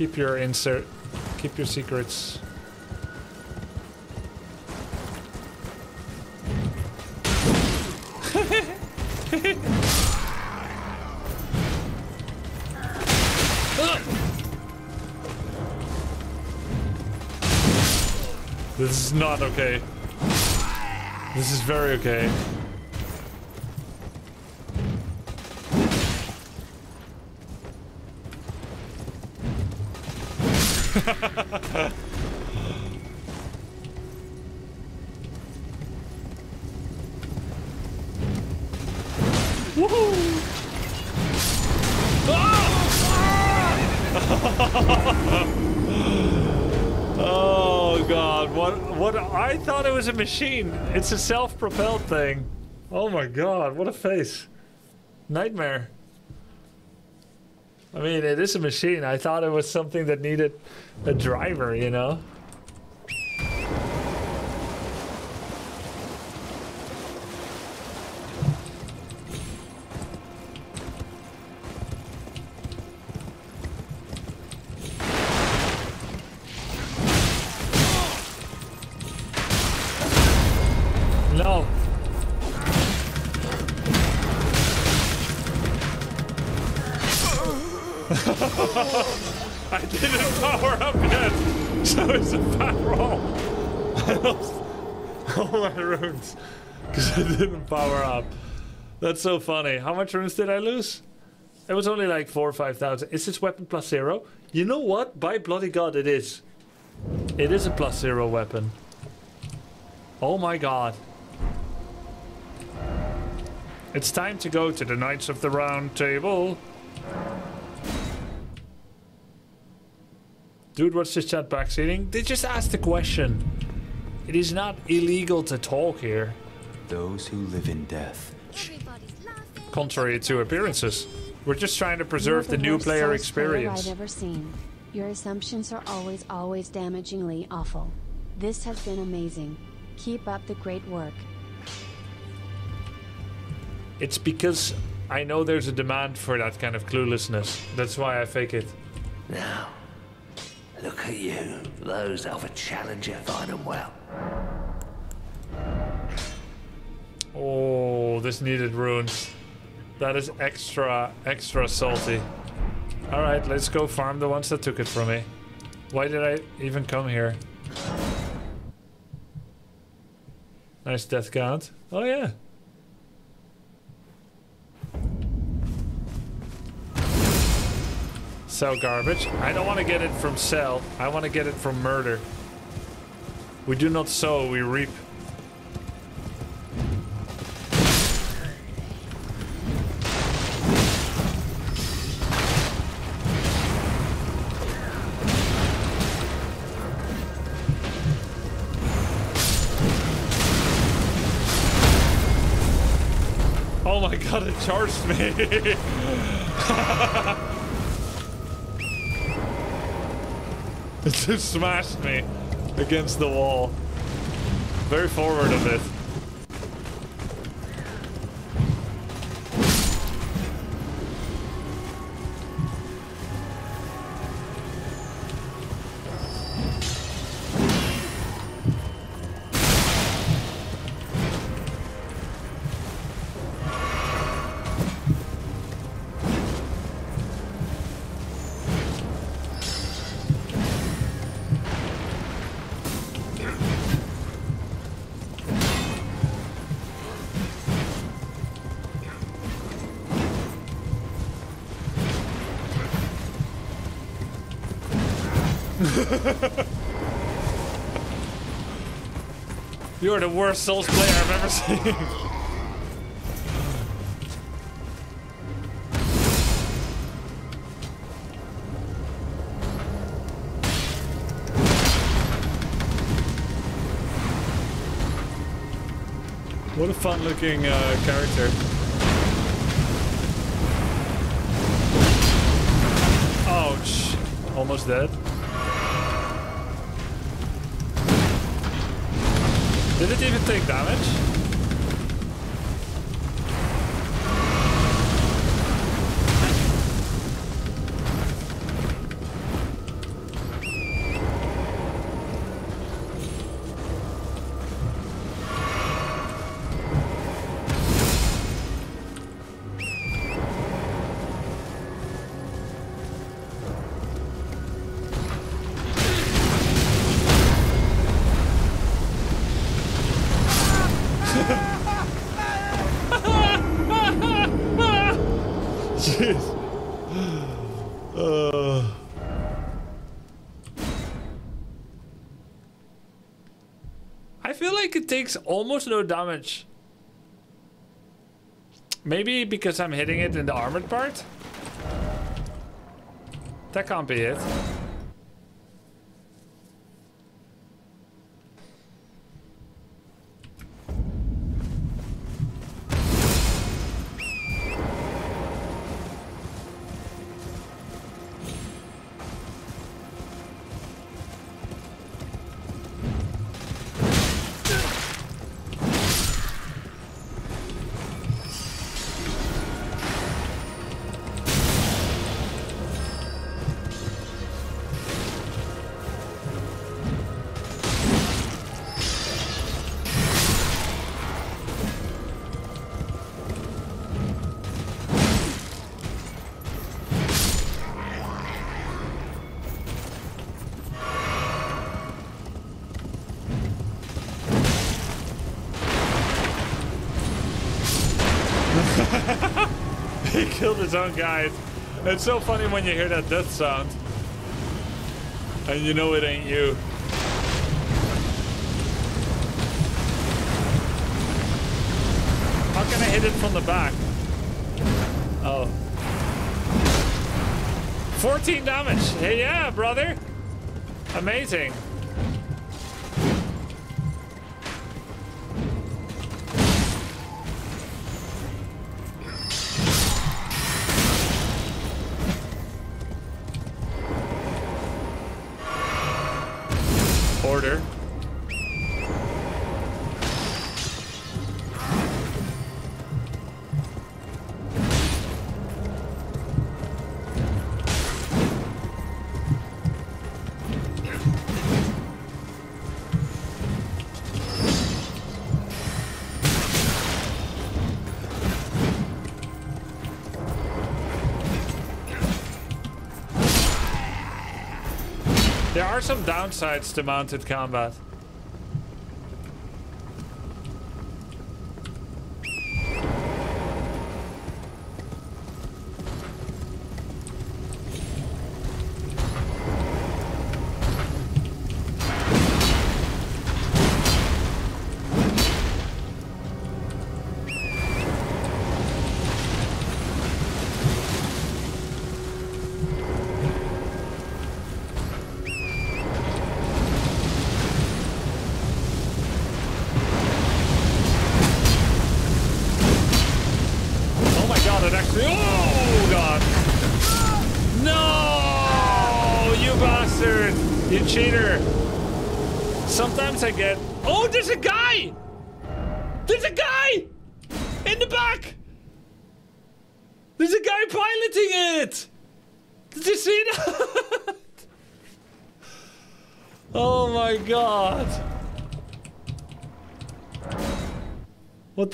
[SPEAKER 1] Keep your insert. Keep your secrets. This is not okay. This is very okay. Woohoo! oh god, what what I thought it was a machine. It's a self-propelled thing. Oh my god, what a face. Nightmare. I mean, it is a machine. I thought it was something that needed a driver, you know? No. I didn't power up yet, so it's a bad roll. I lost all my runes because I didn't power up. That's so funny. How much runes did I lose? It was only like four or five thousand. Is this weapon plus zero? You know what? By bloody god, it is. It is a plus zero weapon. Oh my god. It's time to go to the Knights of the Round Table. Dude, what's this chat backseating? They just asked the question. It is not illegal to talk here,
[SPEAKER 8] Those who live in death.
[SPEAKER 1] contrary to appearances. We're just trying to preserve the
[SPEAKER 3] You're
[SPEAKER 1] new player
[SPEAKER 3] Souls player
[SPEAKER 1] experience.
[SPEAKER 3] I've ever seen. Your assumptions are always, always damagingly awful. This has been amazing. Keep up the great work.
[SPEAKER 1] It's because I know there's a demand for that kind of cluelessness. That's why I fake it.
[SPEAKER 9] Now, look at you. Those of a challenger find them well.
[SPEAKER 1] Oh, this needed runes. That is extra, extra salty. Alright, let's go farm the ones that took it from me. Why did I even come here? Nice death count. Oh yeah. Sell garbage. I don't want to get it from sell. I want to get it from murder. We do not sow, we reap. Oh my god, it charged me. it just smashed me. against the wall. Very forward of it. You're the worst Souls player I've ever seen. what a fun looking uh, character. Ouch. Almost dead. Did it even take damage? Almost no damage. Maybe because I'm hitting it in the armored part? That can't be it. His own guys. It's so funny when you hear that death sound. And you know it ain't you. How can I hit it from the back? Oh. 14 damage. Hey, yeah, brother. Amazing. Are some downsides to mounted combat.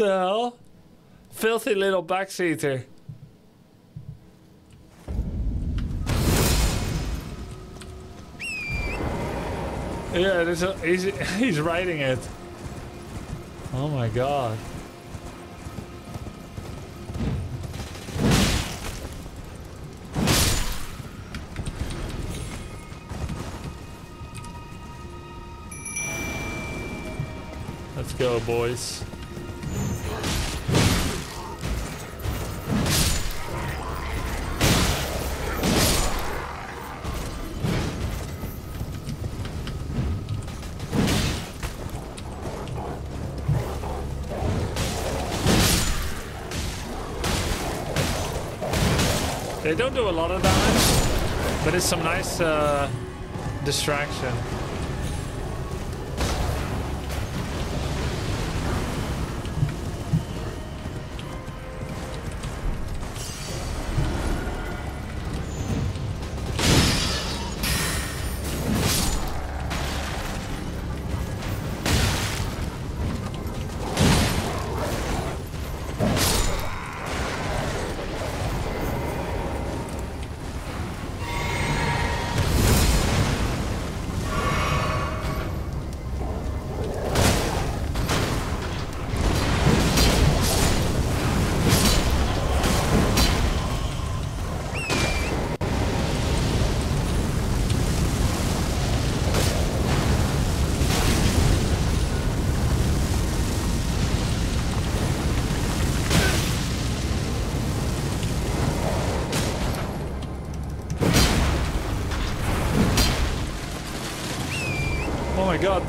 [SPEAKER 1] The hell? Filthy little backseater. Yeah, there's a, he's, he's riding it. Oh my god. Let's go, boys. They don't do a lot of damage, but it's some nice uh, distraction.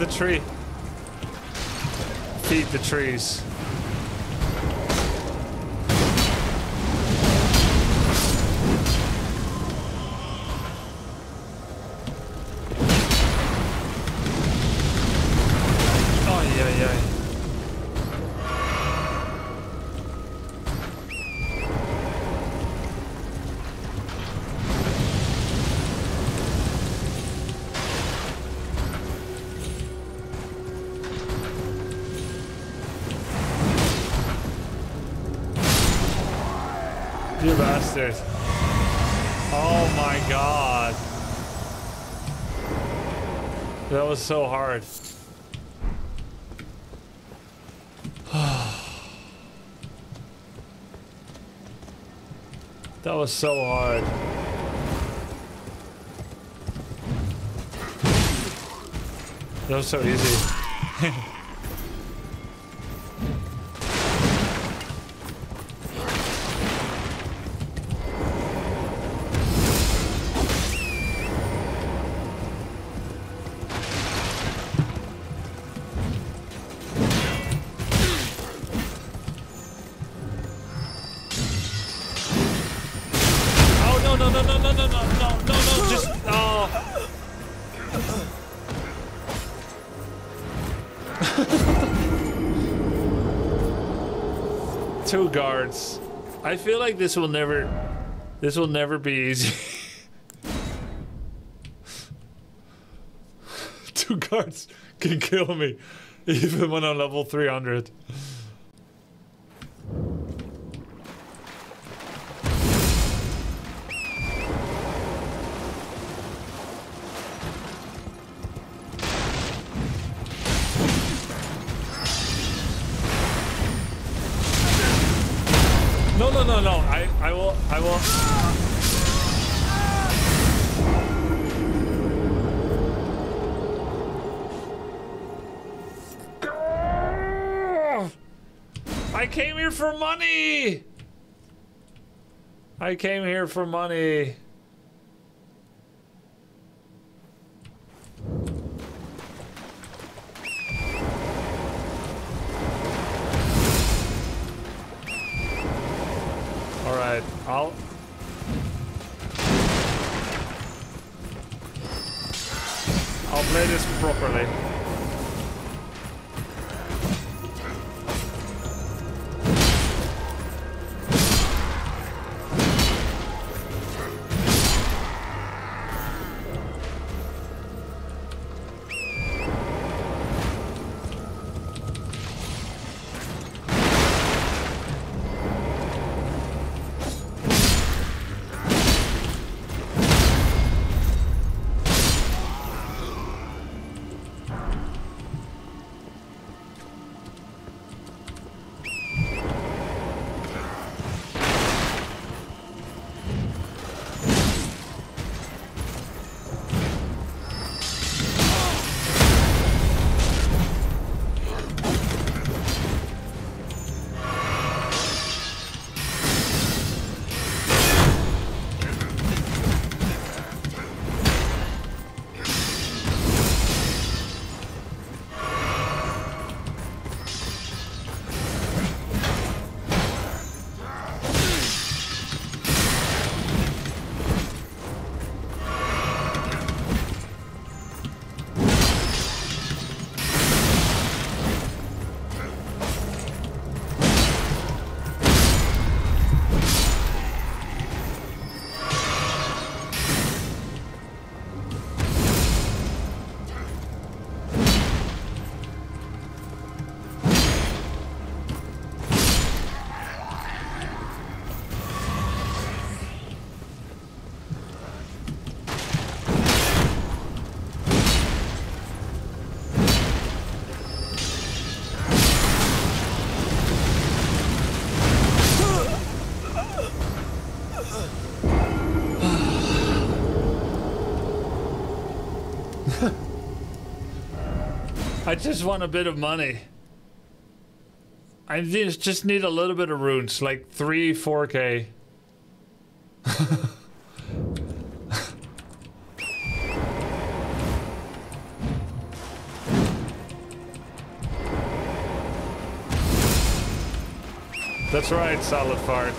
[SPEAKER 1] The tree. Feed the trees. So hard. that was so hard. That was so easy. guards. I feel like this will never this will never be easy. Two guards can kill me even when I'm level 300. For money. I came here for money. All right, I'll. I'll play this properly. I just want a bit of money. I just need a little bit of runes, like three, four K. That's right, solid fart.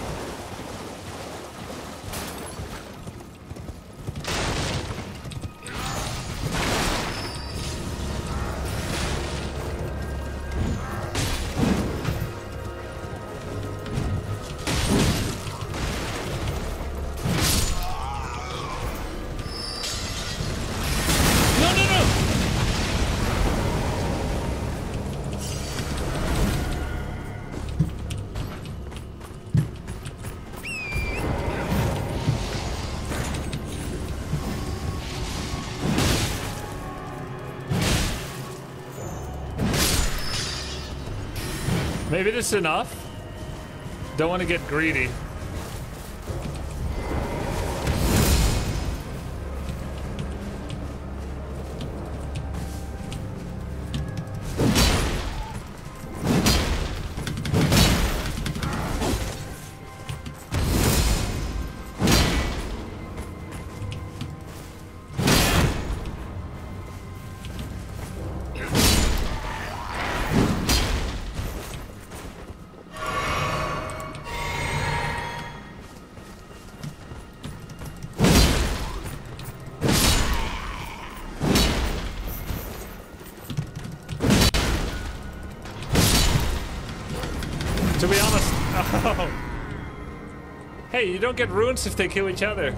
[SPEAKER 1] Maybe this is enough. Don't want to get greedy. Hey, you don't get runes if they kill each other.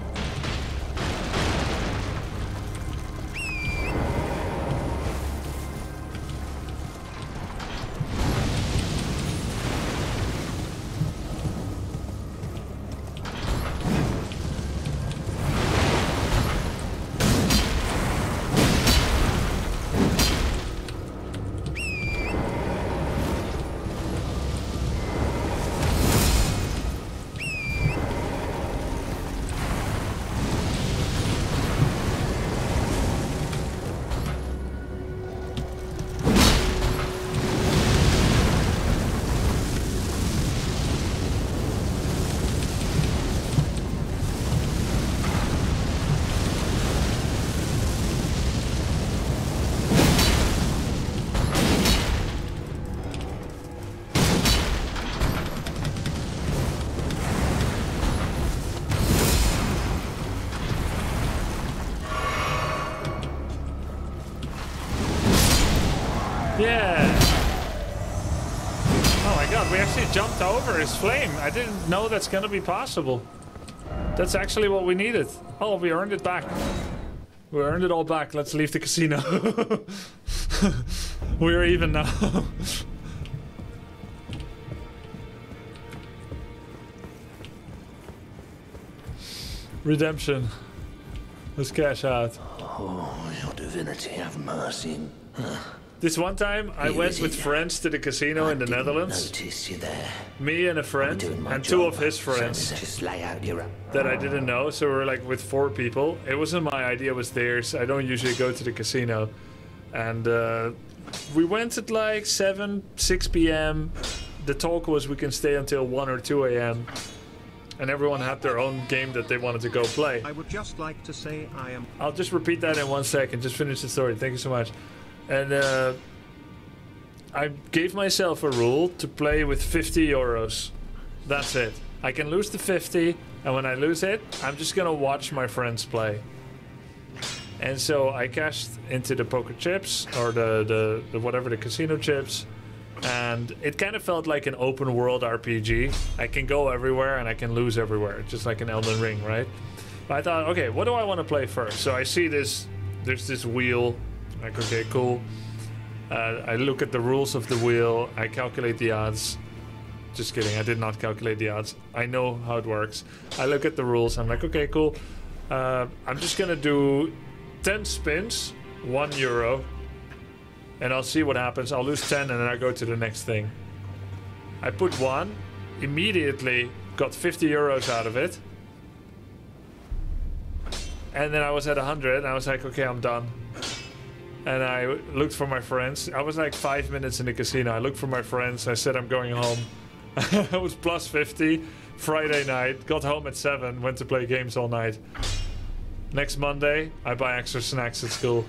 [SPEAKER 1] Jumped over his flame. I didn't know that's gonna be possible. That's actually what we needed. Oh, we earned it back. We earned it all back. Let's leave the casino. We're even now. Redemption. Let's cash out.
[SPEAKER 9] Oh, your divinity have mercy.
[SPEAKER 1] This one time, I
[SPEAKER 9] You
[SPEAKER 1] went with
[SPEAKER 9] it?
[SPEAKER 1] friends to the casino in the
[SPEAKER 9] Didn't
[SPEAKER 1] Netherlands.
[SPEAKER 9] Notice you there.
[SPEAKER 1] Me and a friend, and two
[SPEAKER 9] job.
[SPEAKER 1] of his friends
[SPEAKER 9] Just lay out your.
[SPEAKER 1] that I didn't know. So we were like with four people. It wasn't my idea; it was theirs. I don't usually go to the casino, and uh, we went at like seven, six p.m. The talk was we can stay until one or two a.m. And everyone had their own game that they wanted to go play.
[SPEAKER 2] I would just like to say I am
[SPEAKER 1] I'll just repeat that in one second. Just finish the story. Thank you so much. And uh, I gave myself a rule to play with 50 euros. That's it. I can lose the 50, and when I lose it, I'm just gonna watch my friends play. And so I cashed into the poker chips or the, the, the whatever the casino chips, and it kind of felt like an open world RPG. I can go everywhere and I can lose everywhere, just like an Elden Ring, right? But I thought, okay, what do I want to play first? So I see this, there's this wheel. Like, okay, cool. Uh, I look at the rules of the wheel. I calculate the odds. Just kidding. I did not calculate the odds. I know how it works. I look at the rules. I'm like, okay, cool. Uh, I'm just gonna do 10 spins, one euro, and I'll see what happens. I'll lose 10, and then I go to the next thing. I put one, immediately got 50 euros out of it. And then I was at 100, and I was like, okay, I'm done. And I looked for my friends. I was like five minutes in the casino. I looked for my friends. I said I'm going home. it was plus 50 Friday night. Got home at 7. Went to play games all night. Next Monday, I buy extra snacks at school.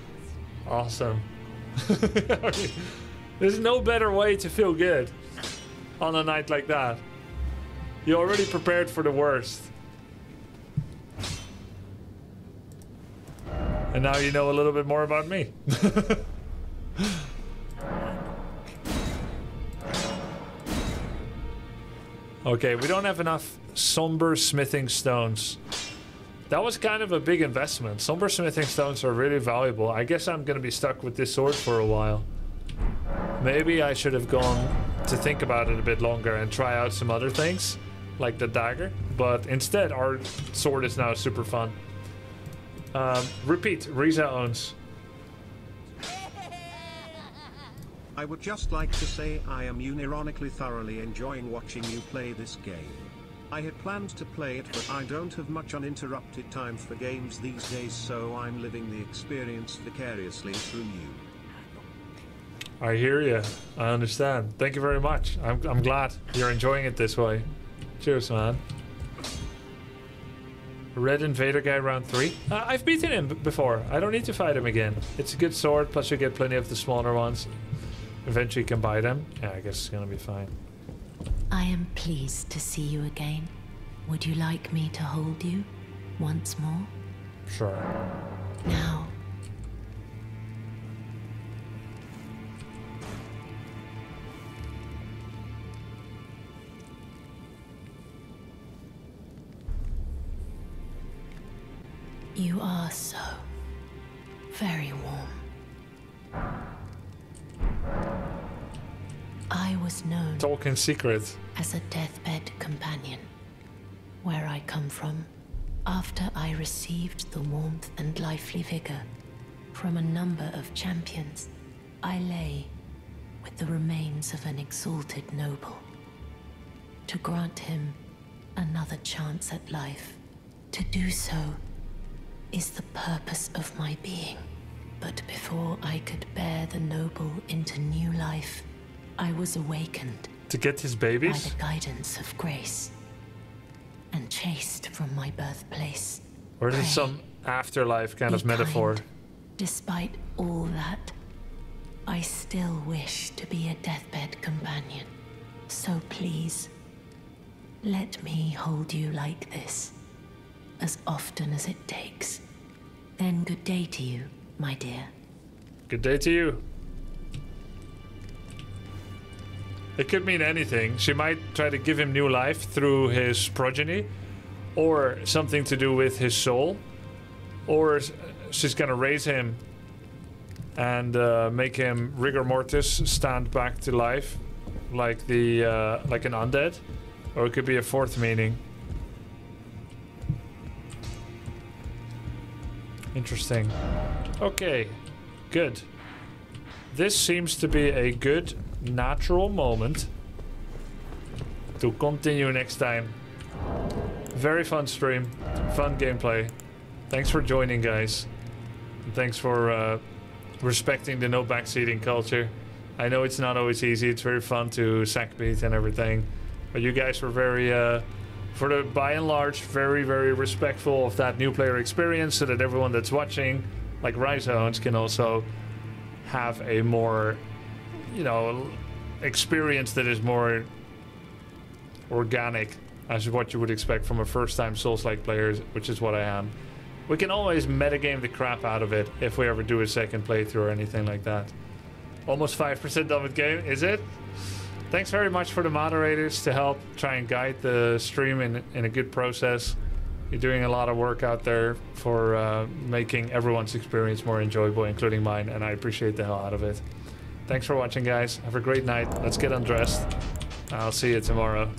[SPEAKER 1] Awesome. There's no better way to feel good on a night like that. You're already prepared for the worst. And now you know a little bit more about me. okay, we don't have enough somber smithing stones. That was kind of a big investment. Somber smithing stones are really valuable. I guess I'm gonna be stuck with this sword for a while. Maybe I should have gone to think about it a bit longer and try out some other things, like the dagger. But instead, our sword is now super fun. Um, repeat, Riza owns.
[SPEAKER 2] I would just like to say I am unironically thoroughly enjoying watching you play this game. I had planned to play it but I don't have much uninterrupted time for games these days so I'm living the experience vicariously through you.
[SPEAKER 1] I hear you. I understand. Thank you very much. I'm, I'm glad you're enjoying it this way. Cheers, man. Red Invader guy round three. Uh, I've beaten him before. I don't need to fight him again. It's a good sword, plus you get plenty of the smaller ones. Eventually you can buy them. Yeah, I guess it's gonna be fine.
[SPEAKER 6] I am pleased to see you again. Would you like me to hold you once more?
[SPEAKER 1] Sure.
[SPEAKER 6] Now, You are so very warm. I was known
[SPEAKER 1] Talking secret.
[SPEAKER 6] as a deathbed companion. Where I come from, after I received the warmth and lively vigor from a number of champions, I lay with the remains of an exalted noble. To grant him another chance at life, to do so is the purpose of my being. But before I could bear the noble into new life, I was awakened
[SPEAKER 1] To get his babies?
[SPEAKER 6] by the guidance of grace and chased from my birthplace.
[SPEAKER 1] Or is it some afterlife kind of metaphor?
[SPEAKER 6] kind. Despite all that, I still wish to be a deathbed companion. So please, let me hold you like this, as often as it takes. Then good day to you, my dear.
[SPEAKER 1] Good day to you. It could mean anything. She might try to give him new life through his progeny, or something to do with his soul, or she's gonna raise him and uh, make him rigor mortis stand back to life, like the uh, like an undead, or it could be a fourth meaning. Interesting. Okay, good. This seems to be a good natural moment to continue next time. Very fun stream, fun gameplay. Thanks for joining, guys. Thanks for uh, respecting the no backseating culture. I know it's not always easy. It's very fun to sack beat and everything, but you guys were very, uh, for the by and large, very very respectful of that new player experience, so that everyone that's watching, like Rhizones, can also have a more, you know, experience that is more organic as what you would expect from a first-time Souls-like player, which is what I am. We can always metagame the crap out of it if we ever do a second playthrough or anything like that. Almost 5% done with game, is it? Thanks very much for the moderators to help try and guide the stream in, in a good process. You're doing a lot of work out there for uh, making everyone's experience more enjoyable, including mine, and I appreciate the hell out of it. Thanks for watching, guys. Have a great night. Let's get undressed. I'll see you tomorrow.